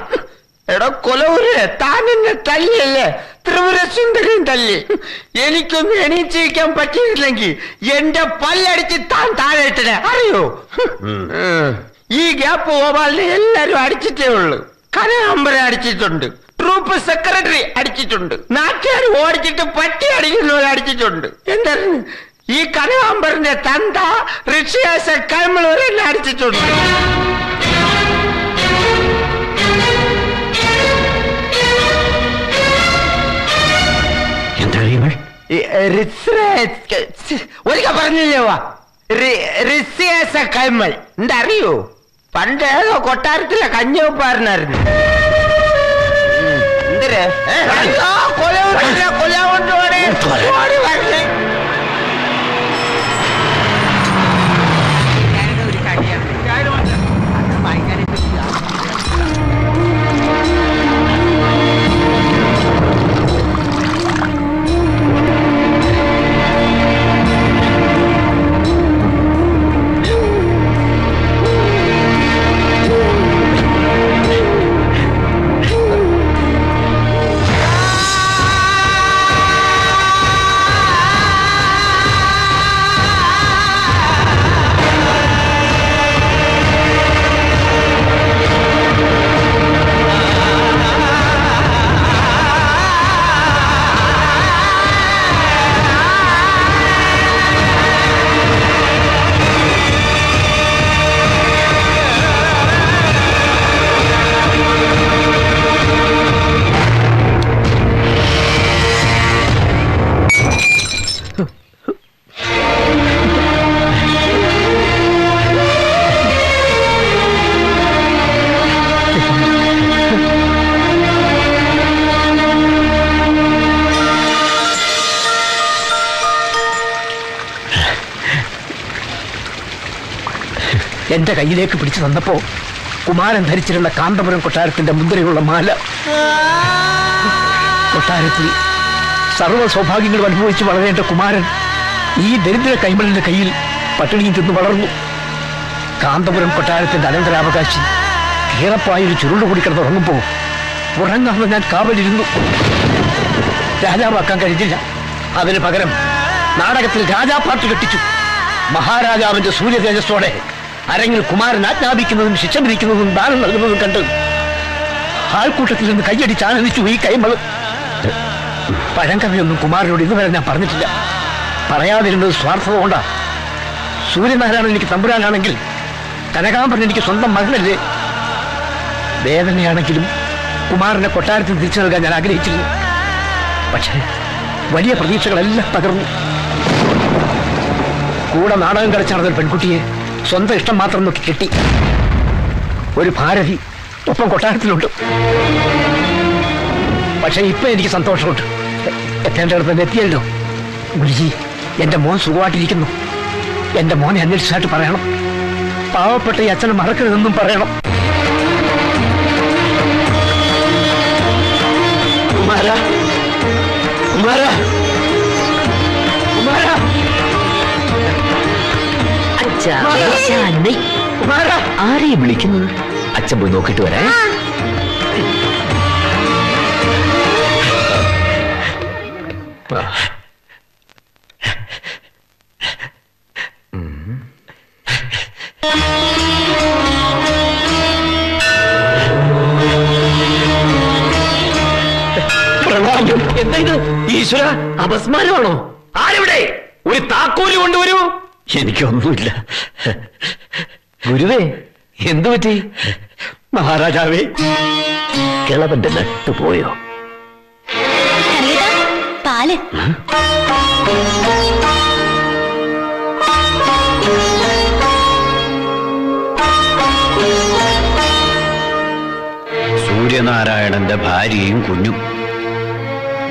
[SPEAKER 1] എടാ കൊലവുരെ താൻ എന്നെ തല്ലിയല്ലേ? ത്രിപുര സുന്ദരിയും തല്ലി. എനിക്കൊന്നും എണീച്ചിരിക്കാൻ പറ്റിയില്ലെങ്കിൽ എന്റെ പല്ലടിച്ച് താൻ താഴെ ഇട്ടനെ അറിയോ ഈ ഗ്യാപ്പ് ഗോപാലിനെ എല്ലാരും അടിച്ചിട്ടേ ഉള്ളു. കനകാമ്പര അടിച്ചിട്ടുണ്ട്. ട്രൂപ്പ് സെക്രട്ടറി അടിച്ചിട്ടുണ്ട്. നാട്ടുകാർ ഓടിച്ചിട്ട് പട്ടി അടിക്കുന്നവരെ അടിച്ചിട്ടുണ്ട്. എന്താ ഈ കനകാമ്പറിന്റെ തന്ത ഋഷിയാസ കൈമളവരെ എന്നെ അടിച്ചിട്ടുണ്ട്. ഒരിക്കൽ പറഞ്ഞില്ലേ വാ റിസിയാസ കൈമൾ എന്തറിയോ പണ്ട് ഏതോ കൊട്ടാരത്തിലെ കഞ്ഞവപ്പാരനായിരുന്നു എന്തര് കൊല കൊല കൊണ്ടുപോണേ.
[SPEAKER 5] എന്റെ കയ്യിലേക്ക് പിടിച്ചു തന്നപ്പോ കുമാരൻ ധരിച്ചിരുന്ന കാന്തപുരം കൊട്ടാരത്തിന്റെ മുദ്രയുള്ള മാല. കൊട്ടാരത്തിൽ സർവ സൗഭാഗ്യങ്ങളും അനുഭവിച്ച് വളരേണ്ട കുമാരൻ ഈ ദരിദ്ര കൈമളിന്റെ കയ്യിൽ പട്ടിണിയും തിന്നു വളർന്നു. കാന്തപുരം കൊട്ടാരത്തിന്റെ അനന്തരാവകാശി കീറപ്പായ ഒരു ചുരുളുകൂടി ഉറങ്ങുമ്പോൾ ഉറങ്ങാതെ ഞാൻ കാവലിരുന്നു. രാജാവാക്കാൻ കഴിഞ്ഞില്ല. അതിന് പകരം നാടകത്തിൽ രാജാ പാട്ട് കെട്ടിച്ചു. മഹാരാജാവിന്റെ സൂര്യ തേജസ്സോടെ അരങ്ങിൽ കുമാരൻ ആജ്ഞാപിക്കുന്നതും ശിക്ഷ വിധിക്കുന്നതും ദാനം നൽകുന്നതും കണ്ട് ആൾക്കൂട്ടത്തിൽ നിന്ന് കൈയടിച്ച് ആനന്ദിച്ചു ഈ കൈമൾ. പഴങ്കഥയൊന്നും കുമാരനോട് ഇതുവരെ ഞാൻ പറഞ്ഞിട്ടില്ല. പറയാതിരുന്നത് സ്വാർത്ഥത കൊണ്ടാ. സൂര്യനാരായണൻ എനിക്ക് തമ്പുരാനാണെങ്കിൽ കനകാംബരൻ എനിക്ക് സ്വന്തം മകനല്ലേ? വേദനയാണെങ്കിലും കുമാരനെ കൊട്ടാരത്തിൽ തിരിച്ചു നൽകാൻ ഞാൻ ആഗ്രഹിച്ചിരുന്നു. പക്ഷേ വലിയ പ്രതീക്ഷകളെല്ലാം തകർന്നു. കൂടെ നാടകം കളിച്ച് പെൺകുട്ടിയെ സ്വന്തം ഇഷ്ടം മാത്രം നോക്കി കിട്ടി. ഒരു ഭാരതി ഒപ്പം കൊട്ടാരത്തിലുണ്ട്. പക്ഷെ ഇപ്പൊ എനിക്ക് സന്തോഷമുണ്ട്. എത്തേണ്ടടുത്ത് തന്നെ എത്തിയല്ലോ. ഗുരുജി എന്റെ മോൻ സുഖമായിട്ടിരിക്കുന്നു. എന്റെ മോനെ അന്വേഷിച്ചായിട്ട് പറയണം. പാവപ്പെട്ട ഈ അച്ഛനെ മറക്കരുതെന്നും പറയണം. കുമാര കുമാര.
[SPEAKER 4] ആരെയും വിളിക്കുന്നത്? അച്ഛൻ പോയി നോക്കിട്ട് വരാ.
[SPEAKER 5] പ്രണാമം. എന്താ ഇത്? ഈശ്വര അപസ്മാരമാണോ? ആരെവിടെ? ഒരു താക്കോൽ കൊണ്ടുവരൂ.
[SPEAKER 4] എനിക്കൊന്നുമില്ല. എന്തു പറ്റി
[SPEAKER 5] മഹാരാജാവേ
[SPEAKER 4] കിളവന്റെ നട്ടുപോയോ
[SPEAKER 3] പോയോ? പാൽ.
[SPEAKER 6] സൂര്യ സൂര്യനാരായണന്റെ ഭാര്യയും കുഞ്ഞും.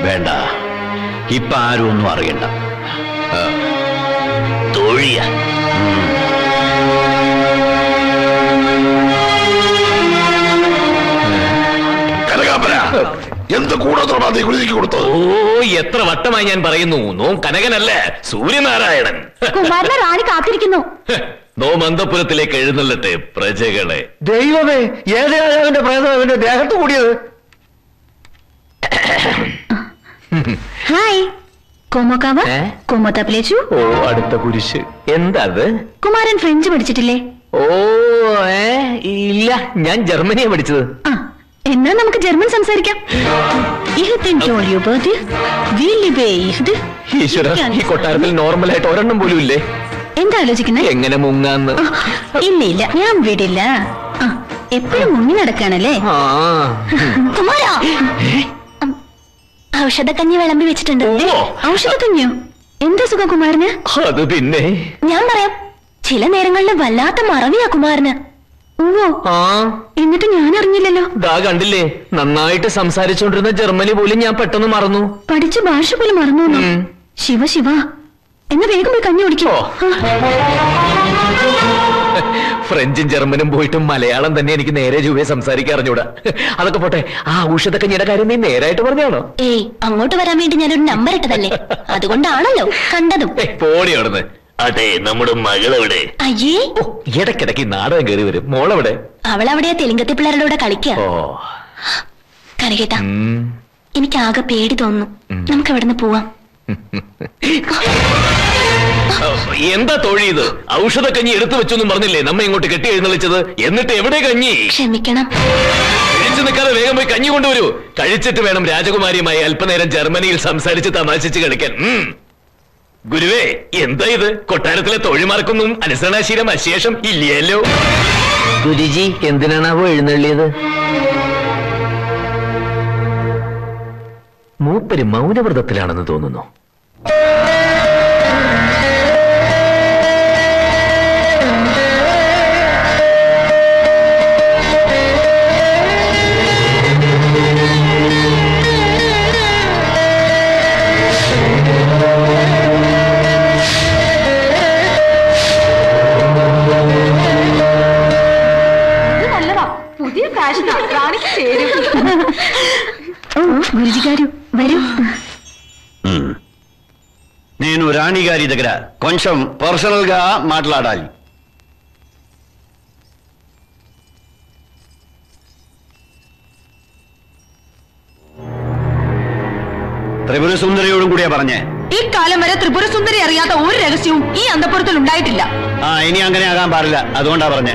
[SPEAKER 6] വേണ്ട ഇപ്പൊ ആരും ഒന്നും അറിയണ്ട.
[SPEAKER 11] തോഴിയ.
[SPEAKER 13] എന്ത് കൂടോത്രമാ നീ കുരുതിക്ക് കൊടുത്തത്?
[SPEAKER 4] ഓ എത്ര വട്ടമായി ഞാൻ പറയുന്നു. നോം കനകനല്ല സൂര്യനാരായണൻ.
[SPEAKER 8] കുമാരനെ റാണി കാത്തിരിക്കുന്നു.
[SPEAKER 4] നോ മന്തപുരത്തിലേക്ക് എഴുന്നള്ളട്ടെ പ്രജകളെ.
[SPEAKER 5] ദൈവമേ ഏത് രാജാവിന്റെ പ്രേതം അവന്റെ ദേഹത്ത് കൂടിയത്?
[SPEAKER 8] ഹായ്. കോമോക്കാവ?
[SPEAKER 4] ഏ?
[SPEAKER 8] കോമോ തപ്പിലേച്ചു
[SPEAKER 4] ഓ അടുത്ത കുരിശ്. എന്താ
[SPEAKER 8] കുമാരൻ ഫ്രഞ്ച് പഠിച്ചിട്ടില്ലേ?
[SPEAKER 4] ഓ ഏ ഇല്ല ഞാൻ ജർമ്മനിയാ പഠിച്ചത്.
[SPEAKER 8] ആ എന്നാ നമുക്ക് ജർമ്മൻ സംസാരിക്കാം?
[SPEAKER 4] ഈ കൊട്ടാരത്തിൽ നോർമലായിട്ട് ഒരെണ്ണം പോലും ഇല്ലേ?
[SPEAKER 8] എന്താ ആലോചിക്കുന്നത്
[SPEAKER 4] എങ്ങനെ മുങ്ങാന്ന്?
[SPEAKER 8] ഇല്ല ഇല്ല ഞാൻ വിടില്ല. എപ്പോഴും മുങ്ങി നടക്കാണല്ലേ? ഔഷധക്കഞ്ഞി വിളമ്പി വെച്ചിട്ടുണ്ട്. ഔഷധക്കഞ്ഞിയോ? എന്താ സുഖം കുമാരന്?
[SPEAKER 4] അത് പിന്നെ?
[SPEAKER 8] ഞാൻ പറയാം ചില നേരങ്ങളിൽ വല്ലാത്ത മറവിയാ കുമാരന്. എന്നിട്ട് ഞാൻ അറിഞ്ഞില്ലല്ലോ
[SPEAKER 4] ദാ കണ്ടില്ലേ? നന്നായിട്ട് സംസാരിച്ചോണ്ടിരുന്ന ജർമ്മനി പോലും ഞാൻ പെട്ടെന്ന് മറന്നു.
[SPEAKER 8] പഠിച്ച ഭാഷ പോലും മറന്നു? ശിവ ശിവ. എന്നാ വേഗം പോയി കഞ്ഞി കുടിക്കോ.
[SPEAKER 4] ഫ്രഞ്ചും ജർമ്മനും പോയിട്ടും മലയാളം തന്നെ എനിക്ക് നേരെ ചൊവ്വേ സംസാരിക്കാൻ അറിഞ്ഞൂടാ. അതൊക്കെ പോട്ടെ. ആ ഔഷധക്കഞ്ഞിയുടെ കാര്യം നീ നേരായിട്ട് പറഞ്ഞാണോ?
[SPEAKER 8] ഏയ് അങ്ങോട്ട് വരാൻ വേണ്ടി ഞാനൊരു നമ്പർ ഇട്ടതല്ലേ? അതുകൊണ്ടാണല്ലോ കണ്ടതും.
[SPEAKER 4] പോടി അവിടുന്ന്.
[SPEAKER 11] അതെ നമ്മുടെ മകളവിടെ?
[SPEAKER 8] അയ്യേ.
[SPEAKER 4] ഇടക്കിടക്ക് നാടകം കയറി വരും. മോളവിടെ?
[SPEAKER 8] അവളവിടെ തെലുങ്കത്തി പിള്ളേരുടെ കൂടെ കളിക്കുക
[SPEAKER 4] ഓ.
[SPEAKER 8] കനകേട്ടാ
[SPEAKER 4] ഉം.
[SPEAKER 8] എനിക്ക് ആകെ പേടി തോന്നുന്നു. നമുക്ക് എവിടുന്ന് പോവാം?
[SPEAKER 4] എന്താ തൊഴിയത് ഔഷധ കഞ്ഞി എടുത്തു വെച്ചൊന്നും പറഞ്ഞില്ലേ? നമ്മ ഇങ്ങോട്ട് കെട്ടി എഴുന്നള്ളിച്ചത്. എന്നിട്ട് എവിടെ കഞ്ഞി?
[SPEAKER 8] ക്ഷമിക്കണം.
[SPEAKER 4] കഴിച്ചു നിൽക്കാതെ വേഗം പോയി കഞ്ഞി കൊണ്ടുവരൂ. കഴിച്ചിട്ട് വേണം രാജകുമാരിയുമായി അല്പനേരം ജർമ്മനിയിൽ സംസാരിച്ച് തമാശിച്ച് കളിക്കാൻ. ഉം. ഗുരുവേ എന്താ ഇത്? കൊട്ടാരത്തിലെ തൊഴിമാർക്കൊന്നും അനുസരണാശീലം അശേഷം ഇല്ലയല്ലോ. ഗുരുജി എന്തിനാണാവോ എഴുന്നള്ളിയത് മൂപ്പര് മൗനവ്രതത്തിലാണെന്ന് തോന്നുന്നു.
[SPEAKER 8] ఓ గురుజీ గారు వరూ
[SPEAKER 6] ఉమ్. నేను రాణి గారి దగ్గర కొంచెం పర్సనల్ గా మాట్లాడాలి ത്രിപുര സുന്ദരിയോടും കൂടിയാ പറഞ്ഞേ
[SPEAKER 12] ഈ കാലം വരെ ത്രിപുര സുന്ദരി അറിയാത്ത ഒരു രഹസ്യവും ഈ അന്തപുരത്തിൽ ഉണ്ടായിട്ടില്ല
[SPEAKER 6] ആ ഇനി അങ്ങനെ ആകാൻ പാടില്ല അതുകൊണ്ടാ പറഞ്ഞേ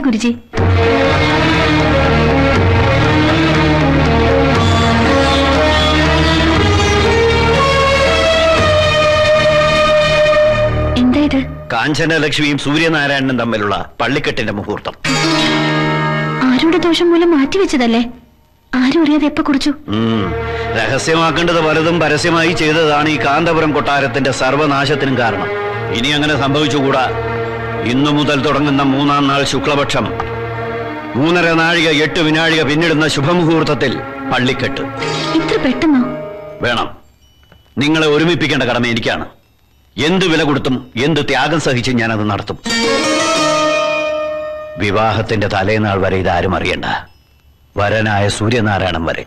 [SPEAKER 8] എന്താ ഗുരുജി
[SPEAKER 6] കാഞ്ചനലക്ഷ്മിയും സൂര്യനാരായണനും തമ്മിലുള്ള പള്ളിക്കെട്ടിന്റെ മുഹൂർത്തം.
[SPEAKER 8] ആരുടെ ദോഷം മൂലം മാറ്റിവെച്ചതല്ലേ ആരും അറിയാതെ എപ്പോ കുറിച്ചു.
[SPEAKER 6] രഹസ്യമാക്കേണ്ടത് പലതും പരസ്യമായി ചെയ്തതാണ് ഈ കാന്തപുരം കൊട്ടാരത്തിന്റെ സർവനാശത്തിനും കാരണം. ഇനി അങ്ങനെ സംഭവിച്ചുകൂടാ? ഇന്നു മുതൽ തുടങ്ങുന്ന മൂന്നാം നാൾ ശുക്ലപക്ഷം. മൂന്നര നാഴിക എട്ട് വിനാഴിക പിന്നിടുന്ന ശുഭമുഹൂർത്തത്തിൽ പള്ളിക്കെട്ട്.
[SPEAKER 8] ഇത്ര പെട്ടെന്നോ?
[SPEAKER 6] വേണം. നിങ്ങളെ ഒരുമിപ്പിക്കേണ്ട കടമ എനിക്കാണ്. എന്ത് വില കൊടുത്തും എന്ത് ത്യാഗം സഹിച്ചും ഞാനത് നടത്തും. വിവാഹത്തിന്റെ തലേനാൾ വരെ ഇതാരും അറിയണ്ട. വരനായ സൂര്യനാരായണൻ വരെ.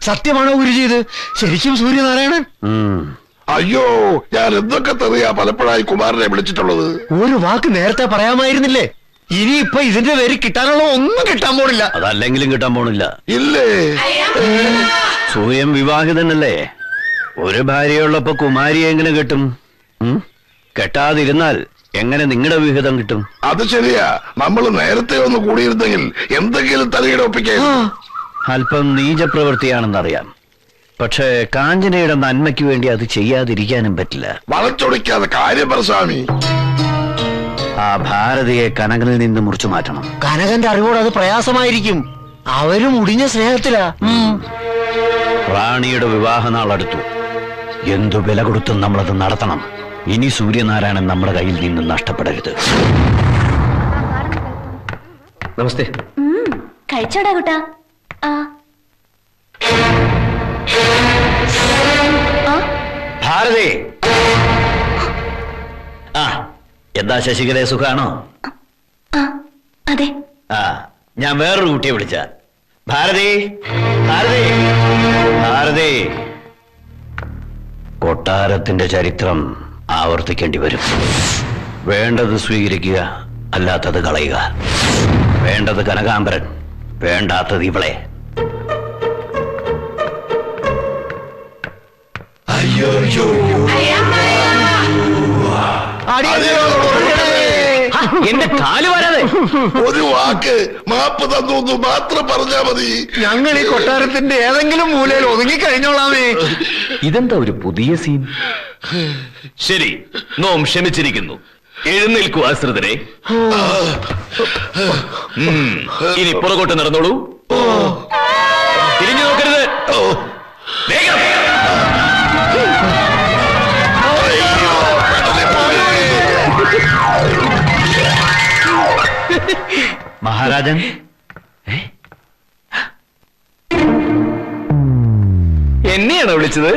[SPEAKER 5] സത്യമാണോ ഗുരുജി ഇത്? ശരിക്കും സൂര്യനാരായണൻ?
[SPEAKER 6] ഉം.
[SPEAKER 13] അയ്യോ ഞാൻ എന്തൊക്കെ തെറിയാ പലപ്പോഴായി കുമാരനെ വിളിച്ചിട്ടുള്ളത്.
[SPEAKER 5] ഒരു വാക്ക് നേരത്തെ പറയാമായിരുന്നില്ലേ? ഇനി ഇപ്പൊ ഇതിന്റെ പേര് കിട്ടാനുള്ള ഒന്നും കിട്ടാൻ പോണില്ല.
[SPEAKER 6] അതല്ലെങ്കിലും കിട്ടാൻ പോണില്ല.
[SPEAKER 13] ഇല്ലേ?
[SPEAKER 6] സ്വയം വിവാഹിതനല്ലേ? ഒരു ഭാര്യയുള്ളപ്പോ കുമാരിയെ എങ്ങനെ കിട്ടും? കെട്ടാതിരുന്നാൽ എങ്ങനെ നിങ്ങളുടെ വിഹിതം കിട്ടും?
[SPEAKER 13] അത് ശരിയാ. നമ്മൾ നേരത്തെ ഒന്ന് കൂടിയിരുന്നെങ്കിൽ എന്തെങ്കിലും തലയുടെ ഒപ്പിക്കാൻ
[SPEAKER 6] അല്പം നീചപ്രവൃത്തിയാണെന്നറിയാം. പക്ഷേ കാഞ്ചനയുടെ നന്മയ്ക്ക് വേണ്ടി അത് ചെയ്യാതിരിക്കാനും പറ്റില്ല.
[SPEAKER 13] വളച്ചൊടിക്കാതെ കാര്യം പറ സ്വാമി.
[SPEAKER 6] ആ ഭാരതിയെ കനകനിൽ നിന്ന് മുറിച്ചു മാറ്റണം.
[SPEAKER 5] കനകന്റെ അറിവോട് അത് പ്രയാസമായിരിക്കും. അവരും മുടിഞ്ഞ സ്നേഹത്തിലാ.
[SPEAKER 6] റാണിയുടെ വിവാഹനാൾ അടുത്തു എന്തു വില കൊടുത്തും നമ്മളത് നടത്തണം. ഇനി സൂര്യനാരായണൻ നമ്മുടെ കയ്യിൽ നിന്ന് നഷ്ടപ്പെടരുത്.
[SPEAKER 14] നമസ്തേ.
[SPEAKER 8] കഴിച്ചോടാ കുട്ടാ. ആ ആ.
[SPEAKER 6] ഭാരതി. ആ എന്താ ശശികലെ സുഖാണോ?
[SPEAKER 8] അതെ.
[SPEAKER 6] ആ ഞാൻ വേറൊരു കുട്ടിയെ വിളിച്ച. ഭാരതി ഭാരതി ഭാരതി. കൊട്ടാരത്തിന്റെ ചരിത്രം ആവർത്തിക്കേണ്ടി വരും. വേണ്ടത് സ്വീകരിക്കുക അല്ലാത്തത് കളയുക. വേണ്ടത് കനകാംബരൻ വേണ്ടാത്തത് ഇവളെ.
[SPEAKER 4] എന്റെ കാൽ വരാതെ.
[SPEAKER 13] ഒരു വാക്ക് മാപ്പ് തന്നു മാത്രം പറഞ്ഞാ മതി.
[SPEAKER 5] ഞങ്ങൾ ഈ കൊട്ടാരത്തിന്റെ ഏതെങ്കിലും മൂലയിൽ ഒതുങ്ങി കഴിഞ്ഞോളാമേ.
[SPEAKER 4] ഇതെന്താ ഒരു പുതിയ സീൻ
[SPEAKER 11] ശരി നോം ക്ഷമിച്ചിരിക്കുന്നു. എഴുന്നേൽക്കൂ ആശ്രിതരെ. ഇനി പുറകോട്ട് നടന്നോളൂ. തിരിഞ്ഞു നോക്കരുത്. വേഗം.
[SPEAKER 6] മഹാരാജൻ?
[SPEAKER 4] എന്നെയാണോ വിളിച്ചത്?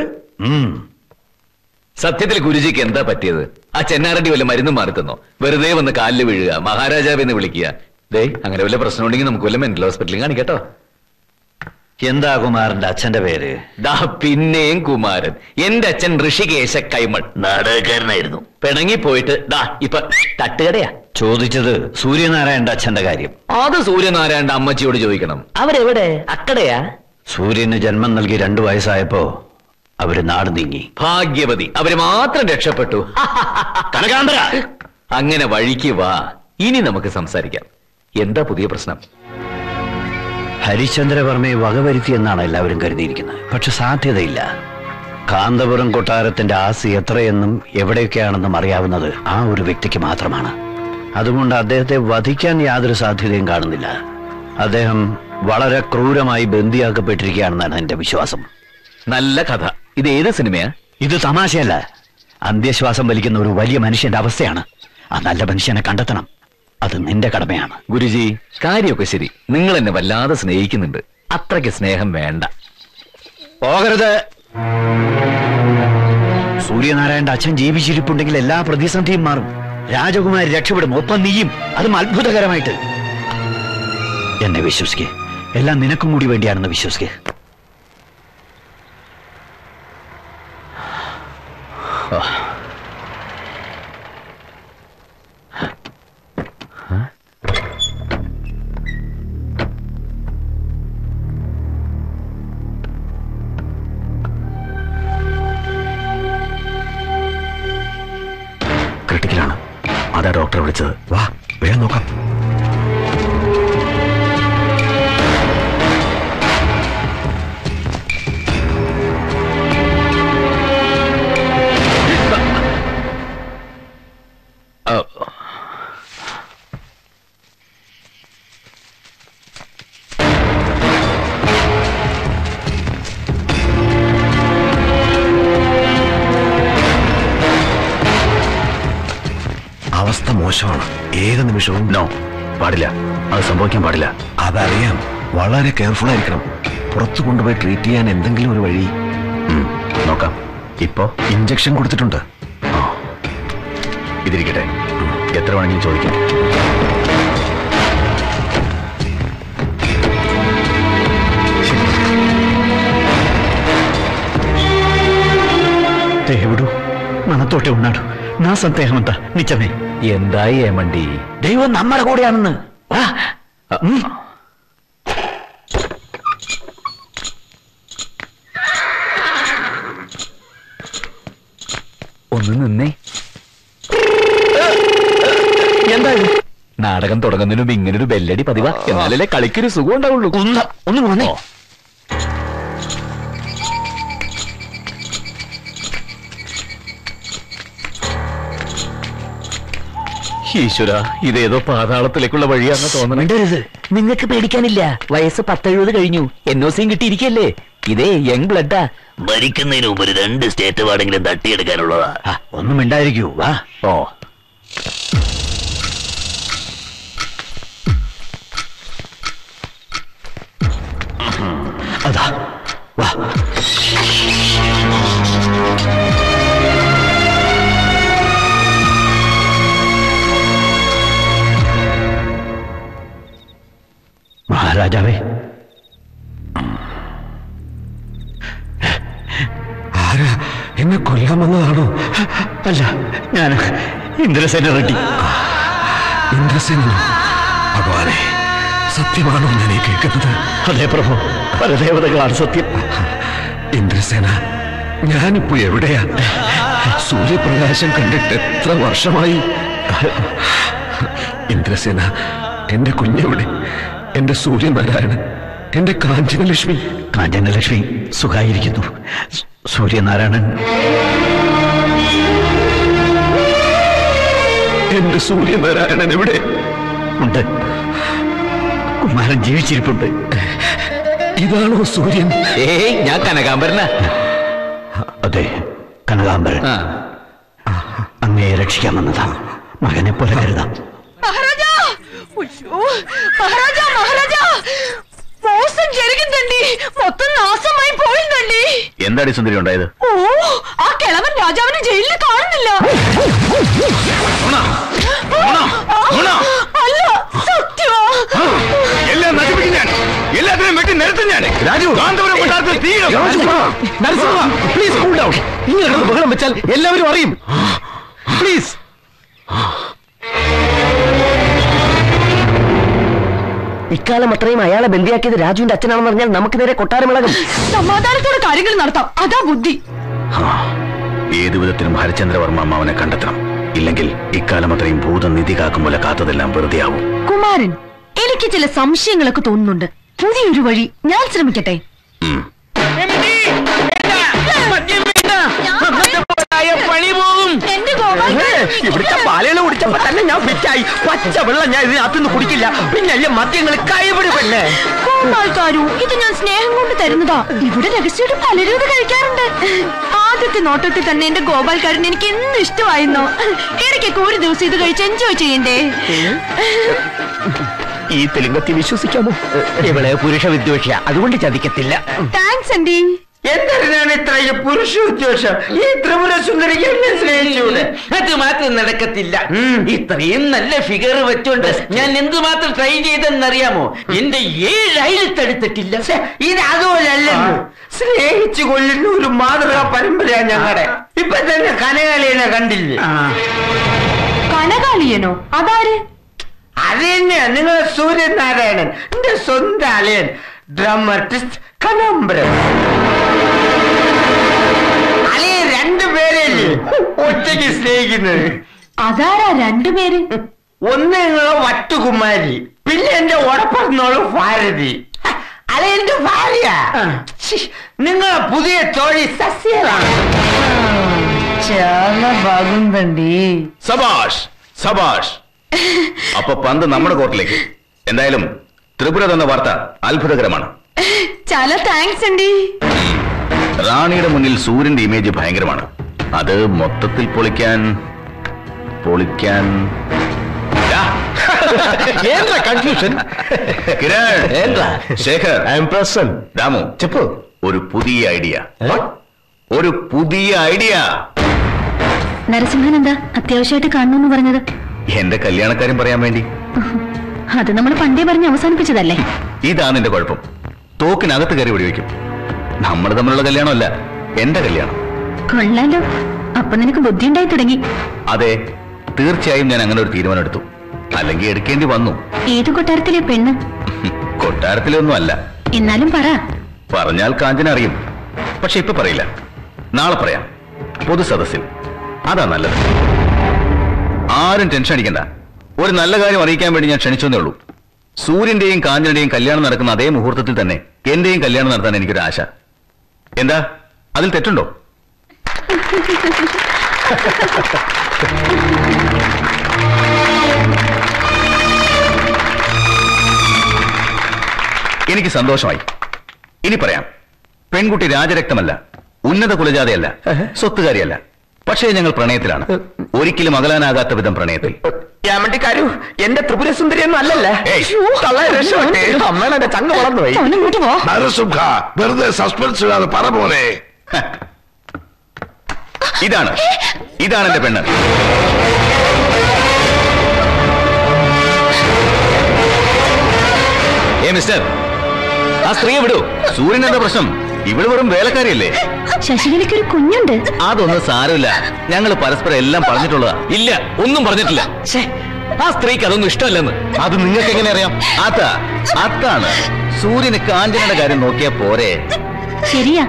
[SPEAKER 4] സത്യത്തിൽ ഗുരുജിക്ക് എന്താ പറ്റിയത്? ആ ചെന്നാറടി വല്ല മരുന്നും മാറി തന്നോ വെറുതെ വന്ന് കാലിൽ വീഴുക മഹാരാജാവെന്ന് വിളിക്കുക. ദേ അങ്ങനെ വല്ല പ്രശ്നം ഉണ്ടെങ്കിൽ നമുക്ക് വല്ല മെന്റൽ ഹോസ്പിറ്റലിൽ കാണിക്കട്ടോ
[SPEAKER 6] എന്താ കുമാരന്റെ അച്ഛന്റെ പേര്?
[SPEAKER 4] ദാ പിന്നെയും കുമാരൻ. എന്റെ അച്ഛൻ ഋഷികേശ കൈമൺ
[SPEAKER 11] നാടകക്കാരനായിരുന്നു.
[SPEAKER 4] പിണങ്ങി പോയിട്ട് ദാ ഇപ്പൊ തട്ടുകടയാ.
[SPEAKER 6] ചോദിച്ചത് സൂര്യനാരായണന്റെ അച്ഛന്റെ കാര്യം.
[SPEAKER 4] അത് സൂര്യനാരായണന്റെ അമ്മച്ചിയോട് ചോദിക്കണം. അവരെവിടെ? അക്കടയാ.
[SPEAKER 6] സൂര്യന് ജന്മം നൽകി രണ്ടു വയസ്സായപ്പോ അവർ നാട് നീങ്ങി.
[SPEAKER 4] ഭാഗ്യവതി അവർ മാത്രം രക്ഷപ്പെട്ടു.
[SPEAKER 6] കനകാന്തര
[SPEAKER 4] അങ്ങനെ വഴിക്ക് വാ. ഇനി നമുക്ക് സംസാരിക്കാം. എന്താ പുതിയ പ്രശ്നം?
[SPEAKER 6] ഹരിശ്ചന്ദ്രവർമ്മയെ വകവരുത്തി എന്നാണ് എല്ലാവരും കരുതിയിരിക്കുന്നത്. പക്ഷെ സാധ്യതയില്ല. കാന്തപുരം കൊട്ടാരത്തിന്റെ ആസ് എത്രയെന്നും എവിടെയൊക്കെയാണെന്നും അറിയാവുന്നത് ആ ഒരു വ്യക്തിക്ക് മാത്രമാണ്. അതുകൊണ്ട് അദ്ദേഹത്തെ വധിക്കാൻ യാതൊരു സാധ്യതയും കാണുന്നില്ല. അദ്ദേഹം വളരെ ക്രൂരമായി ബന്ദിയാക്കപ്പെട്ടിരിക്കുകയാണെന്നാണ് എന്റെ വിശ്വാസം.
[SPEAKER 4] നല്ല കഥ. ഇത് ഏത് സിനിമയാ?
[SPEAKER 6] ഇത് തമാശയല്ല. അന്ത്യശ്വാസം വലിക്കുന്ന ഒരു വലിയ മനുഷ്യന്റെ അവസ്ഥയാണ്. ആ നല്ല മനുഷ്യനെ കണ്ടെത്തണം. അത് നിന്റെ കടമയാണ്.
[SPEAKER 4] ഗുരുജി കാര്യമൊക്കെ ശരി. നിങ്ങൾ എന്നെ വല്ലാതെ സ്നേഹിക്കുന്നുണ്ട്. അത്രയ്ക്ക് സ്നേഹം വേണ്ട.
[SPEAKER 6] പോകരുത്. സൂര്യനാരായണന്റെ അച്ഛൻ ജീവിച്ചിരിപ്പുണ്ടെങ്കിൽ എല്ലാ പ്രതിസന്ധിയും മാറും. രാജകുമാരി രക്ഷപ്പെടും. ഒപ്പം നീയും. അതും അത്ഭുതകരമായിട്ട്. എന്നെ വിശ്വസിക്കേ. എല്ലാം നിനക്കും കൂടി വേണ്ടിയാണെന്ന് വിശ്വസിക്കേ.
[SPEAKER 14] ക്രിട്ടിക്കലാണ് അതാ ഡോക്ടറെ വിളിച്ചത്. വാ വേഗം നോക്കാം. അവസ്ഥ മോശമാണ് ഏത് നിമിഷവും നോ പാടില്ല അത് സംഭവിക്കാൻ പാടില്ല അതറിയാം വളരെ കെയർഫുൾ ആയിരിക്കണം പുറത്തു കൊണ്ടുപോയി ട്രീറ്റ് ചെയ്യാൻ എന്തെങ്കിലും ഒരു വഴി ഉം, നോക്കാം ഇപ്പോ ഇഞ്ചക്ഷൻ കൊടുത്തിട്ടുണ്ട് ആ. ഇതിരിക്കട്ടെ ഉം, എത്ര വേണമെങ്കിലും ചോദിക്കാം
[SPEAKER 6] దేవుడు మనతోటే ఉన్నాడు నా సందేహం అంతా నిజమే
[SPEAKER 4] എന്തായി ഏമണ്ടി
[SPEAKER 6] ദൈവം നമ്മുടെ കൂടെയാണെന്ന് വാ ഉം.
[SPEAKER 4] ഒന്ന് നിന്നേ എന്താ ഇത്? നാടകം തുടങ്ങുന്നതിന് മുമ്പ് ഇങ്ങനൊരു ബെല്ലടി പതിവാ എന്നാലല്ലേ കളിക്കൊരു സുഖം ഉണ്ടാവുള്ളൂ
[SPEAKER 6] ഒന്ന് ഒന്ന് വന്നേ
[SPEAKER 4] ഈശ്വര ഇതേതോ പാതാളത്തിലേക്കുള്ള വഴിയാണെന്ന് തോന്നണേ.
[SPEAKER 16] നിങ്ങൾക്ക് പേടിക്കാനില്ല. വയസ്സ് പത്തെഴുപത് കഴിഞ്ഞു. എൻ ഒ സിയും കിട്ടിയിരിക്കല്ലേ? ഇതേ യങ് ബ്ലഡാ.
[SPEAKER 11] മരിക്കുന്നതിന് മുമ്പ് ഒരു രണ്ട് സ്റ്റേറ്റ് വാർഡെങ്കിലും തട്ടിയെടുക്കാനുള്ളതാ.
[SPEAKER 6] ഒന്നും ഉണ്ടായിരിക്കൂ വാ.
[SPEAKER 4] ഓ
[SPEAKER 6] മഹാരാജാവേ
[SPEAKER 18] ആരാ? എന്നെ കൊല്ലാൻ വന്നതാണോ?
[SPEAKER 6] അല്ല ഞാൻ ഇന്ദ്രസേന റെഡ്ഡി
[SPEAKER 18] ഇന്ദ്രസേന? ഭഗവാനെ സത്യമാണോ ഞാൻ ഈ കേൾക്കുന്നത്?
[SPEAKER 6] അതെ പ്രഭു. പരദേവതകളാണ് സത്യം.
[SPEAKER 18] ഇന്ദ്രസേന ഞാനിപ്പോ എവിടെയാ? സൂര്യപ്രകാശം കണ്ടിട്ട് എത്ര വർഷമായി? ഇന്ദ്രസേന എന്റെ കുഞ്ഞെവിടെ? എന്റെ സൂര്യനാരായണൻ എന്റെ കാഞ്ചനലക്ഷ്മി.
[SPEAKER 6] കാഞ്ചനലക്ഷ്മി സുഖായിരിക്കുന്നു. സൂര്യനാരായണൻ.
[SPEAKER 18] എന്റെ സൂര്യനാരായണൻ എവിടെ?
[SPEAKER 6] ഉണ്ട്. കുമാരൻ ജീവിച്ചിരിപ്പുണ്ട്.
[SPEAKER 18] ഇതാണോ സൂര്യൻ?
[SPEAKER 16] ഏയ് ഞാൻ കനകാംബരന.
[SPEAKER 6] അതെ കനകാംബരൻ. അങ്ങയെ രക്ഷിക്കാമെന്നതാണ് മകനെ പോലെ കരുതാം
[SPEAKER 12] మహారాజా మహారాజా మోసం జరిగిందండి మొత్తం నాశనమై పోయిందండి
[SPEAKER 14] എന്താടി സുന്ദരി ഉണ്ടായത്
[SPEAKER 12] ഓ ആ കിളവൻ രാജാവിനെ ജയിലിൽ കാണുന്നില്ല അല്ല സത്യമാ
[SPEAKER 14] എല്ലാം നശിപ്പിക്കും ഞാൻ എല്ലാത്തിനും വെട്ടി നിരത്തും ഞാൻ രാജു കാന്തപുരം കൊട്ടാരത്തിൽ
[SPEAKER 16] പ്ലീസ് കൂൾ ഡൗൺ ഇങ്ങനെ ബഹളം വെച്ചാൽ എല്ലാവരും അറിയും പ്ലീസ് ഇക്കാലം അത്രയും അയാളെ ബന്ധിയാക്കിയത് രാജുവിന്റെ അച്ഛനാണെന്ന് പറഞ്ഞാൽ നമുക്ക് നേരെ കൊട്ടാരമിളകും.
[SPEAKER 12] സമാധാനത്തോടെ കാര്യങ്ങൾ നടത്താം. അതാ ബുദ്ധി.
[SPEAKER 14] ഏതു വിധത്തിലും ഹരിചന്ദ്രവർമ്മ അമ്മാവനെ കണ്ടെത്തണം. ഇല്ലെങ്കിൽ ഇക്കാലം അത്രയും ഭൂതം നിധി കാക്കും പോലെ കാത്തതെല്ലാം വെറുതെ ആവും
[SPEAKER 12] കുമാരൻ എനിക്ക് ചില സംശയങ്ങളൊക്കെ തോന്നുന്നുണ്ട്. പുതിയൊരു വഴി ഞാൻ ശ്രമിക്കട്ടെ?
[SPEAKER 16] പണി പോകും ഇവിടുത്തെ പാലുകൾ കുടിച്ചപ്പോ തന്നെ ഞാൻ ഫിറ്റായി പച്ച വെള്ളം ഞാൻ ഇതിനകത്തുനിന്ന് കുടിക്കില്ല. പിന്നല്ലേ മദ്യങ്ങൾ കൈപിടി പെണ്ണേ.
[SPEAKER 12] ആൾക്കാരു ഇത് ഞാൻ സ്നേഹം കൊണ്ട് തരുന്നതാ. ഇവിടെ രഹസ്യമായിട്ട് പലരും ഇത് കഴിക്കാറുണ്ട്. ആദ്യത്തെ നോട്ടത്തിൽ തന്നെ എന്റെ ഗോപാൽക്കാരൻ എനിക്ക് എന്ത് ഇഷ്ടമായിരുന്നോ ഇടയ്ക്കൊക്കെ ഒരു ദിവസം ഇത് കഴിച്ച് എൻജോയ് ചെയ്യണ്ടേ?
[SPEAKER 16] ഈ തെലുങ്കത്തി വിശ്വസിക്കാമോ? ഇവളെ പുരുഷ വിദ്വേഷ അതുകൊണ്ട് ചതിക്കത്തില്ല.
[SPEAKER 12] താങ്ക്സ് ആൻഡി
[SPEAKER 1] എന്തിനാണ് ഇത്രയും പുരുഷ ഉദ്ദേശം ഈ ത്രിപുര സുന്ദരിക്ക് എന്നെ സ്നേഹിച്ചൂടെ?
[SPEAKER 16] അത് മാത്രം നടക്കത്തില്ല ഇത്രയും നല്ല ഫിഗർ വെച്ചോണ്ട് ഞാൻ എന്തുമാത്രം ട്രൈ ചെയ്തെന്നറിയാമോ? എന്റെ ഏഴ് അയലത്തെടുത്തിട്ടില്ല
[SPEAKER 1] ഛെ, ഇത് അതുപോലല്ലോ സ്നേഹിച്ചു കൊല്ലുന്ന ഒരു മാതൃകാ പരമ്പര ഞങ്ങളുടെ ഇപ്പൊ തന്നെ കനകാളിയനെ കണ്ടില്ലേ?
[SPEAKER 12] കനകാളിയനോ അതാര്?
[SPEAKER 1] അത് തന്നെയാ. നിങ്ങളെ സൂര്യനാരായണൻ. എന്റെ സ്വന്തം അളിയൻ. ഡ്രം ആർട്ടിസ്റ്റ് കനംബരം അളിയൻ രണ്ടുപേരല്ലേ ഒറ്റയ്ക്ക് സ്നേഹിക്കുന്നത്
[SPEAKER 12] അതാരാ രണ്ടുപേര്
[SPEAKER 1] ഒന്ന് നിങ്ങളെ വട്ടുകുമാരി പിന്നെ എന്റെ ഉടപ്പിറന്നോള് ഭാരതി അളിയന്റെ ഭാര്യ ശ്ശി, നിങ്ങളെ പുതിയ തോഴി സസ്യലാണ്
[SPEAKER 12] చాలా బాగుందండి
[SPEAKER 14] സബാഷ് സബാഷ് അപ്പൊ പന്ത് നമ്മുടെ കോർട്ടിലേക്ക് എന്തായാലും ത്രിപുര തന്ന വാർത്ത അത്ഭുതകരമാണ്
[SPEAKER 12] చాలా థ్యాంక్స్ అండి
[SPEAKER 14] റാണിയുടെ മുന്നിൽ സൂര്യന്റെ ഇമേജ് ഭയങ്കരമാണ് അത് മൊത്തത്തിൽ പൊളിക്കാൻ പൊളിക്കാൻ
[SPEAKER 16] confusion
[SPEAKER 14] Kiran Shekhar
[SPEAKER 16] I M Prasan
[SPEAKER 14] Ramu
[SPEAKER 16] చెప్పు
[SPEAKER 14] ഒരു പുതിയ ഐഡിയ ഒരു പുതിയ ഐഡിയ
[SPEAKER 8] നരസിംഹൻ എന്താ അത്യാവശ്യമായിട്ട് കാണണമെന്ന് പറഞ്ഞത്
[SPEAKER 14] എന്റെ കല്യാണക്കാര്യം പറയാൻ വേണ്ടി
[SPEAKER 8] അത് നമ്മൾ പണ്ടേ പറഞ്ഞ് അവസാനിപ്പിച്ചതല്ലേ?
[SPEAKER 14] ഇതാണ് എന്റെ കുഴപ്പം. തോക്കിനകത്ത് കയറി വെടിവെക്കും നമ്മൾ തമ്മിലുള്ള കല്യാണമല്ല എന്റെ കല്യാണം.
[SPEAKER 8] കൊള്ളാലോ. അപ്പൊ നിനക്ക് ബുദ്ധി ഉണ്ടായി തുടങ്ങി.
[SPEAKER 14] അതെ തീർച്ചയായും ഞാൻ അങ്ങനെ ഒരു തീരുമാനം എടുത്തു അല്ലെങ്കിൽ എടുക്കേണ്ടി വന്നു.
[SPEAKER 8] ഏത് കൊട്ടാരത്തിലെ പെണ്ണ്?
[SPEAKER 14] കൊട്ടാരത്തിലൊന്നും അല്ല
[SPEAKER 8] എന്നാലും പറ.
[SPEAKER 14] പറഞ്ഞാൽ കാഞ്ചന അറിയും. പക്ഷെ ഇപ്പൊ പറയില്ല. നാളെ പറയാം. പൊതു സദസ്സിൽ. അതാ നല്ലത്. ആരും ടെൻഷൻ അടിക്കണ്ട. ഒരു നല്ല കാര്യം അറിയിക്കാൻ വേണ്ടി ഞാൻ ക്ഷണിച്ചതേ ഉള്ളൂ. സൂര്യന്റെയും കാഞ്ചനയുടെയും കല്യാണം നടക്കുന്ന അതേ മുഹൂർത്തത്തിൽ തന്നെ എന്റെയും കല്യാണം നടത്താൻ എനിക്കൊരു ആശ. എന്താ? അതിൽ തെറ്റുണ്ടോ? എനിക്ക് സന്തോഷമായി. ഇനി പറയാം. പെൺകുട്ടി രാജരക്തമല്ല ഉന്നത കുലജാതയല്ല സ്വത്തുകാരിയല്ല. പക്ഷേ ഞങ്ങൾ പ്രണയത്തിലാണ്. ഒരിക്കലും അകലാനാകാത്ത വിധം പ്രണയത്തിൽ.
[SPEAKER 1] എന്റെ ത്രിപുര സുന്ദരി ഒന്നും അല്ലല്ലേ അമ്മയുടെ ചങ്ങ വളർന്നു
[SPEAKER 13] വെറുതെ സസ്പെൻസ് ഇടാതെ പറ പോലെ
[SPEAKER 14] ഇതാണ്. ഇതാണ് എന്റെ പെണ്ണ്. ഏ മിസ്റ്റർ ആ സ്ത്രീയെ വിടൂ. സൂര്യൻ എന്താ പ്രശ്നം? ഇവൾ വെറും വേലക്കാരിയല്ലേ?
[SPEAKER 8] ശശികലയ്ക്ക് ഒരു കുഞ്ഞുണ്ട്.
[SPEAKER 14] അതൊന്നും സാരമില്ല. ഞങ്ങൾ പരസ്പരം എല്ലാം പറഞ്ഞിട്ടുള്ളതാ.
[SPEAKER 4] ഇല്ല ഒന്നും പറഞ്ഞിട്ടില്ല. ആ സ്ത്രീക്ക് അതൊന്നും ഇഷ്ടമല്ലെന്ന്.
[SPEAKER 14] അത് നിങ്ങൾക്ക് എങ്ങനെ അറിയാം? അതാ അതാണ്. സൂര്യന് കാഞ്ചനയുടെ കാര്യം നോക്കിയാ പോരെ.
[SPEAKER 8] ശരിയാ.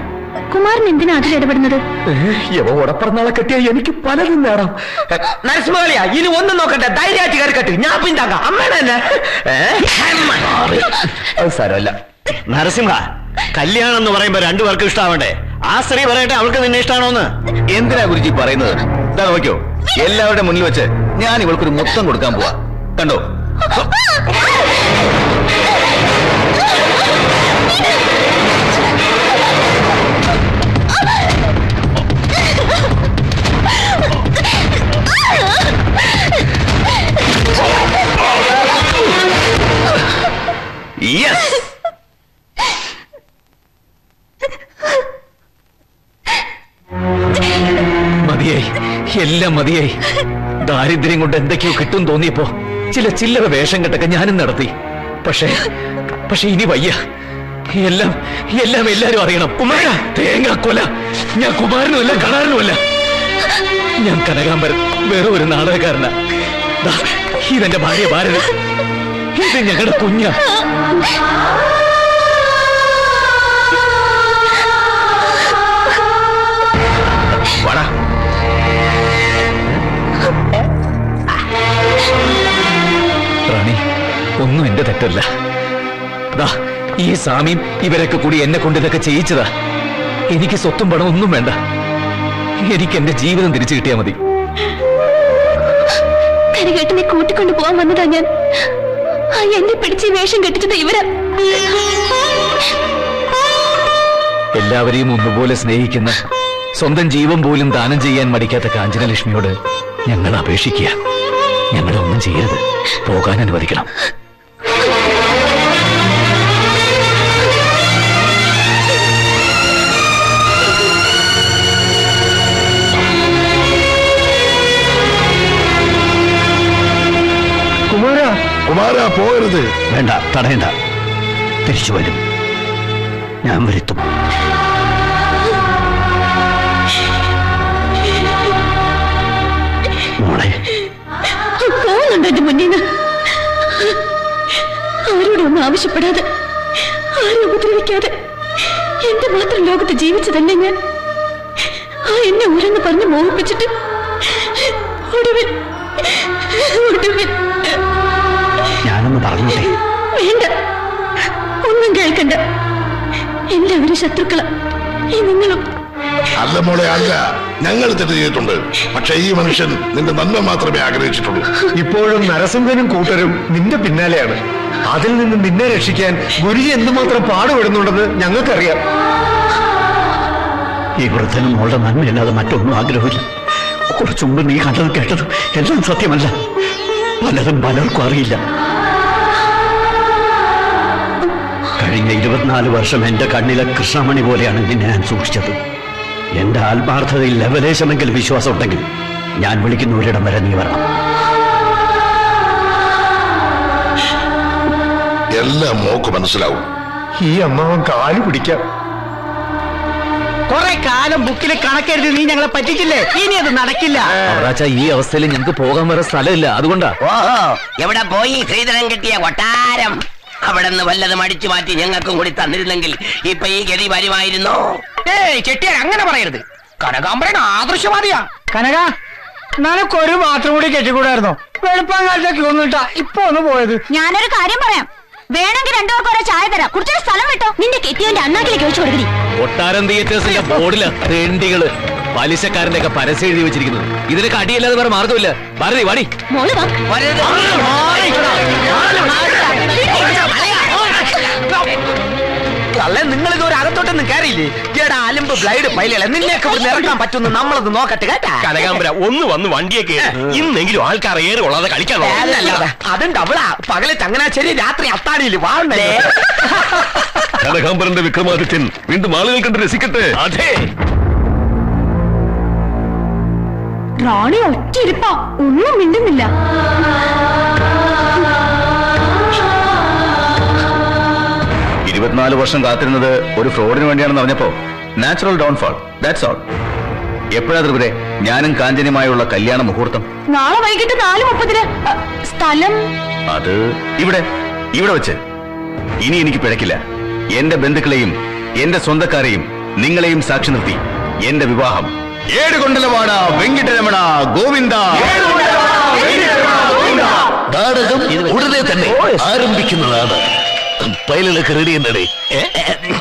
[SPEAKER 8] കുമാരൻ എന്തിനാ അതിൽ ഇടപെടുന്നത്?
[SPEAKER 1] യവ ഉടപ്പറന്നാളെ കെട്ടിയ എനിക്ക് പലതും നേടാം. നരസിംഹളിയാ ഇനി ഒന്നും നോക്കട്ടെ ധൈര്യമായിട്ട് കയറി കെട്ടി. ഞാൻ പിന്താക്കാം. തന്നെ? അത് സാരമല്ല.
[SPEAKER 6] നരസിംഹ കല്യാണം എന്ന് പറയുമ്പോ രണ്ടുപേർക്കും ഇഷ്ടാവണ്ടേ? ആ സ്ത്രീ പറയട്ടെ അവൾക്ക് നിന്നെ ഇഷ്ടാണോന്ന്?
[SPEAKER 14] എന്തിനാ ഗുരുജി പറയുന്നത്? ഇതാ നോക്കിയോ എല്ലാവരുടെ മുന്നിൽ വെച്ച് ഞാൻ ഇവൾക്കൊരു മൊത്തം കൊടുക്കാൻ പോവാ. കണ്ടോ? യെസ്
[SPEAKER 4] മതിയായി. എല്ലാം മതിയായി. ദാരിദ്ര്യം കൊണ്ട് എന്തൊക്കെയോ കിട്ടും തോന്നിയപ്പോ ചില ചില്ലറ വേഷം കെട്ടൊക്കെ ഞാനും നടത്തി. പക്ഷേ പക്ഷെ ഇനി വയ്യ. എല്ലാം എല്ലാം എല്ലാരും അറിയണം. കുമാര! തേങ്ങ കൊല. ഞാൻ കുമാരനുമല്ല കണാരനുമല്ല ഞാൻ കനകാമ്പരൻ വേറെ ഒരു നാടകക്കാരനാ. ഇതെന്റെ ഭാര്യ ഭാരത് ഇത് ഞങ്ങളുടെ കുഞ്ഞാ. എന്റെ തെറ്റല്ല. ഈ സ്വാമിയും ഇവരൊക്കെ കൂടി എന്നെ കൊണ്ട് ഇതൊക്കെ ചെയ്യിച്ചതാ. എനിക്ക് സ്വത്തും പണം ഒന്നും വേണ്ട. എനിക്ക് എന്റെ ജീവിതം തിരിച്ചു കിട്ടിയാ മതി.
[SPEAKER 8] കരികേട്ടിനെ കൂട്ടിക്കൊണ്ടു പോവാൻ വന്നതാ ഞാൻ. ആ എന്നെ പിടിച്ച് വേഷം കെട്ടിച്ചത് ഇവരാ.
[SPEAKER 4] എല്ലാവരെയും ഒന്നുപോലെ സ്നേഹിക്കുന്ന സ്വന്തം ജീവൻ പോലും ദാനം ചെയ്യാൻ മടിക്കാത്ത കാഞ്ചനലക്ഷ്മിയോട് ഞങ്ങൾ അപേക്ഷിക്കുക. ഞങ്ങളൊന്നും ചെയ്യരുത്. പോകാൻ അനുവദിക്കണം.
[SPEAKER 13] കുമാര പോകരുത്.
[SPEAKER 6] വേണ്ട തടയണ്ട. തിരിച്ചു വരും. ഞാൻ വരുത്തും. മോളെ.
[SPEAKER 8] പോകുന്നുണ്ടോ എന്റെ മുന്നിൽ നിന്ന് ആവശ്യപ്പെടാതെ ആരും ഉപദ്രവിക്കാതെ എന്റെ മാത്രം ലോകത്ത് ജീവിച്ചതല്ലേ ഞാൻ? ആ എന്നെ ഉരന്ന് പറഞ്ഞ് മോഹിപ്പിച്ചിട്ട് ഒടുവിൽ ഒടുവിൽ
[SPEAKER 6] പറഞ്ഞോട്ടെ
[SPEAKER 8] വേണ്ട. ഒന്നും കേൾക്കണ്ട. എല്ലാവരും ശത്രുക്കളാ. ഈ നിങ്ങളും.
[SPEAKER 13] അല്ല മോളെ അല്ല. ഞങ്ങൾ തെറ്റ് ചെയ്തിട്ടുണ്ട്. പക്ഷെ ഈ മനുഷ്യൻ നിന്റെ നന്മ മാത്രമേ ആഗ്രഹിച്ചിട്ടുള്ളൂ.
[SPEAKER 5] ഇപ്പോഴും നരസിംഹനും കൂട്ടരും നിന്റെ പിന്നാലെയാണ്. അതിൽ നിന്ന് നിന്നെ രക്ഷിക്കാൻ ഗുരുജി എന്തുമാത്രം പാടുപെടുന്നുണ്ടെന്ന് ഞങ്ങൾക്കറിയാം.
[SPEAKER 6] ഈ വൃദ്ധനും മോളുടെ നന്മയല്ലാതെ മറ്റൊന്നും ആഗ്രഹമില്ല. കുറച്ചുമുമ്പ് നീ കണ്ടതും കേട്ടതും എല്ലാം സത്യമല്ല. പലതും പലർക്കും അറിയില്ല. കഴിഞ്ഞ ഇരുപത്തിനാല് വർഷം എന്റെ കണ്ണിലെ കൃഷ്ണമണി പോലെയാണ് നിന്നെ ഞാൻ സൂക്ഷിച്ചത്. എന്റെ ആത്മാർത്ഥതയിൽ ലവലേശമെങ്കിലും വിശ്വാസം ഉണ്ടെങ്കിൽ ഞാൻ വിളിക്കുന്ന ഒരിടം വരെ നീ വരണം.
[SPEAKER 13] എല്ലാം മോക്ക് മനസ്സിലാവും.
[SPEAKER 5] ഈ അമ്മാവൻ കാൽ പിടിക്കാം.
[SPEAKER 1] കുറെ കാലം ബുക്കിൽ കണക്കെഴുതി നീ ഞങ്ങളെ പറ്റിച്ചില്ലേ? ഇനി അത് നടക്കില്ല.
[SPEAKER 4] ഈ അവസ്ഥയിൽ ഞങ്ങൾക്ക് പോകാൻ വരെ സ്ഥലമില്ല. അതുകൊണ്ടാ.
[SPEAKER 10] ഓഹോ എവിടെ പോയി ശ്രീധരൻ കിട്ടിയ കൊട്ടാരം? അവിടെ നിന്ന് വല്ലതും അടിച്ചു മാറ്റി ഞങ്ങൾക്കും കൂടി തന്നിരുന്നെങ്കിൽ ഇപ്പൊ ഈ ഗതി വരുമായിരുന്നോ?
[SPEAKER 1] ഏയ് ചെട്ടിയാർ അങ്ങനെ പറയരുത്. കനകാംബരൻ ആദർശവാദിയാ കനക നനക്കൊരു മാത്രം കൂടി കെട്ടിക്കൂടായിരുന്നോ? വെളുപ്പം കാലത്തേക്ക് ഒന്നിട്ടാ ഇപ്പൊ ഒന്ന് പോയത്.
[SPEAKER 8] ഞാനൊരു കാര്യം പറയാം. വേണമെങ്കിൽ രണ്ടുപേർക്ക് ഓരോ ചായ തരാം. കുറച്ചൊരു സ്ഥലം വിട്ടോ. നിന്റെ കെട്ടിയോന്റെ അണ്ണാക്കിലേക്ക് ഒഴിച്ചു കൊടുക്കി
[SPEAKER 4] കൊട്ടാരം തിയേറ്റേഴ്സിന്റെ ബോർഡിൽ ട്രെൻഡികൾ പലിശക്കാരന്റെ ഒക്കെ പരസ്യം എഴുതി വെച്ചിരിക്കുന്നത്. ഇതിനൊക്കെ അടിയല്ലാതെ വേറെ മാർഗമില്ല ഭാരതി വാടി.
[SPEAKER 8] മോൾ വാ.
[SPEAKER 1] തള്ളേ നിങ്ങൾ ഇതൊരു അകത്തോട്ടൊന്നും കയറിയില്ലേ? കേടാ അലമ്പ് ബ്ലൈഡ് പൈലകളെ നിന്നെയൊക്കെ ഇവിടെ ഇറക്കാൻ പറ്റുമെന്ന് നമ്മളത് നോക്കട്ടെ കേട്ടാ?
[SPEAKER 10] കനകാമ്പര ഒന്ന് വന്ന് വണ്ടിയൊക്കെ ഇന്നെങ്കിലും ആൾക്കാർ ഏറെ കൊള്ളാതെ കളിക്കാനോ
[SPEAKER 1] അതുണ്ട് അതും. ഡബിളാ പകൽ ചങ്ങനാശ്ശേരി രാത്രി അത്താടിയിൽ വാഴണ്ടേ
[SPEAKER 19] കനകാമ്പരന്റെ വിക്രമാദിത്യൻ വീണ്ടും ആളുകൾ കണ്ട് രസിക്കട്ടെ.
[SPEAKER 10] അതെ.
[SPEAKER 12] റാണി ഒറ്റയിരിപ്പാ ഒന്നും മിണ്ടുന്നില്ല.
[SPEAKER 14] ഇരുപത്തിനാല് വർഷം കാത്തിരുന്നത് ഒരു ഫ്രോഡിന് വേണ്ടിയാണെന്ന് അറിഞ്ഞപ്പോ നാച്ചുറൽ ഡൗൺഫാൾ ദാറ്റ്സ് ഓൾ എപ്പോഴാ ത്രിപുരെ? ഞാനും കാഞ്ചനയുമായുള്ള കല്യാണ മുഹൂർത്തം.
[SPEAKER 12] നാളെ വൈകിട്ട് നാല് മുപ്പതിന് സ്ഥലം?
[SPEAKER 14] അത് ഇവിടെ ഇവിടെ വെച്ച്. ഇനി എനിക്ക് പിഴക്കില്ല. എന്റെ ബന്ധുക്കളെയും എന്റെ സ്വന്തക്കാരെയും നിങ്ങളെയും സാക്ഷി നിർത്തി. എന്റെ വിവാഹം. ഏടുകൊണ്ടലവാട വെങ്കിട്ടരമണ ഗോവിന്ദ.
[SPEAKER 20] നാടകം ഉടനെ തന്നെ ആരംഭിക്കുന്നതാണ്. പൈലലൊക്കെ റെഡി എന്നടേ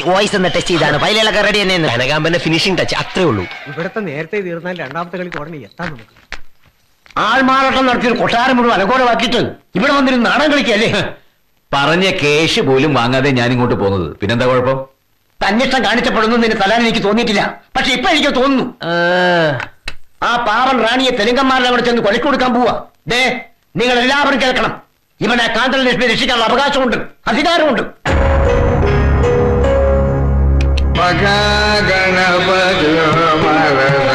[SPEAKER 1] വോയിസ് ഒന്ന് ടെസ്റ്റ് ചെയ്താണ്. പൈലകളൊക്കെ റെഡി തന്നെ
[SPEAKER 10] കനകാമ്പന്റെ ഫിനിഷിംഗ് ടച്ച് അത്രേ ഉള്ളൂ.
[SPEAKER 5] ഇവിടത്തെ നേരത്തെ തീർന്നാൽ രണ്ടാമത്തെ കളിക്ക് ഉടനെ എത്താൻ നമുക്ക്.
[SPEAKER 1] ആൾമാറാട്ടം നടത്തിയൊരു കൊട്ടാരം മുഴുവൻ അലങ്കോലമാക്കിയിട്ട് ഇവിടെ വന്നിരുന്ന് നാടൻ കളിക്കല്ലേ?
[SPEAKER 4] പറഞ്ഞ കേശ് പോലും വാങ്ങാതെ ഞാൻ ഇങ്ങോട്ട് പോകുന്നത്. പിന്നെന്താ കുഴപ്പം?
[SPEAKER 1] തന്നിഷ്ടം കാണിച്ചപ്പെടുന്നു നിന്റെ തലാൻ എനിക്ക് തോന്നിയിട്ടില്ല. പക്ഷെ ഇപ്പൊ എനിക്ക് തോന്നുന്നു. ആ. പാവൻ റാണിയെ തെലുങ്കന്മാരുടെ അവിടെ ചെന്ന് കൊലക്കൊടുക്കാൻ പോവാ. ദേ നിങ്ങൾ എല്ലാവരും കേൾക്കണം. ഇവനെ കാന്തൽ ലക്ഷ്മി രക്ഷിക്കാനുള്ള അവകാശമുണ്ട് അധികാരമുണ്ട്.
[SPEAKER 20] നാടകം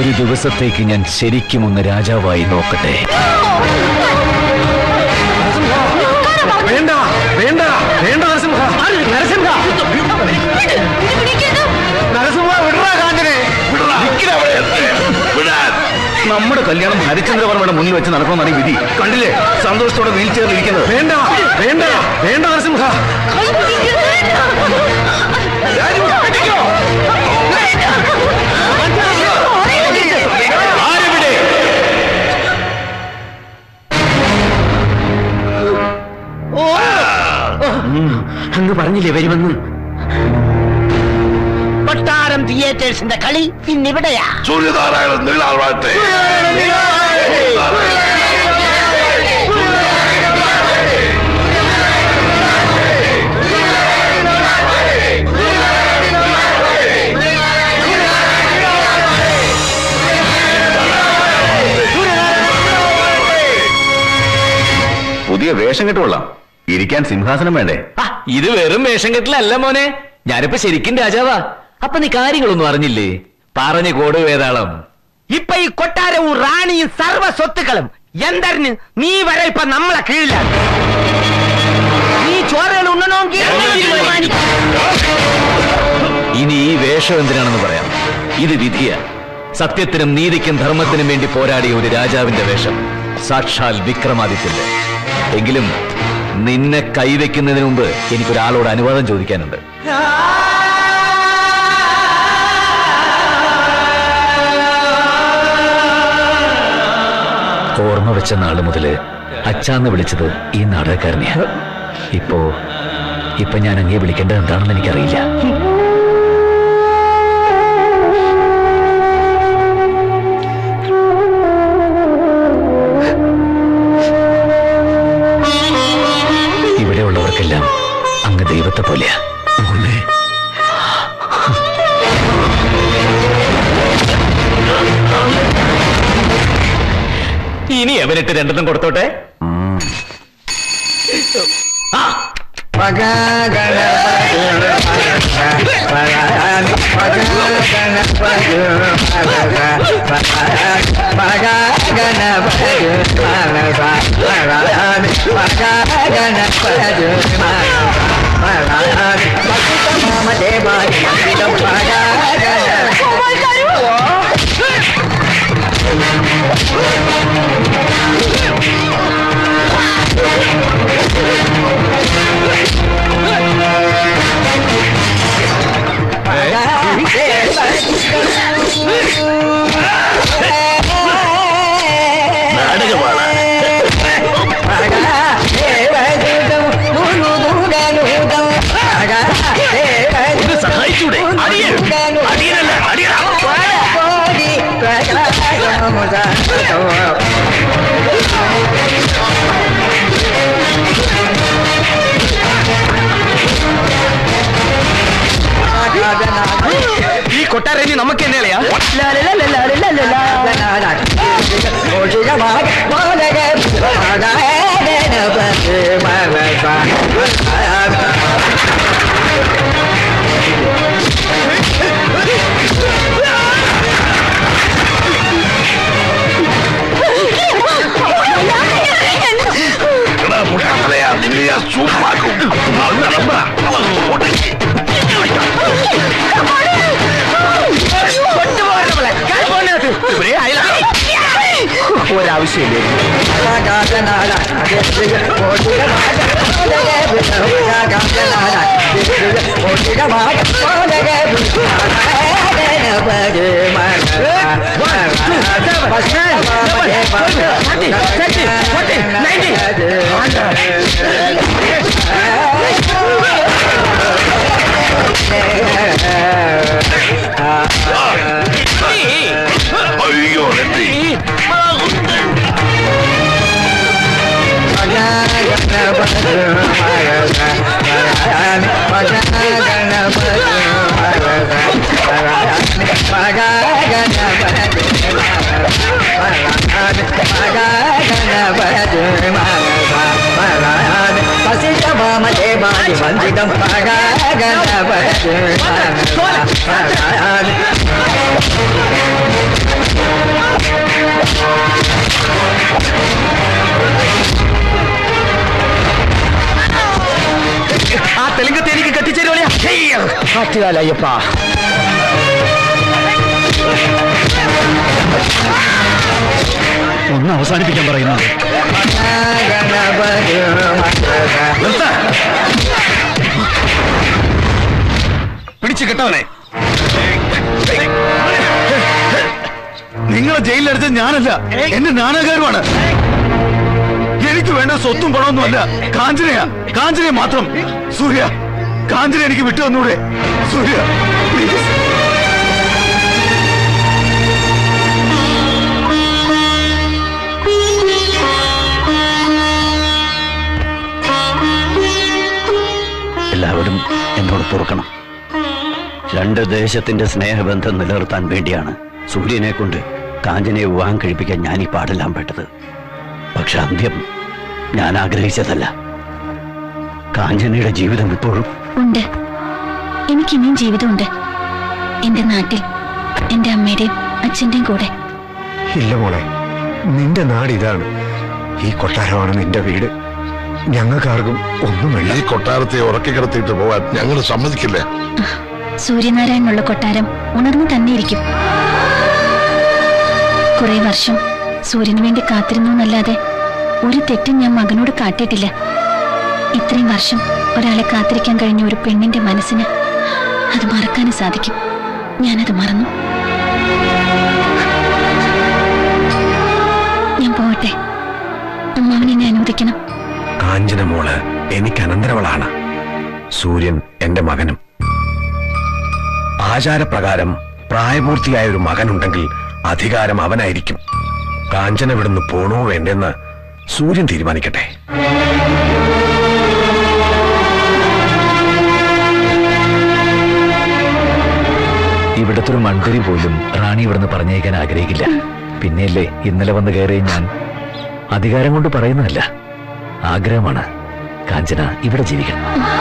[SPEAKER 4] ഒരു ദിവസത്തേക്ക് ഞാൻ ശരിക്കും ഒന്ന് രാജാവായി നോക്കട്ടെ.
[SPEAKER 5] വേണ്ട വേണ്ട വേണ്ട നരസിംഹ. നരസിംഹ. നരസിംഹ വിടറാ കാഞ്ചനെ
[SPEAKER 14] നമ്മുടെ കല്യാണം ഹരിചന്ദ്രവർമ്മയുടെ മുന്നിൽ വെച്ച് നടക്കണമെന്നാണ് വിധി. കണ്ടില്ലേ? സന്തോഷത്തോടെ വീൽ ചെയറിൽ ഇരിക്കുന്നത്.
[SPEAKER 5] വേണ്ട വേണ്ട വേണ്ട നരസിംഹ.
[SPEAKER 1] അങ്ങ് പറഞ്ഞില്ലേ വരുമെന്ന്? കൊട്ടാരം തിയേറ്റേഴ്സിന്റെ കളി ഇന്നിവിടെയാ.
[SPEAKER 19] സൂര്യനാരായണൻ നീളാൾ വാഴ്ത്തേ
[SPEAKER 14] പുതിയ വേഷം കെട്ടുകൊള്ളാം. ഇരിക്കാൻ സിംഹാസനം വേണ്ടേ?
[SPEAKER 4] ഇത് വെറും വേഷം കെട്ടിലല്ല മോനെ. ഞാനിപ്പോ ശരിക്കും രാജാവാ. അപ്പൊ നീ കാര്യങ്ങളൊന്നും അറിഞ്ഞില്ലേ? പറഞ്ഞു കോട് വേതാളം
[SPEAKER 1] ഇപ്പൊ ഈ കൊട്ടാരവും റാണിയും സർവ സ്വത്തുക്കളും എന്തറിഞ്ഞ് നീ വരെ ഇപ്പൊ നമ്മളെ കീഴിലാണ്. നീ ഉണ്ണണമെങ്കിൽ തീരുമാനിക്കും?
[SPEAKER 4] ഇനി ഈ വേഷം എന്തിനാണെന്ന് പറയാം. ഇത് വിധിയ. സത്യത്തിനും നീതിക്കും ധർമ്മത്തിനും വേണ്ടി പോരാടിയ ഒരു രാജാവിന്റെ വേഷം സാക്ഷാൽ വിക്രമാദിത്യന്റെ. എങ്കിലും നിന്നെ കൈവയ്ക്കുന്നതിന് മുമ്പ് എനിക്കൊരാളോട് അനുവാദം ചോദിക്കാനുണ്ട്. ഓർമ്മ വെച്ച നാൾ മുതൽ അച്ചാന്ന് വിളിച്ചത് ഈ നാടകക്കാരനെയാണ് ഇപ്പോ ഇപ്പൊ ഞാൻ അങ്ങേ വിളിക്കേണ്ടത് എന്താണെന്ന് എനിക്കറിയില്ല. രണ്ടെണ്ണം കൊടുത്തോട്ടെ?
[SPEAKER 1] കാറ്റുകാലയ്യപ്പ
[SPEAKER 6] ഒന്ന് അവസാനിപ്പിക്കാൻ പറയുന്നു.
[SPEAKER 5] പിടിച്ചു കിട്ടവനെ. നിങ്ങളെ ജയിലിലെടുത്തത് ഞാനല്ല എന്റെ നാണകാരുമാണ് എനിക്ക് വേണ്ട സ്വത്തും പണമൊന്നുമല്ല. കാഞ്ചനയാ. കാഞ്ചനയെ മാത്രം. സൂര്യ കാഞ്ചന എനിക്ക് വിട്ടു തന്നൂടെ. സൂര്യ പ്ലീസ്
[SPEAKER 6] എല്ലാവരും എന്നോട് തുറക്കണം. രണ്ട് ദേശത്തിന്റെ സ്നേഹബന്ധം നിലനിർത്താൻ വേണ്ടിയാണ് സൂര്യനെ കൊണ്ട് കാഞ്ചനെ വിവാഹം കഴിപ്പിക്കാൻ ഞാൻ ഈ പാടെല്ലാം പെട്ടത്. പക്ഷെ അന്ത്യം ഞാൻ ആഗ്രഹിച്ചതല്ല. കാഞ്ചനയുടെ ജീവിതം ഇപ്പോഴും
[SPEAKER 8] ഉണ്ട്. എനിക്കിനിയും ജീവിതമുണ്ട്. എന്റെ നാട്ടിൽ എന്റെ അമ്മയുടെയും അച്ഛന്റെയും കൂടെ.
[SPEAKER 21] ഇല്ല മോളെ നിന്റെ നാട് ഇതാണ്. ഈ കൊട്ടാരമാണ് നിന്റെ വീട്. ഞങ്ങൾക്കാർക്കും ഒന്നും വേണ്ട
[SPEAKER 13] ഈ കൊട്ടാരത്തെ ഉറക്കി കിടത്തിയിട്ട് പോവാൻ ഞങ്ങൾ സമ്മതിക്കില്ല?
[SPEAKER 8] സൂര്യനാരായണനുള്ള കൊട്ടാരം ഉണർന്നു തന്നെയിരിക്കും. കുറെ വർഷം സൂര്യന് വേണ്ടി കാത്തിരുന്നു എന്നല്ലാതെ ഒരു തെറ്റും ഞാൻ മകനോട് കാട്ടിയിട്ടില്ല. ഇത്രയും വർഷം ഒരാളെ കാത്തിരിക്കാൻ കഴിഞ്ഞ ഒരു പെണ്ണിന്റെ മനസ്സിന് അത് മറക്കാനും സാധിക്കും. ഞാനത് മറന്നു. ഞാൻ പോവട്ടെ അമ്മാവൻ എന്നെ അനുവദിക്കണം.
[SPEAKER 21] കാഞ്ചന മോൾ എനിക്ക് അനന്തരവളാണ്. സൂര്യൻ എന്റെ മകനും. ആചാരപ്രകാരം പ്രായപൂർത്തിയായ ഒരു മകനുണ്ടെങ്കിൽ അധികാരം അവനായിരിക്കും. കാഞ്ചന ഇവിടുന്ന് പോണോ വേണ്ടെന്ന് സൂര്യൻ തീരുമാനിക്കട്ടെ.
[SPEAKER 4] ഇവിടുത്തെ ഒരു മണ്ടരി പോലും റാണി ഇവിടുന്ന് പറഞ്ഞേക്കാൻ ആഗ്രഹിക്കില്ല. പിന്നെയല്ലേ ഇന്നലെ വന്ന് കയറിയ ഞാൻ. അധികാരം കൊണ്ട് പറയുന്നതല്ല. ആഗ്രഹമാണ്. കാഞ്ചന ഇവിടെ ജീവിക്കണം.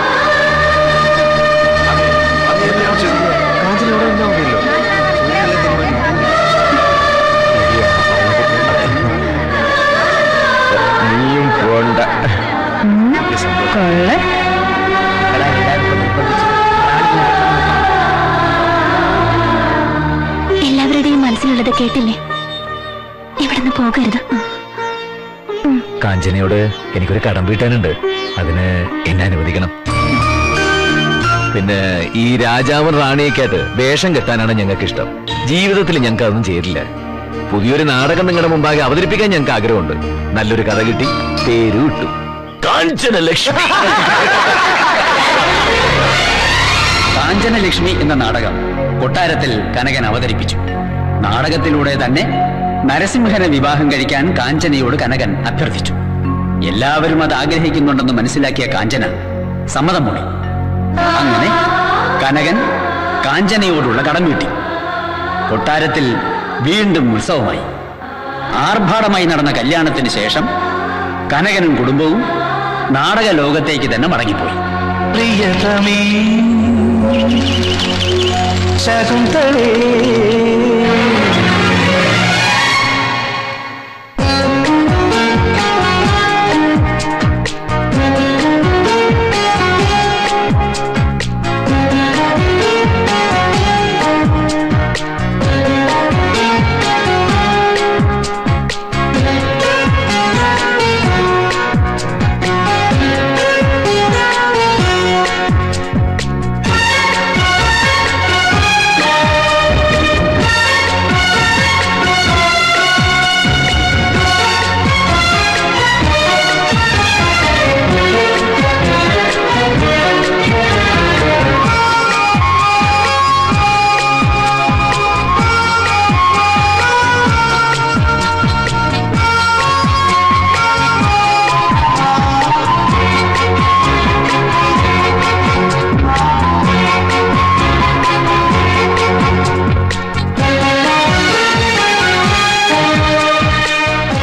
[SPEAKER 8] കേട്ടില്ലേ? ഇവിടുന്ന് പോകരുത്.
[SPEAKER 4] കാഞ്ചനയോട് എനിക്കൊരു കടം വീട്ടാനുണ്ട്. അതിന് എന്നെ അനുവദിക്കണം. പിന്നെ ഈ രാജാവും റാണിയൊക്കെ ആയിട്ട് വേഷം കെട്ടാനാണ് ഞങ്ങൾക്ക് ഇഷ്ടം ജീവിതത്തിൽ ഞങ്ങൾക്ക് അതൊന്നും ചെയ്തില്ല പുതിയൊരു നാടകം നിങ്ങളുടെ മുമ്പാകെ അവതരിപ്പിക്കാൻ ഞങ്ങൾക്ക് ആഗ്രഹമുണ്ട്. നല്ലൊരു കഥ കിട്ടി പേര് കിട്ടു കാഞ്ചന ലക്ഷ്മി.
[SPEAKER 6] കാഞ്ചനലക്ഷ്മി എന്ന നാടകം കൊട്ടാരത്തിൽ കനകൻ അവതരിപ്പിച്ചു. നാടകത്തിലൂടെ തന്നെ
[SPEAKER 2] നരസിംഹനെ വിവാഹം കഴിക്കാൻ കാഞ്ചനയോട് കനകൻ അഭ്യർത്ഥിച്ചു. എല്ലാവരും അത് ആഗ്രഹിക്കുന്നുണ്ടെന്ന് മനസ്സിലാക്കിയ കാഞ്ചന സമ്മതം മൂടി അങ്ങനെ കനകൻ കാഞ്ചനയോടുള്ള കടം വീട്ടി. കൊട്ടാരത്തിൽ വീണ്ടും ഉത്സവമായി. ആർഭാടമായി നടന്ന കല്യാണത്തിന് ശേഷം കനകനും കുടുംബവും നാടക ലോകത്തേക്ക് തന്നെ മടങ്ങിപ്പോയി.
[SPEAKER 9] പ്രിയതമേ ശകുന്തളേ.